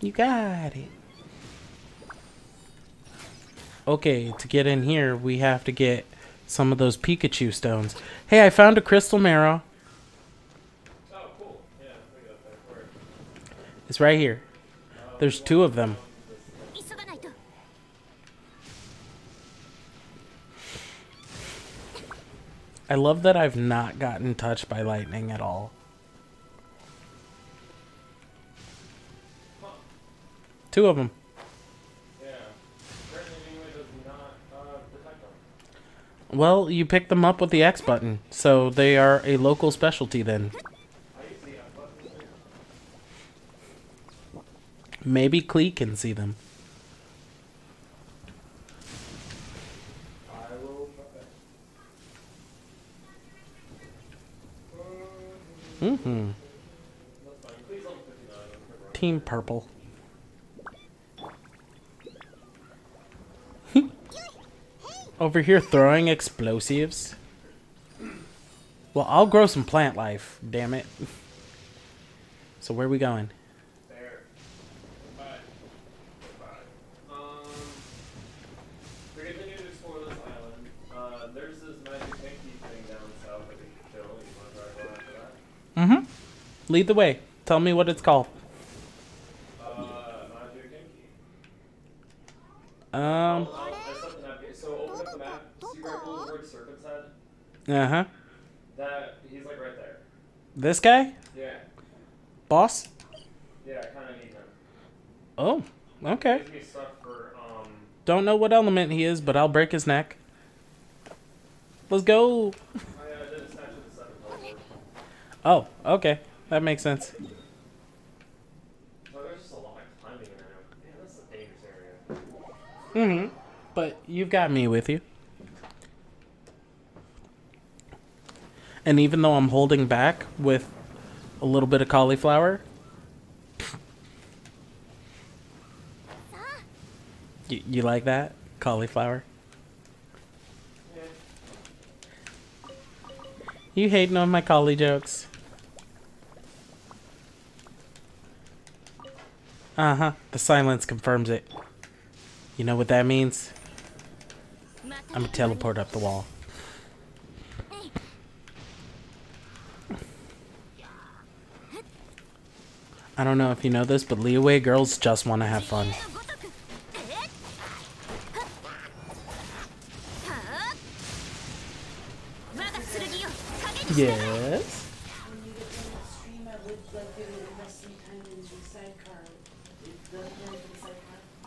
You got it. Okay, to get in here, we have to get some of those Pikachu stones. Hey, I found a crystal marrow. Oh, cool. Yeah, it's right here. There's two of them. I love that I've not gotten touched by lightning at all. Two of them. Yeah. Well, you pick them up with the X button, so they are a local specialty then. Maybe Klee can see them. Mm-hmm. That's fine. Please level 59. I'm sure. Team Purple. Over here throwing explosives. Well, I'll grow some plant life, damn it. So where are we going? There. Bye. Bye. Um, we continue to explore this island. Uh, there's this Maguu Kenki thing down south that we can kill. You want to try after that? Mm-hmm. Lead the way. Tell me what it's called. Uh, magic. Um, I'll, I'll, I set the navigation. So open up the map. See right below the word serpent's head? uh-huh. That, he's like right there. This guy? Yeah. Boss? Yeah, I kind of need him. Oh, okay. Gives me stuff for, um, Don't know what element he is, but I'll break his neck. Let's go. Uh, did a snatch of the seven teleport. Oh, okay. That makes sense. So there's a lot of climbing in there. Man, this a dangerous area. Mm-hmm. But you've got me with you. And even though I'm holding back with a little bit of cauliflower, you, you like that? Cauliflower? You hating on my collie jokes? Uh huh. The silence confirms it. You know what that means? I'm gonna teleport up the wall. I don't know if you know this, but Leeway girls just want to have fun. Yes.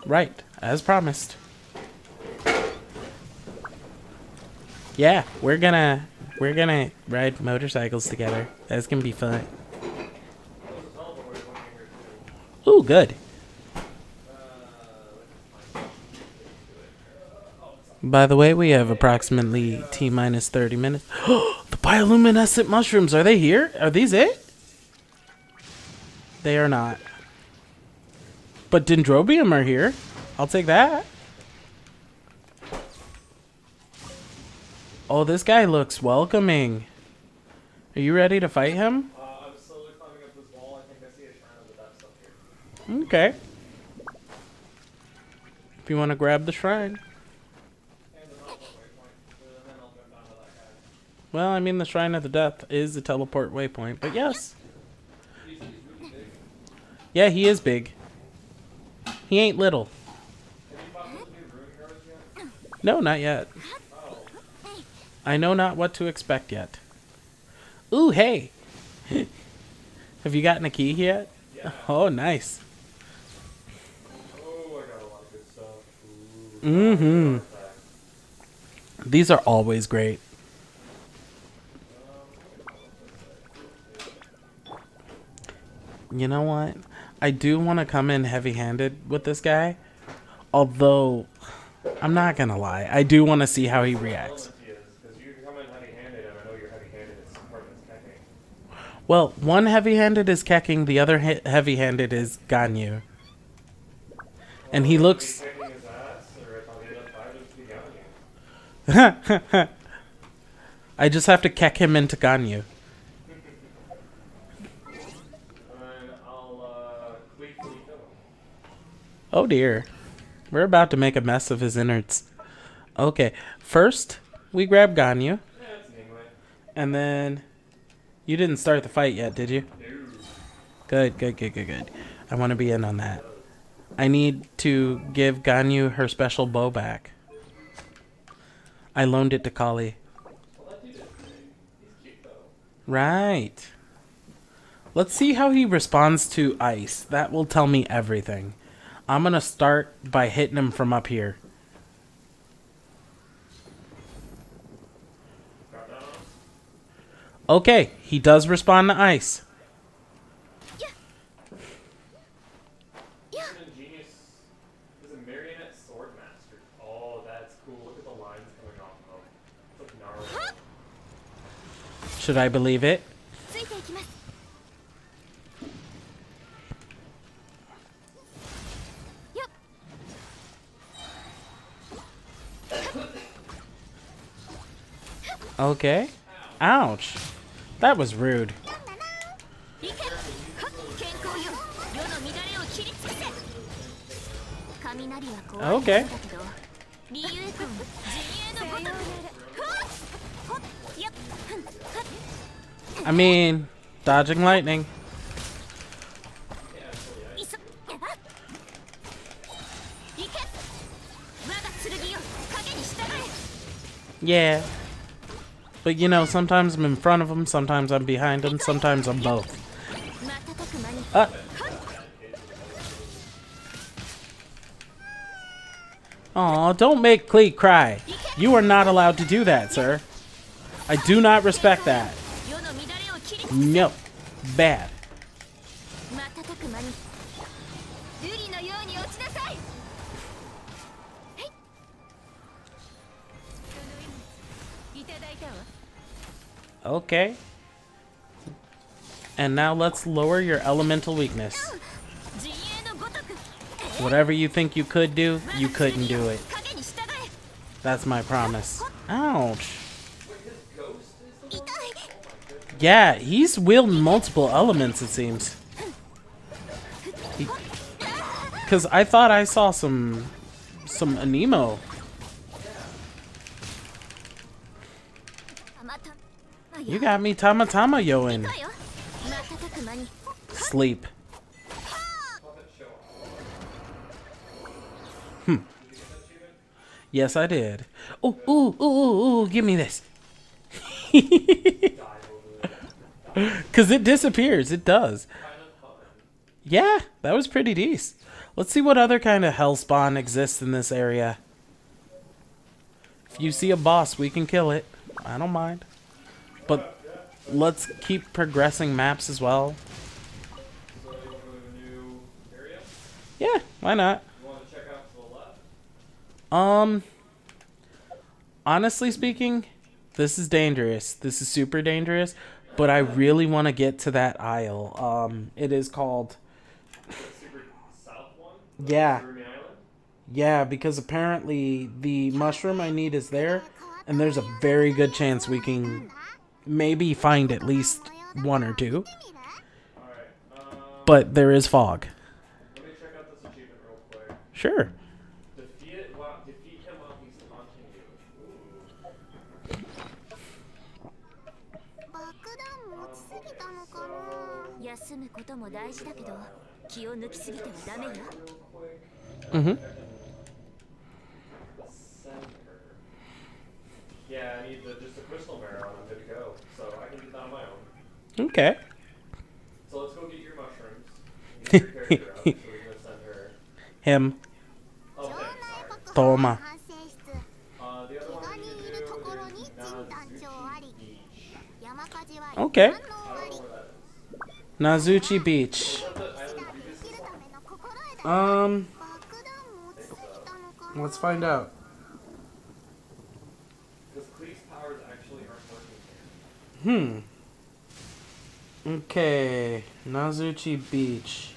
Right, as promised. Yeah, we're gonna we're gonna ride motorcycles together. That's gonna be fun. Ooh, good. By the way, we have approximately T minus 30 minutes. the bioluminescent mushrooms, are they here? Are these it? They are not. But Dendrobium are here. I'll take that. Oh, this guy looks welcoming. Are you ready to fight him? Uh, I'm slowly climbing up this wall. I think I see a shrine of the depths up here. Okay. If you want to grab the shrine. And the teleport waypoint. And then I'll jump down to that guy. Well, I mean, the Shrine of the Depths is the teleport waypoint, but yes. He's, he's really big. Yeah, he is big. He ain't little. Have you fought with the new rune guards yet? No, not yet. I know not what to expect yet. Ooh, hey! Have you gotten a key yet? Oh, nice. Oh, I got a lot of good stuff. Ooh. Mm-hmm. These are always great. You know what? I do want to come in heavy-handed with this guy. Although, I'm not gonna lie. I do want to see how he reacts. Well, one heavy-handed is Keqing, the other he- heavy-handed is Ganyu. And he looks... if he's kicking his ass, or if I'll get up five, just be you. I just have to Keck him into Ganyu. Oh dear. We're about to make a mess of his innards. Okay, first, we grab Ganyu. And then... You didn't start the fight yet, did you? Good, good, good, good, good. I want to be in on that. I need to give Ganyu her special bow back. I loaned it to Collei. Right. Let's see how he responds to ice. That will tell me everything. I'm gonna start by hitting him from up here. Okay, he does respond to ice. He's an ingenious. He's a marionette sword master. Oh, that's cool. Look at the lines coming off of him. It's like Naruto. Should I believe it? Okay. Ouch. That was rude. Okay. I mean, dodging lightning. Yeah. But you know, sometimes I'm in front of them, sometimes I'm behind them, sometimes I'm both. Uh. Aw, don't make Klee cry. You are not allowed to do that, sir. I do not respect that. No. Bad. Okay. And now let's lower your elemental weakness. Whatever you think you could do, you couldn't do it. That's my promise. Ouch. Yeah, he's wielding multiple elements, it seems. Because I thought I saw some... some Anemo. You got me Tama Tama yoing. Sleep. Hmm. Yes, I did. Ooh, ooh, ooh, ooh, ooh, give me this. Because it disappears. It does. Yeah, that was pretty decent. Let's see what other kind of hell spawn exists in this area. If you see a boss, we can kill it. I don't mind. But let's keep progressing maps as well. Yeah, why not? Um, honestly speaking, this is dangerous. This is super dangerous. But I really want to get to that aisle. Um, it is called The super south one? yeah, yeah. Because apparently the mushroom I need is there, and there's a very good chance we can maybe find at least one or two. But there is fog. let ことも大事だけど気を抜きすぎてはダメよ Mm-hmm. Yeah, I need the, just a crystal marrow and I'm good to go. So I can do that on my own. Okay. So let's go get your mushrooms. Get your character out so we can send her. Him. Oh, okay, sorry. Toma. Uh, the other one we need to do now is Zuki Beach. Okay. Nazuchi Beach. Um, let's find out. Hmm. Okay, Nazuchi Beach.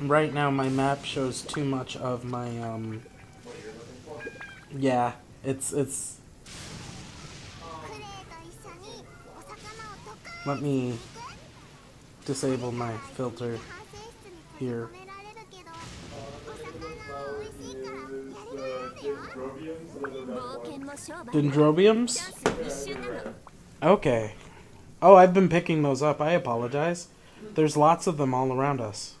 Right now, my map shows too much of my um. Yeah, it's it's Let me disable my filter here. Dendrobiums? Okay. Oh, I've been picking those up. I apologize. There's lots of them all around us.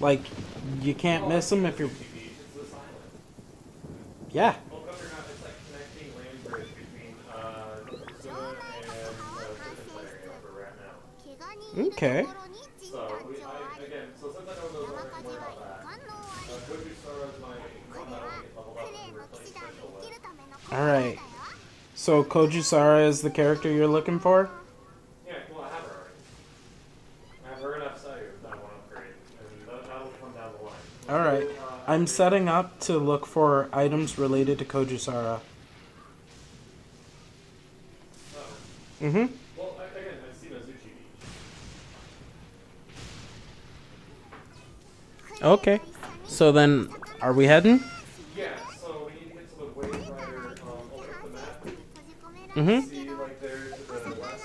Like, you can't miss them if you're... Yeah. Okay. So we, I, again, so since I know those aren't more about that, uh, Kujou Sara is my one that only get leveled up and replace special with. All right. So Kujou Sara is the character you're looking for? Yeah, well, I have her already. I have her and Sayu that I want to upgrade, and that, that'll come down the line. All right. Uh, I'm setting up to look for items related to Kujou Sara. oh. Mm-hmm. Well, I, again, I've seen Azuchi Beach. Okay. So then, are we heading? Yeah, so we need to get to the Wave Rider, um, open up the map, Mm-hmm. see, like, there's the west,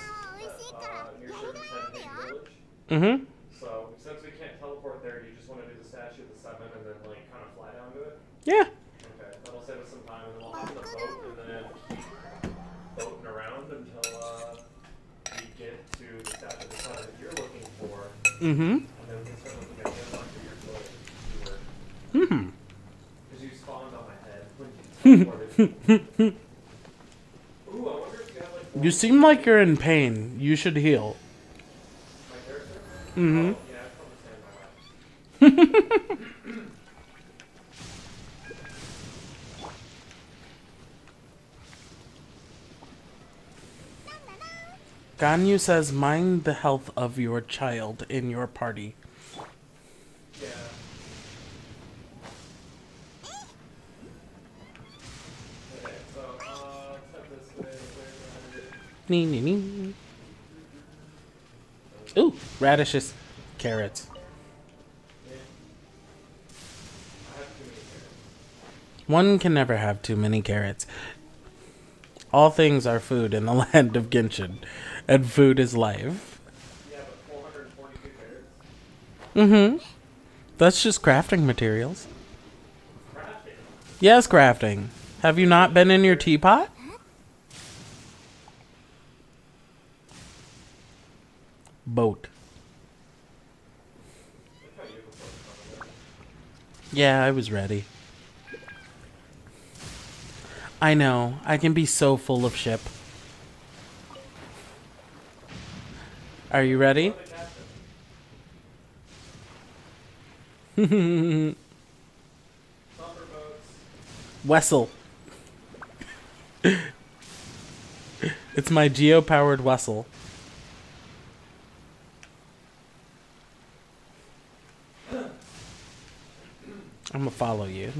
uh, near Serpent's Head Main Village. Mm-hmm. So, since we can't teleport there, you just want to do the Statue of the Seven and then, like, kind of fly down to it? Yeah. Okay, that'll save us some time, and then we'll hop in the boat and then keep boating around until, uh, we get to the Statue of the Seven that you're looking for, Mm-hmm. and then we can start looking at the for your boat. Mm-hmm. Because you spawned on my head when you. Ooh, I wonder if you have, like, You seem like you're in pain. You should heal. my character? Mm-hmm. Oh, yeah, I probably stand by that. Ganyu says, mind the health of your child in your party. Yeah. Nee, nee, nee. Ooh, radishes. Carrots. One can never have too many carrots. All things are food in the land of Genshin, and food is life. Yeah, but 442 carrots? Mm-hmm. That's just crafting materials. Yes, crafting. Have you not been in your teapot? Boat. Yeah, I was ready. I know. I can be so full of ship. Are you ready? Wessel. it's my geo powered Wessel. I'm gonna follow you.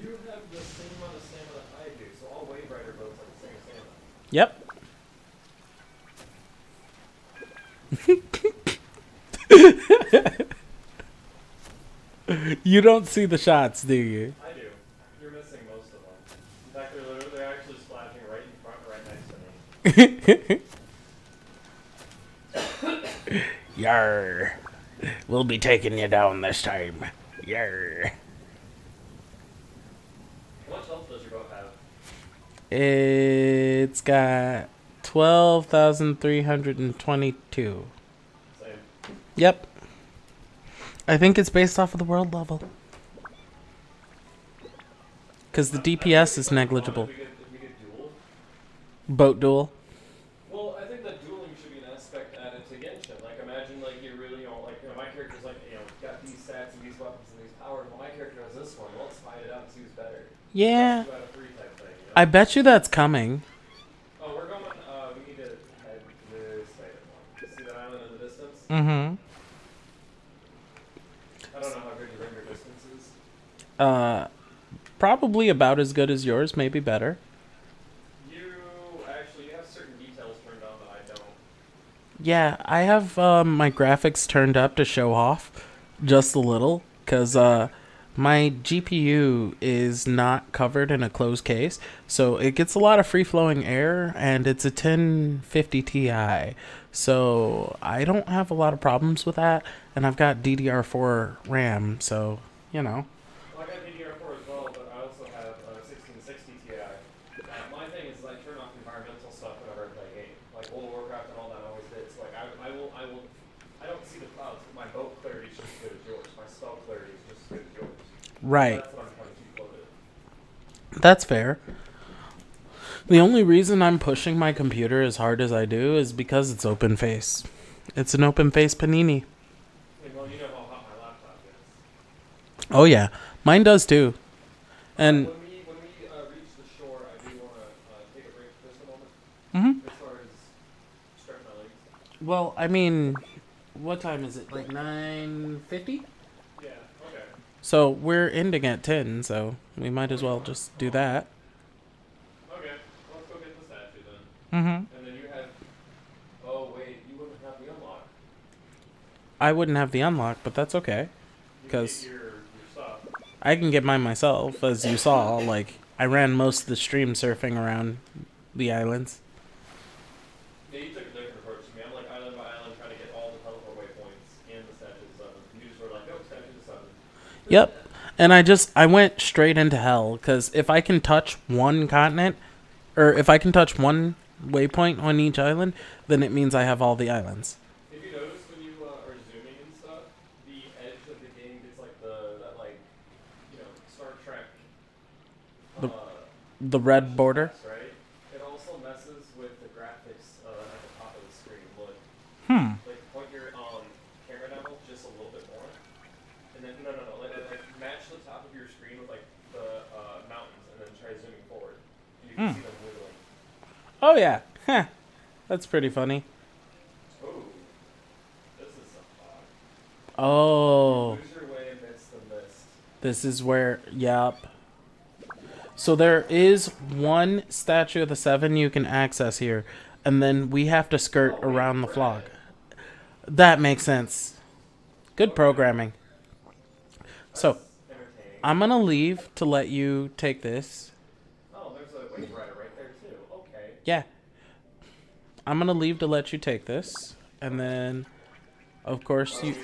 You have the same amount of stamina I do, so all Wave Rider boats have the same stamina. Yep. you don't see the shots, do you? I do. You're missing most of them. In fact, they're, literally, they're actually splashing right in front, right next to me. Yar. We'll be taking you down this time. How much health does your boat have? It's got 12,322. Same. Yep. I think it's based off of the world level. Because the DPS is negligible. If we get, if we get duel, Boat duel. Well, I think that dueling should be an aspect added to Genshin. Like, imagine, like, you really, you know, like, you know, my character's like, you know, got these stats and these weapons and these powers. Well, my character has this one. Well, let's fight it out and see who's better. Yeah. Two out of three type thing. You know? I bet you that's coming. Oh, we're going, uh, we need to head this. See that island in the distance? Mm-hmm. I don't know how good your render distance is. Uh, probably about as good as yours, maybe better. You, actually, you have certain details turned on that I don't. Yeah, I have um, my graphics turned up to show off just a little because uh, my GPU is not covered in a closed case, so it gets a lot of free flowing air, and it's a 1050 Ti. So I don't have a lot of problems with that, and I've got DDR4 RAM, so you know. Well, I got DDR4 as well, but I also have a 1660 Ti. Uh, my thing is like turn off environmental stuff whenever I play a game, like World of Warcraft and all that always did. So like I, I will, I will, I don't see the clouds, but my boat clarity is just as good as yours. My spell clarity is just as good as yours. Right. That's what I'm trying to keep loaded. That's fair. The only reason I'm pushing my computer as hard as I do is because it's open face. It's an open face panini. Well, you know how hot my laptop is. Oh yeah, mine does too. And when we when we uh, reach the shore, I do want to uh, take a break for just a moment. Mhm. As far as stretch my legs. well, I mean, what time is it? Like nine fifty. Yeah. Okay. So we're ending at ten, so we might as well just do that. Okay. Let's go get the statue then. Mm-hmm. And then you have. Oh wait, you wouldn't have the unlock. I wouldn't have the unlock, but that's okay, because get your your stuff. I can get mine myself. As you saw, like I ran most of the stream surfing around the islands. Yeah, you took a different approach to me. I'm like island by island trying to get all the teleport waypoints and the statue of the seven. You just were like, oh, statue of the seven. Yep. And I just I went straight into hell because if I can touch one continent, or if I can touch one waypoint on each island, then it means I have all the islands. If you notice when you uh, are zooming and stuff, the edge of the game gets like the that like you know Star Trek. The- uh, The red border. right? It also messes with the graphics uh, at the top of the screen. Look, Hmm. like point your um camera down just a little bit more, and then no no no like, like match the top of your screen with like the uh, mountains, and then try zooming forward. You can see them wiggling. Oh yeah. Heh. That's pretty funny. Oh, this is. Oh. Lose your way amidst the mist. This is where, yep. So there is one statue of the seven you can access here, and then we have to skirt oh, around the flog. That makes sense. Good programming. So, I'm gonna leave to let you take this. There's a wave rider right there too. Okay. Yeah. I'm gonna leave to let you take this, and then, of course, you.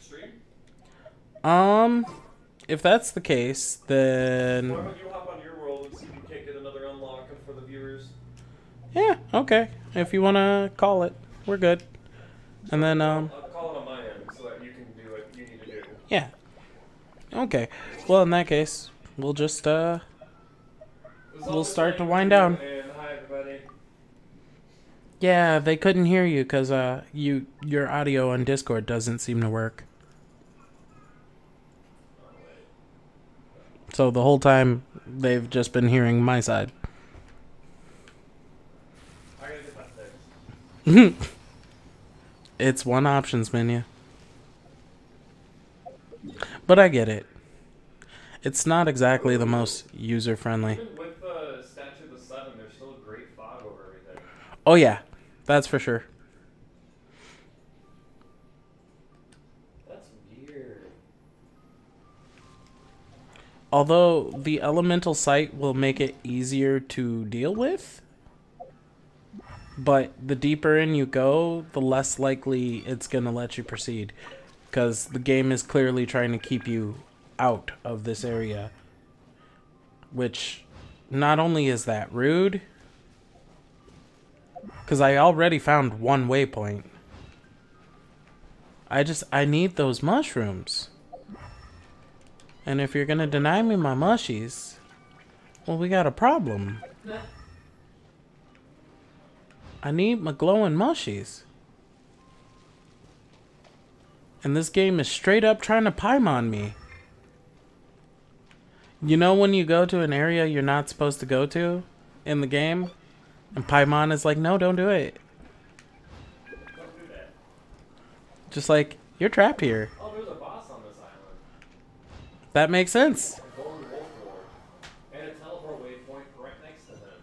Stream? Um, if that's the case, then. Why don't you hop on your world and see if you can't get another unlock for the viewers? Yeah, okay. If you want to call it, we're good. And then, um, I'll call it on my end so that you can do what you need to do. yeah. Okay. Well, in that case, we'll just, uh, This is all we'll start to wind down. Yeah, they couldn't hear you because, uh, you, your audio on Discord doesn't seem to work. So the whole time, they've just been hearing my side. It's one options menu. But I get it. It's not exactly the most user friendly. Even with the Statue of the Seven, there's still a great fog over everything. Oh, yeah. That's for sure. That's weird. Although the elemental site will make it easier to deal with, but the deeper in you go, the less likely it's going to let you proceed. Because the game is clearly trying to keep you out of this area. Which, not only is that rude, because I already found one waypoint. I just, I need those mushrooms. And if you're gonna deny me my mushies, well, we got a problem. I need my glowing mushies. And this game is straight up trying to Paimon me. You know when you go to an area you're not supposed to go to in the game? And Paimon is like, no, don't do it. Don't do that. Just like, you're trapped here. Oh, there's a boss on this island. That makes sense. A golden wolf lord. And a teleport waypoint right next to him.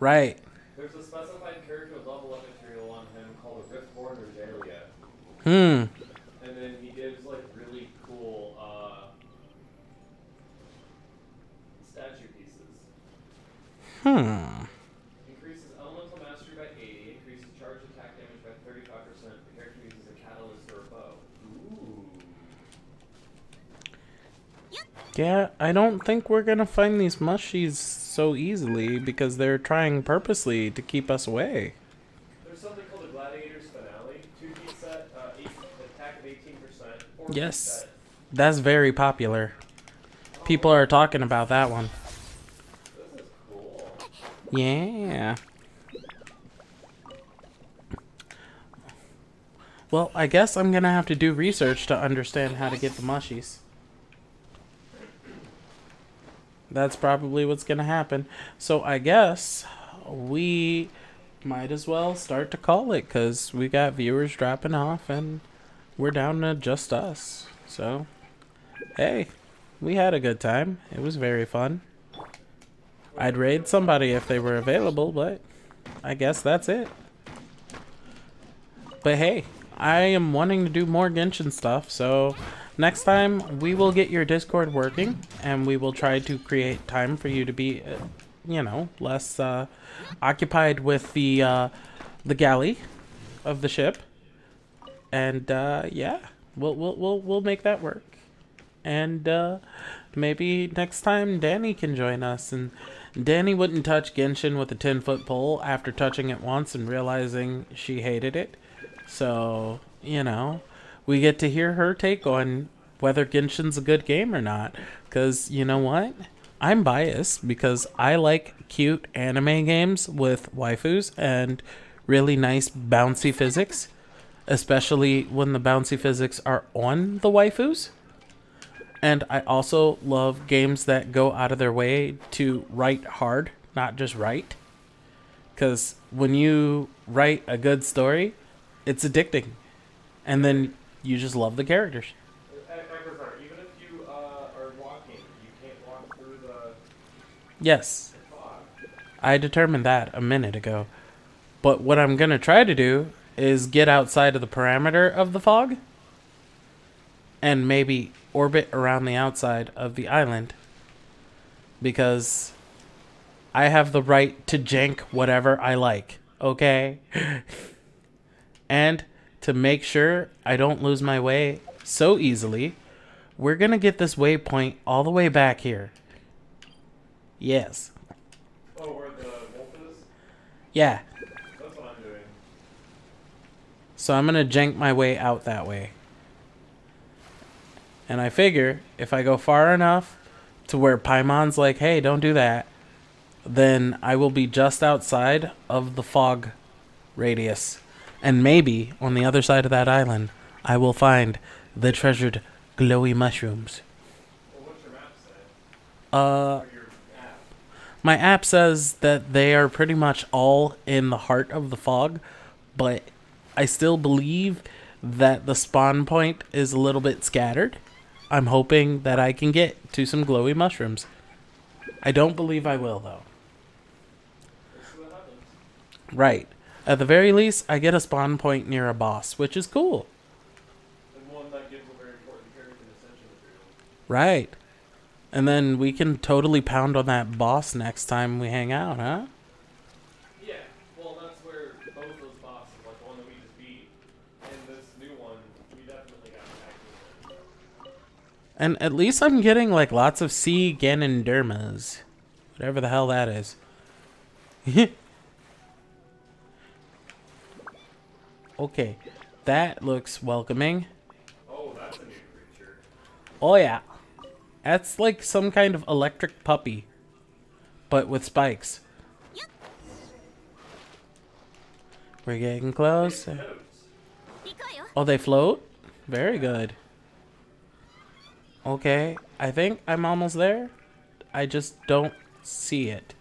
Right. There's a specified character level up material on him called a Riftborn Regalia. Hmm. And then he gives like really cool uh statue pieces. Hmm. Increases elemental mastery by 80, increases charge attack damage by 35%. The character uses a catalyst or a bow. Ooh. Yeah, I don't think we're gonna find these mushies so easily because they're trying purposely to keep us away. There's something called the Gladiator's Finale. 2 feet set, uh, eight, attack of 18%. Yes. That's very popular. People are talking about that one. This is cool. Yeah. Well, I guess I'm gonna have to do research to understand how to get the mushies. That's probably what's gonna happen. So I guess we might as well start to call it because we got viewers dropping off and we're down to just us. So, hey, we had a good time. It was very fun. I'd raid somebody if they were available, but I guess that's it. But hey, I am wanting to do more Genshin stuff, so next time we will get your Discord working and we will try to create time for you to be, uh, you know, less uh, occupied with the uh, the galley of the ship. And uh, yeah, we'll we'll we'll we'll make that work. And uh, maybe next time Danny can join us and Danny wouldn't touch Genshin with a 10 foot pole after touching it once and realizing she hated it. So, you know, we get to hear her take on whether Genshin's a good game or not. Because, you know what? I'm biased because I like cute anime games with waifus and really nice bouncy physics, especially when the bouncy physics are on the waifus. And I also love games that go out of their way to write hard, not just write. Because when you write a good story, it's addicting. And then you just love the characters. Eckhart, even if you uh, walking, you can't walk through the Yes. I determined that a minute ago. But what I'm going to try to do is get outside of the parameter of the fog and maybe orbit around the outside of the island because I have the right to jank whatever I like, okay? and to make sure I don't lose my way so easily, we're going to get this waypoint all the way back here. Yes. Oh, where the wolf is? Yeah. That's what I'm doing. So I'm gonna jank my way out that way. And I figure if I go far enough to where Paimon's like, hey, don't do that, then I will be just outside of the fog radius. And maybe on the other side of that island, I will find the treasured glowy mushrooms. Well, what's your say? Uh, app? my app says that they are pretty much all in the heart of the fog, but I still believe that the spawn point is a little bit scattered. I'm hoping that I can get to some glowy mushrooms. I don't believe I will, though. Right. At the very least, I get a spawn point near a boss, which is cool. And one that gives a very important character ascension material. Right. And then we can totally pound on that boss next time we hang out, huh? Yeah, well, that's where both those bosses, like the one that we just beat, and this new one, we definitely got back And at least I'm getting like lots of Sea Ganodermas. Whatever the hell that is. Okay. That looks welcoming. Oh, that's a new creature. Oh, yeah. That's like some kind of electric puppy. But with spikes. We're getting close. Oh, they float? Very good. Okay, I think I'm almost there. I just don't see it.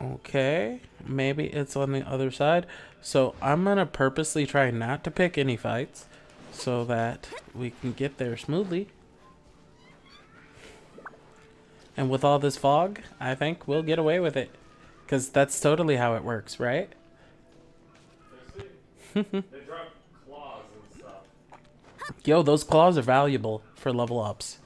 Okay, maybe it's on the other side. So I'm gonna purposely try not to pick any fights so that we can get there smoothly. And with all this fog, I think we'll get away with it. Because that's totally how it works, right? Let's see. they drop claws and stuff. Yo, those claws are valuable for level ups.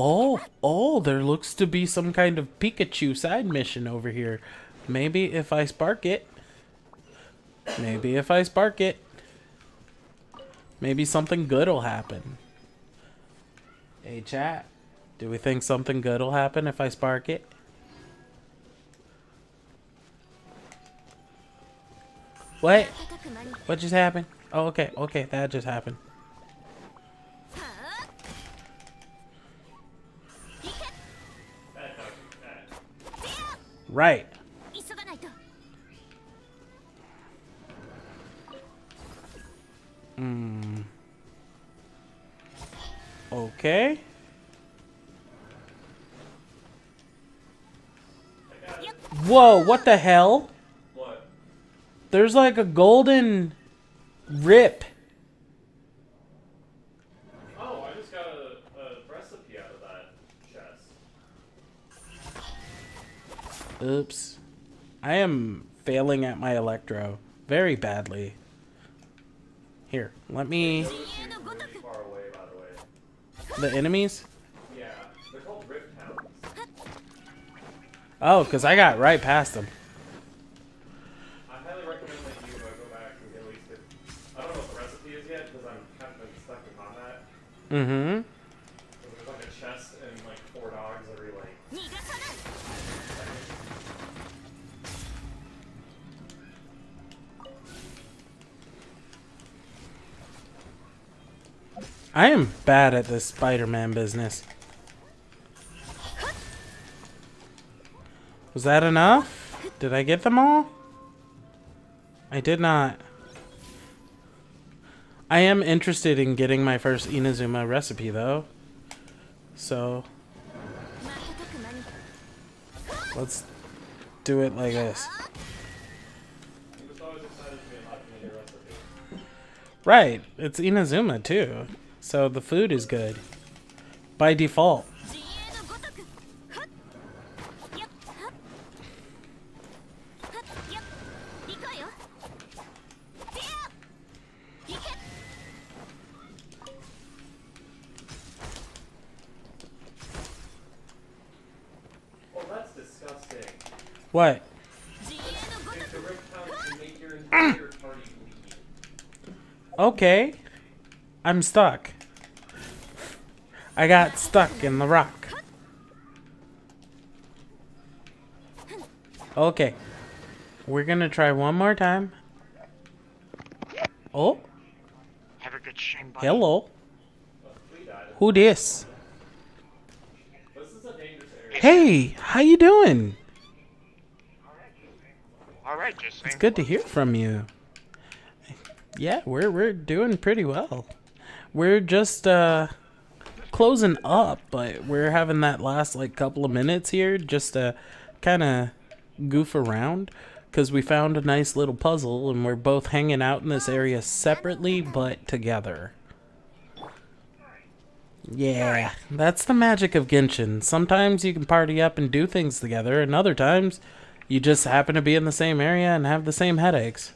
Oh, oh, there looks to be some kind of Pikachu side mission over here. Maybe if I spark it. Maybe if I spark it. Maybe something good will happen. Hey, chat. Do we think something good will happen if I spark it? What? What just happened? Oh, okay. Okay, that just happened. Right. Hmm. Okay. Whoa, what the hell? What? There's like a golden rip Oops. I am failing at my electro very badly. Here, let me. Those seem pretty far away, by the enemies? Yeah, they're called Rift Hounds. Oh, because I got right past them. I highly recommend that you uh, go back and get at least a, I don't know what the recipe is yet because I'm kind of stuck in combat. Mm I am bad at this Spider-Man business. Was that enough? Did I get them all? I did not. I am interested in getting my first Inazuma recipe though. So let's do it like this. Right, it's Inazuma too. So the food is good. By default. What? okay. I'm stuck. I got stuck in the rock. Okay. We're gonna try one more time. Oh, Have a good stream, buddy. hello. Who this? This is a dangerous area. Hey, how you doing? All right, just It's good to hear from you. Yeah, we're we're doing pretty well. We're just uh closing up, but we're having that last like couple of minutes here just to kind of goof around cuz we found a nice little puzzle and we're both hanging out in this area separately but together. Yeah, that's the magic of Genshin. Sometimes you can party up and do things together, and other times you just happen to be in the same area and have the same headaches.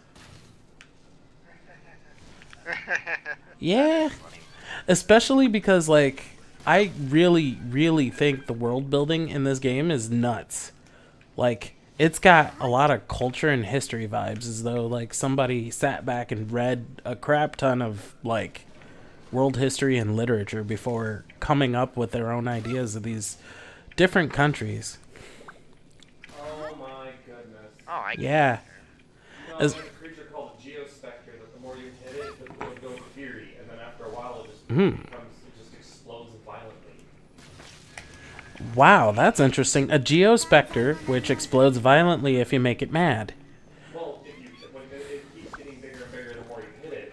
Yeah. Especially because like I really really think the world building in this game is nuts. Like it's got a lot of culture and history vibes as though like somebody sat back and read a crap ton of like world history and literature before coming up with their own ideas of these different countries. Oh my goodness. Oh, I Yeah. No, As- there's a creature called a Geospectre that the more you hit it, the more it goes fury, and then after a while it just Hmm. becomes, it just explodes violently. Wow, that's interesting. A geospectre, which explodes violently if you make it mad. Well, if you, when it, it keeps getting bigger and bigger the more you hit it,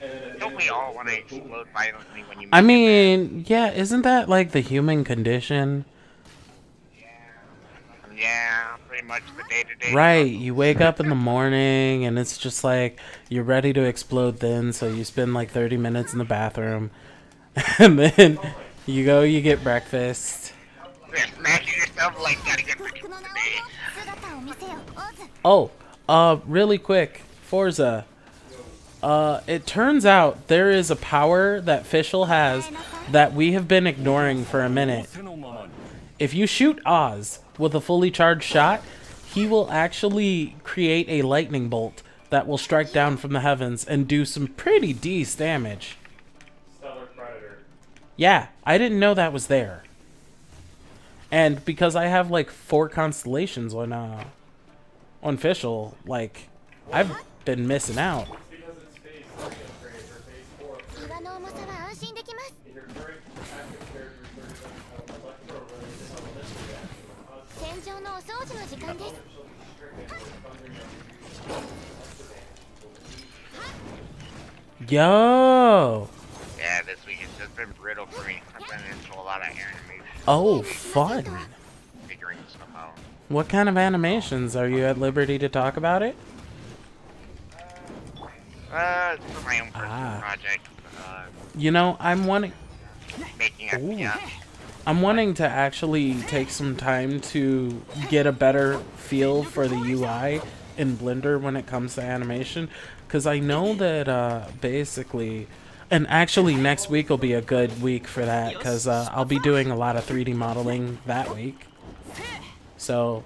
and then at the Don't we all want to explode violently when you I make it mean, yeah, isn't that like the human condition? bad? Yeah, much the day to day. Right. You wake up in the morning and it's just like you're ready to explode then, so you spend like 30 minutes in the bathroom. and then you go, you get breakfast. Yourself, like, oh, uh, really quick, Forza. Uh, it turns out there is a power that Fischl has that we have been ignoring for a minute. If you shoot Oz, with a fully charged shot, he will actually create a lightning bolt that will strike down from the heavens and do some pretty decent damage. Stellar Predator. Yeah, I didn't know that was there. And because I have like four constellations on uh on Fischl, like I've been missing out. Yo. Yeah, this week has just been brittle for me. I've been into a lot of animation. Oh, fun. Figuring stuff out. What kind of animations? Are you at liberty to talk about it? Uh, it's for my own personal Ah. project. Uh, You know, I'm wanting making a, yeah. I'm wanting to actually take some time to get a better feel for the UI in Blender when it comes to animation cuz I know that uh basically and actually next week will be a good week for that cuz uh, I'll be doing a lot of 3D modeling that week. So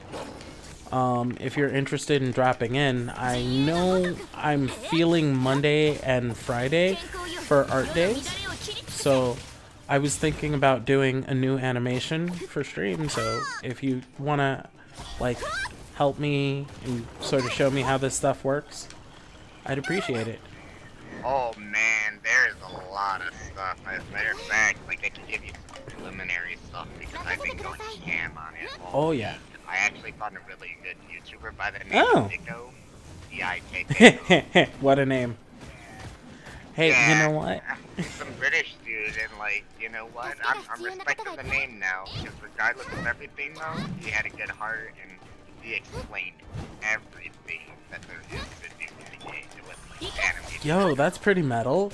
um, if you're interested in dropping in, I know I'm feeling Monday and Friday for art days. So I was thinking about doing a new animation for stream. So if you want to like help me and sort of show me how this stuff works, I'd appreciate it. Oh man, there's a lot of stuff. As a matter of fact, like I can give you some preliminary stuff because I've been going ham on it. Oh yeah. I actually found a really good YouTuber by the name Oh. of Nico. What a name. Hey, you know what? Some British dude, and like, you know what? I'm, I'm respecting the name now because regardless of everything, though, he had a good heart and he explained everything that there is to do Yo, that's pretty metal.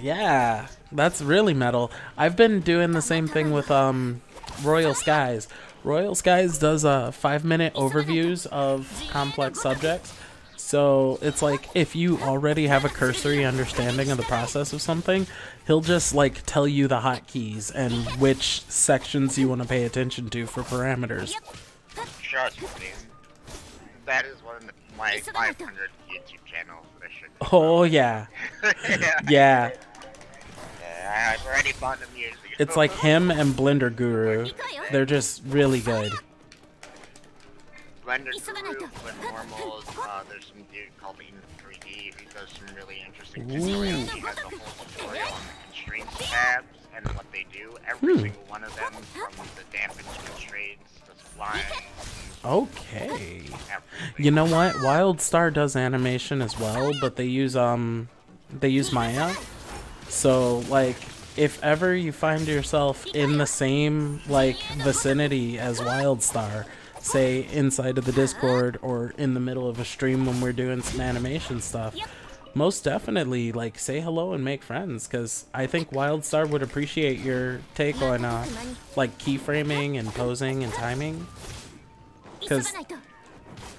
Yeah, that's really metal. I've been doing the same thing with um Royal Skies. Royal Skies does uh 5-minute overviews of complex subjects. So, it's like if you already have a cursory understanding of the process of something, he'll just like tell you the hotkeys and which sections you want to pay attention to for parameters. Trust me. That is one of my 500 YouTube Oh yeah. yeah. Yeah. Yeah, I've already bought them years ago. It's like him and Blender Guru. They're just really good. Blender Guru with normals. Uh, there's some dude called Eden 3D who does some really interesting tutorials. He has a whole tutorial on the constraints tabs and what they do. Every Hmm. single one of them, from the dampened constraints, Okay. You know what? WildStar does animation as well, but they use um they use Maya. So like if ever you find yourself in the same like vicinity as WildStar, say inside of the Discord or in the middle of a stream when we're doing some animation stuff, most definitely like say hello and make friends cuz I think WildStar would appreciate your take on uh like keyframing and posing and timing. Cuz Oh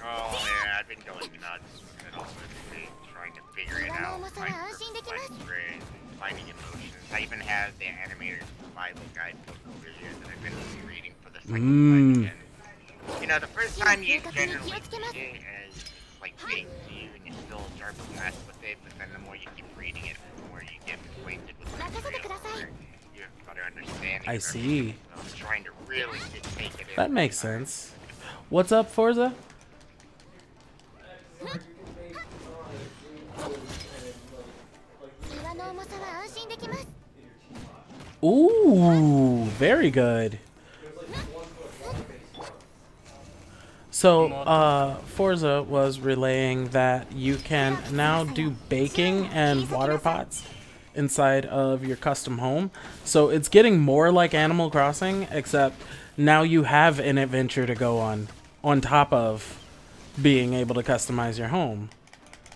yeah, I've been going nuts with it all this week, trying to figure it out, find perfect light grid, finding emotions. I even have the animator's survival guidebook over here that I've been reading for the second time Mmm. again. You know, the first time you generally read it as like things you and you still start to mess with it, but then the more you keep reading it, the more you get acquainted with the material, the more you have a better understanding. I of see. everything. So I'm trying to really get, take it in. That makes sense. What's up, Forza? Ooh, very good. So, uh, Forza was relaying that you can now do baking and water pots inside of your custom home. So it's getting more like Animal Crossing, except now you have an adventure to go on on top of being able to customize your home,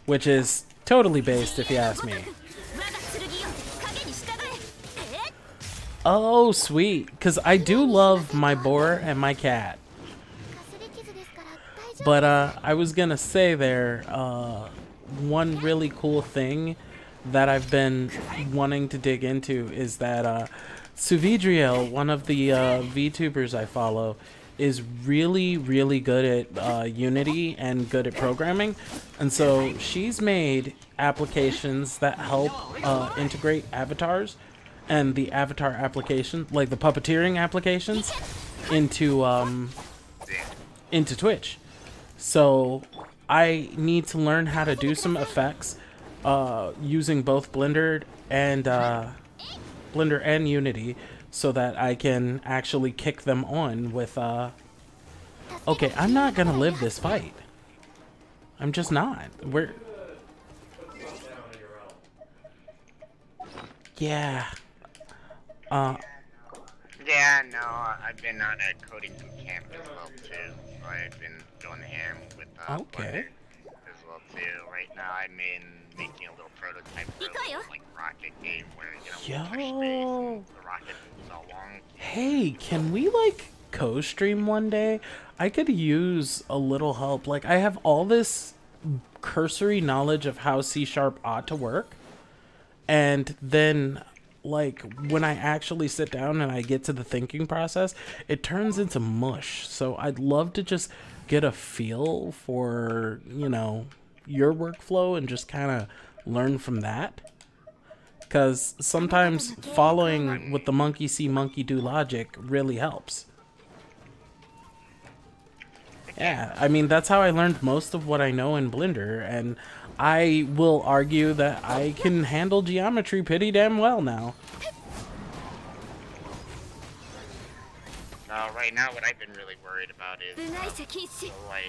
which is totally based, if you ask me. Oh, sweet. Because I do love my boar and my cat. But uh, I was going to say there, uh, one really cool thing that I've been wanting to dig into is that uh, Suvidriel, one of the uh, VTubers I follow, is really, really good at uh, Unity and good at programming. And so she's made applications that help uh, integrate avatars and the avatar application, like the puppeteering applications, into um, into Twitch. So I need to learn how to do some effects uh, using both Blender and uh, Blender and Unity, so that I can actually kick them on with uh, Okay, I'm not gonna live this fight. I'm just not. We're. Yeah. Uh, Yeah, no, I've been on a coding camp as well too. So I've been going ham with uh, Okay. As well too. Right now, I'm in making a little prototype for like rocket game where you know we push space and the rocket moves all along. Hey, can we like co-stream one day? I could use a little help. Like I have all this cursory knowledge of how C sharp ought to work. And then like when I actually sit down and I get to the thinking process, it turns into mush. So I'd love to just get a feel for, you know, your workflow and just kind of learn from that. Because sometimes following with the monkey see, monkey do logic really helps. Yeah, I mean, that's how I learned most of what I know in Blender, and I will argue that I can handle geometry pretty damn well now. No, right now, what I've been really worried about is uh, so, like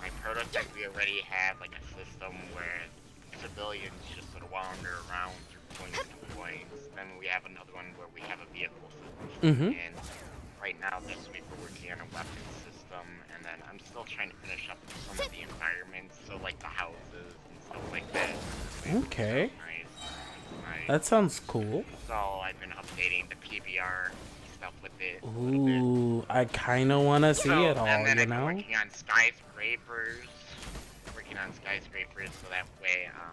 my prototype. We already have like a system where civilians just sort of wander around through points to points. Then we have another one where we have a vehicle system. Mhm. And right now, this week we're working on a weapon system, and then I'm still trying to finish up some of the environments, so like the houses and stuff like that. Okay. Nice. Nice. That sounds cool. So I've been updating the PBR stuff with it. Ooh, I kind of want to see So, it all, and then you know? working on skyscrapers. Working on skyscrapers so that way, um,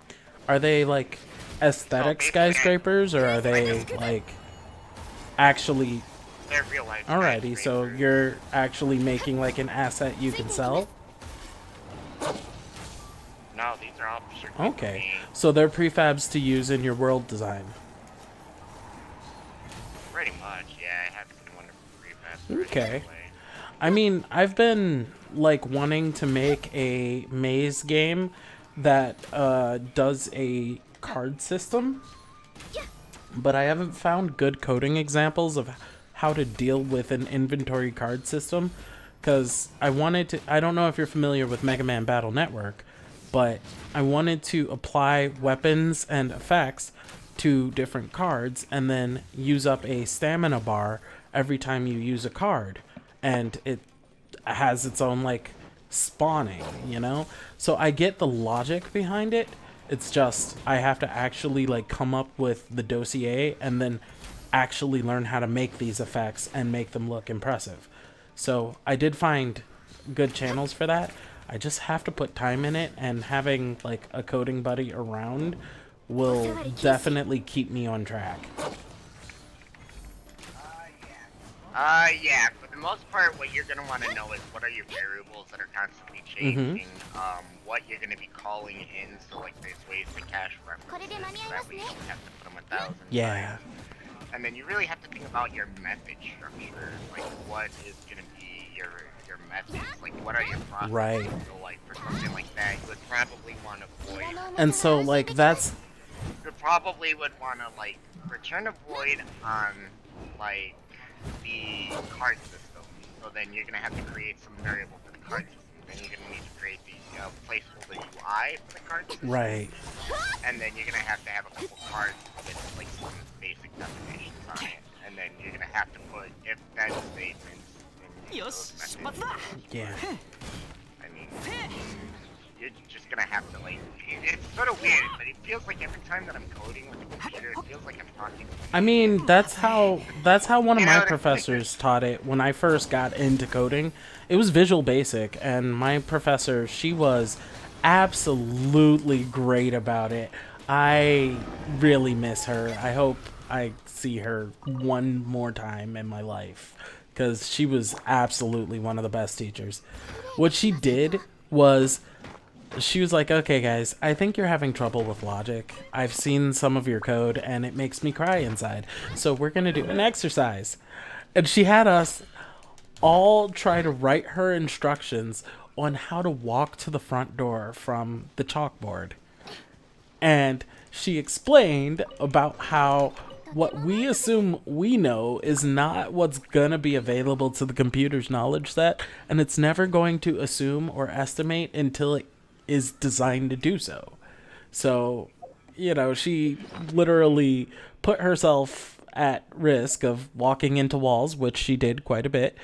Are they like aesthetic skyscrapers, or are they like actually? they're real life. Alrighty, so you're actually making like an asset you can sell? No, these are all Okay, so they're prefabs to use in your world design. Pretty much, yeah. I have some wonderful prefabs. ready Okay. I mean, I've been like wanting to make a maze game that uh, does a card system, but I haven't found good coding examples of how to deal with an inventory card system. Because I wanted to, I don't know if you're familiar with Mega Man Battle Network, but I wanted to apply weapons and effects to different cards and then use up a stamina bar every time you use a card. And it has its own like spawning you know? So i get the logic behind it it's just i have to actually like come up with the dossier and then actually learn how to make these effects and make them look impressive. So i did find good channels for that. I just have to put time in it and having like a coding buddy around will definitely keep me on track. Uh, yeah. For the most part, what you're gonna want to know is what are your variables that are constantly Mm-hmm. changing. Um, what you're gonna be calling in. So like, there's ways to cache references. So that way you don't have to put them a thousand yeah And then you really have to think about your method structure. Like, what is going to be your your methods? Like, what are your processes? Right. So, like, for something like that, you would probably want to void. and so like that's You probably would want to, like, return a void on, like, the card system. So then you're going to have to create some variable for the card system. Then you're going to need to create the uh, placeholder UI for the card system. right And then you're gonna have to have a couple cards with like some basic definitions on it. And then you're gonna have to put if then statements in those methods. yeah I mean, you're just gonna have to like. It's sort of weird, but it feels like every time that I'm coding with the computer, it feels like I'm talking. I mean, that's how that's how one of You know my professors taught it when I first got into coding. It was Visual Basic, and my professor, she was absolutely great about it. I really miss her. I hope I see her one more time in my life because she was absolutely one of the best teachers. What she did was she was like, "Okay, guys, I think you're having trouble with logic. I've seen some of your code, and it makes me cry inside. So we're gonna do an exercise." And she had us all try to write her instructions on how to walk to the front door from the chalkboard. And she explained about how what we assume we know is not what's gonna be available to the computer's knowledge set, and it's never going to assume or estimate until it is designed to do so. So, you know, she literally put herself at risk of walking into walls, which she did quite a bit,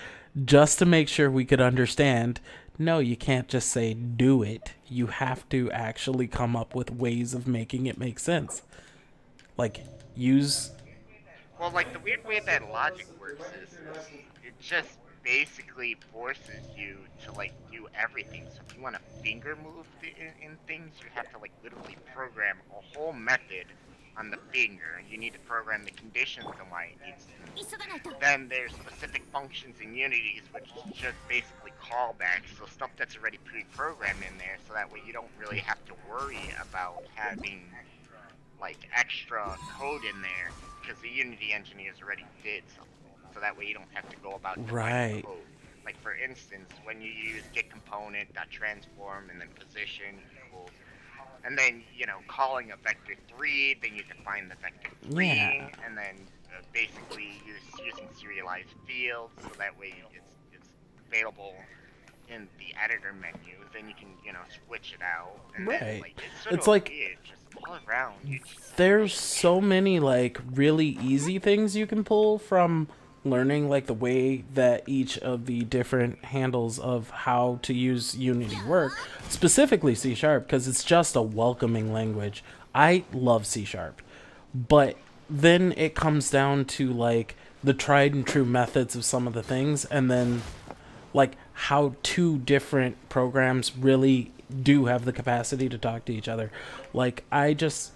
just to make sure we could understand no, you can't just say do it. You have to actually come up with ways of making it make sense. Like, use. Well, like the weird way that logic works is it just basically forces you to like do everything. So if you want to finger move in, in things, you have to like literally program a whole method on the finger. You need to program the conditions and why it needs to. Then there's specific functions in Unities, which is just basically callbacks, so stuff that's already pre-programmed in there, so that way you don't really have to worry about having like extra code in there because the Unity engineers already did something. So that way you don't have to go about Right. code. Like for instance, when you use get component dot transform and then position equals, and then you know calling a vector three, then you define the vector three, Yeah. and then uh, basically use using serialized fields so that way it's it's available in the editor menu. Then you can you know switch it out. And Then, Right. like, it's It's like- weird, all around. There's so many like really easy things you can pull from learning like the way that each of the different handles of how to use unity work specifically c sharp because it's just a welcoming language. I love c sharp. But then it comes down to like the tried and true methods of some of the things and then like how two different programs really do have the capacity to talk to each other. Like I just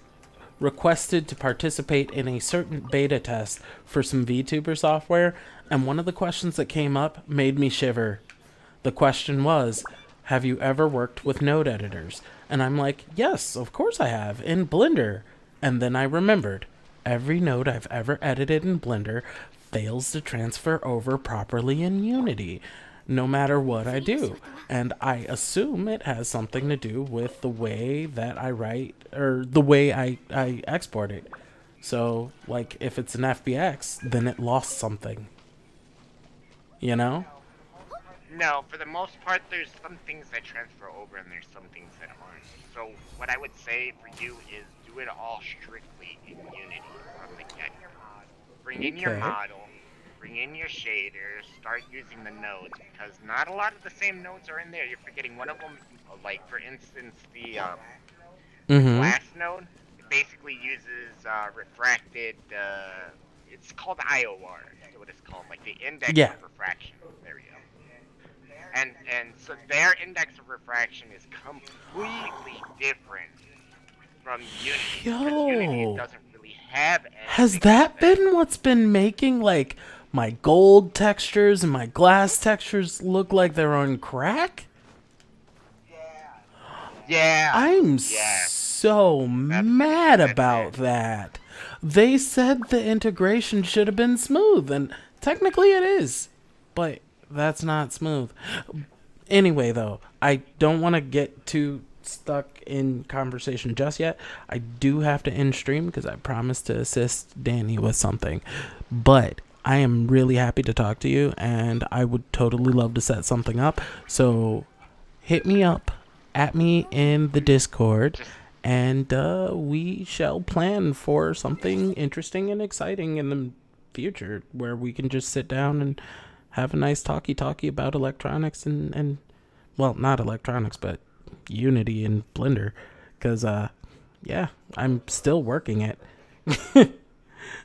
requested to participate in a certain beta test for some VTuber software and one of the questions that came up made me shiver. The question was, have you ever worked with node editors? And I'm like, yes, of course I have in Blender. And then I remembered every node I've ever edited in Blender fails to transfer over properly in Unity, no matter what I do. And I assume it has something to do with the way that I write or the way I, I export it. So, like, if it's an FBX, then it lost something. You know? No, for the most part, there's some things that transfer over and there's some things that aren't. So what I would say for you is do it all strictly in Unity from the get-go. Bring in your Okay. model, bring in your shaders, start using the nodes because not a lot of the same nodes are in there. You're forgetting one of them, like for instance the um, Mhm. glass node. It basically uses uh, refracted. Uh, it's called IOR. Is what it's called, like the index Yeah. of refraction. There we go. And and so their index of refraction is completely different from Unity. because Unity doesn't really have Has that been what's been making like my gold textures and my glass textures look like they're on crack? Yeah. Yeah. I'm yeah. so mad about that. They said the integration should have been smooth, and technically it is, but that's not smooth. Anyway, though, I don't want to get too stuck in conversation just yet. I do have to end stream because I promised to assist Danny with something, but I am really happy to talk to you, and I would totally love to set something up. So hit me up at me in the Discord, and uh, we shall plan for something interesting and exciting in the future where we can just sit down and have a nice talkie talkie about electronics and, and well, not electronics, but Unity and Blender. Because, uh, yeah, I'm still working it.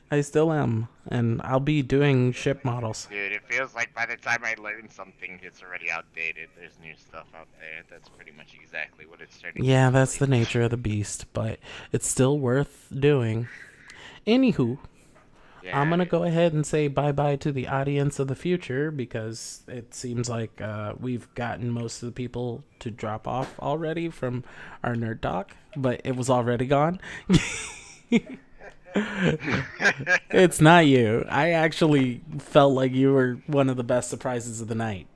I still am, and I'll be doing ship models. Dude, it feels like by the time I learn something, it's already outdated. There's new stuff out there. That's pretty much exactly what it's starting. Yeah, that's the nature of the beast, but it's still worth doing. Anywho, I'm gonna go ahead and say bye bye to the audience of the future because it seems like uh, we've gotten most of the people to drop off already from our nerd talk, but it was already gone. it's not you. I actually felt like you were one of the best surprises of the night.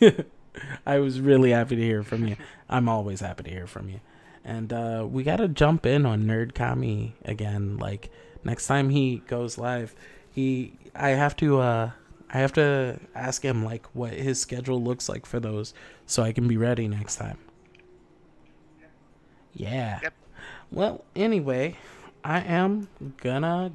I was really happy to hear from you. I'm always happy to hear from you. and uh, we gotta jump in on Nerd Kami again. Like next time he goes live, he I have to uh, I have to ask him like what his schedule looks like for those, so I can be ready next time. Yeah. Yep. Well, anyway, I am gonna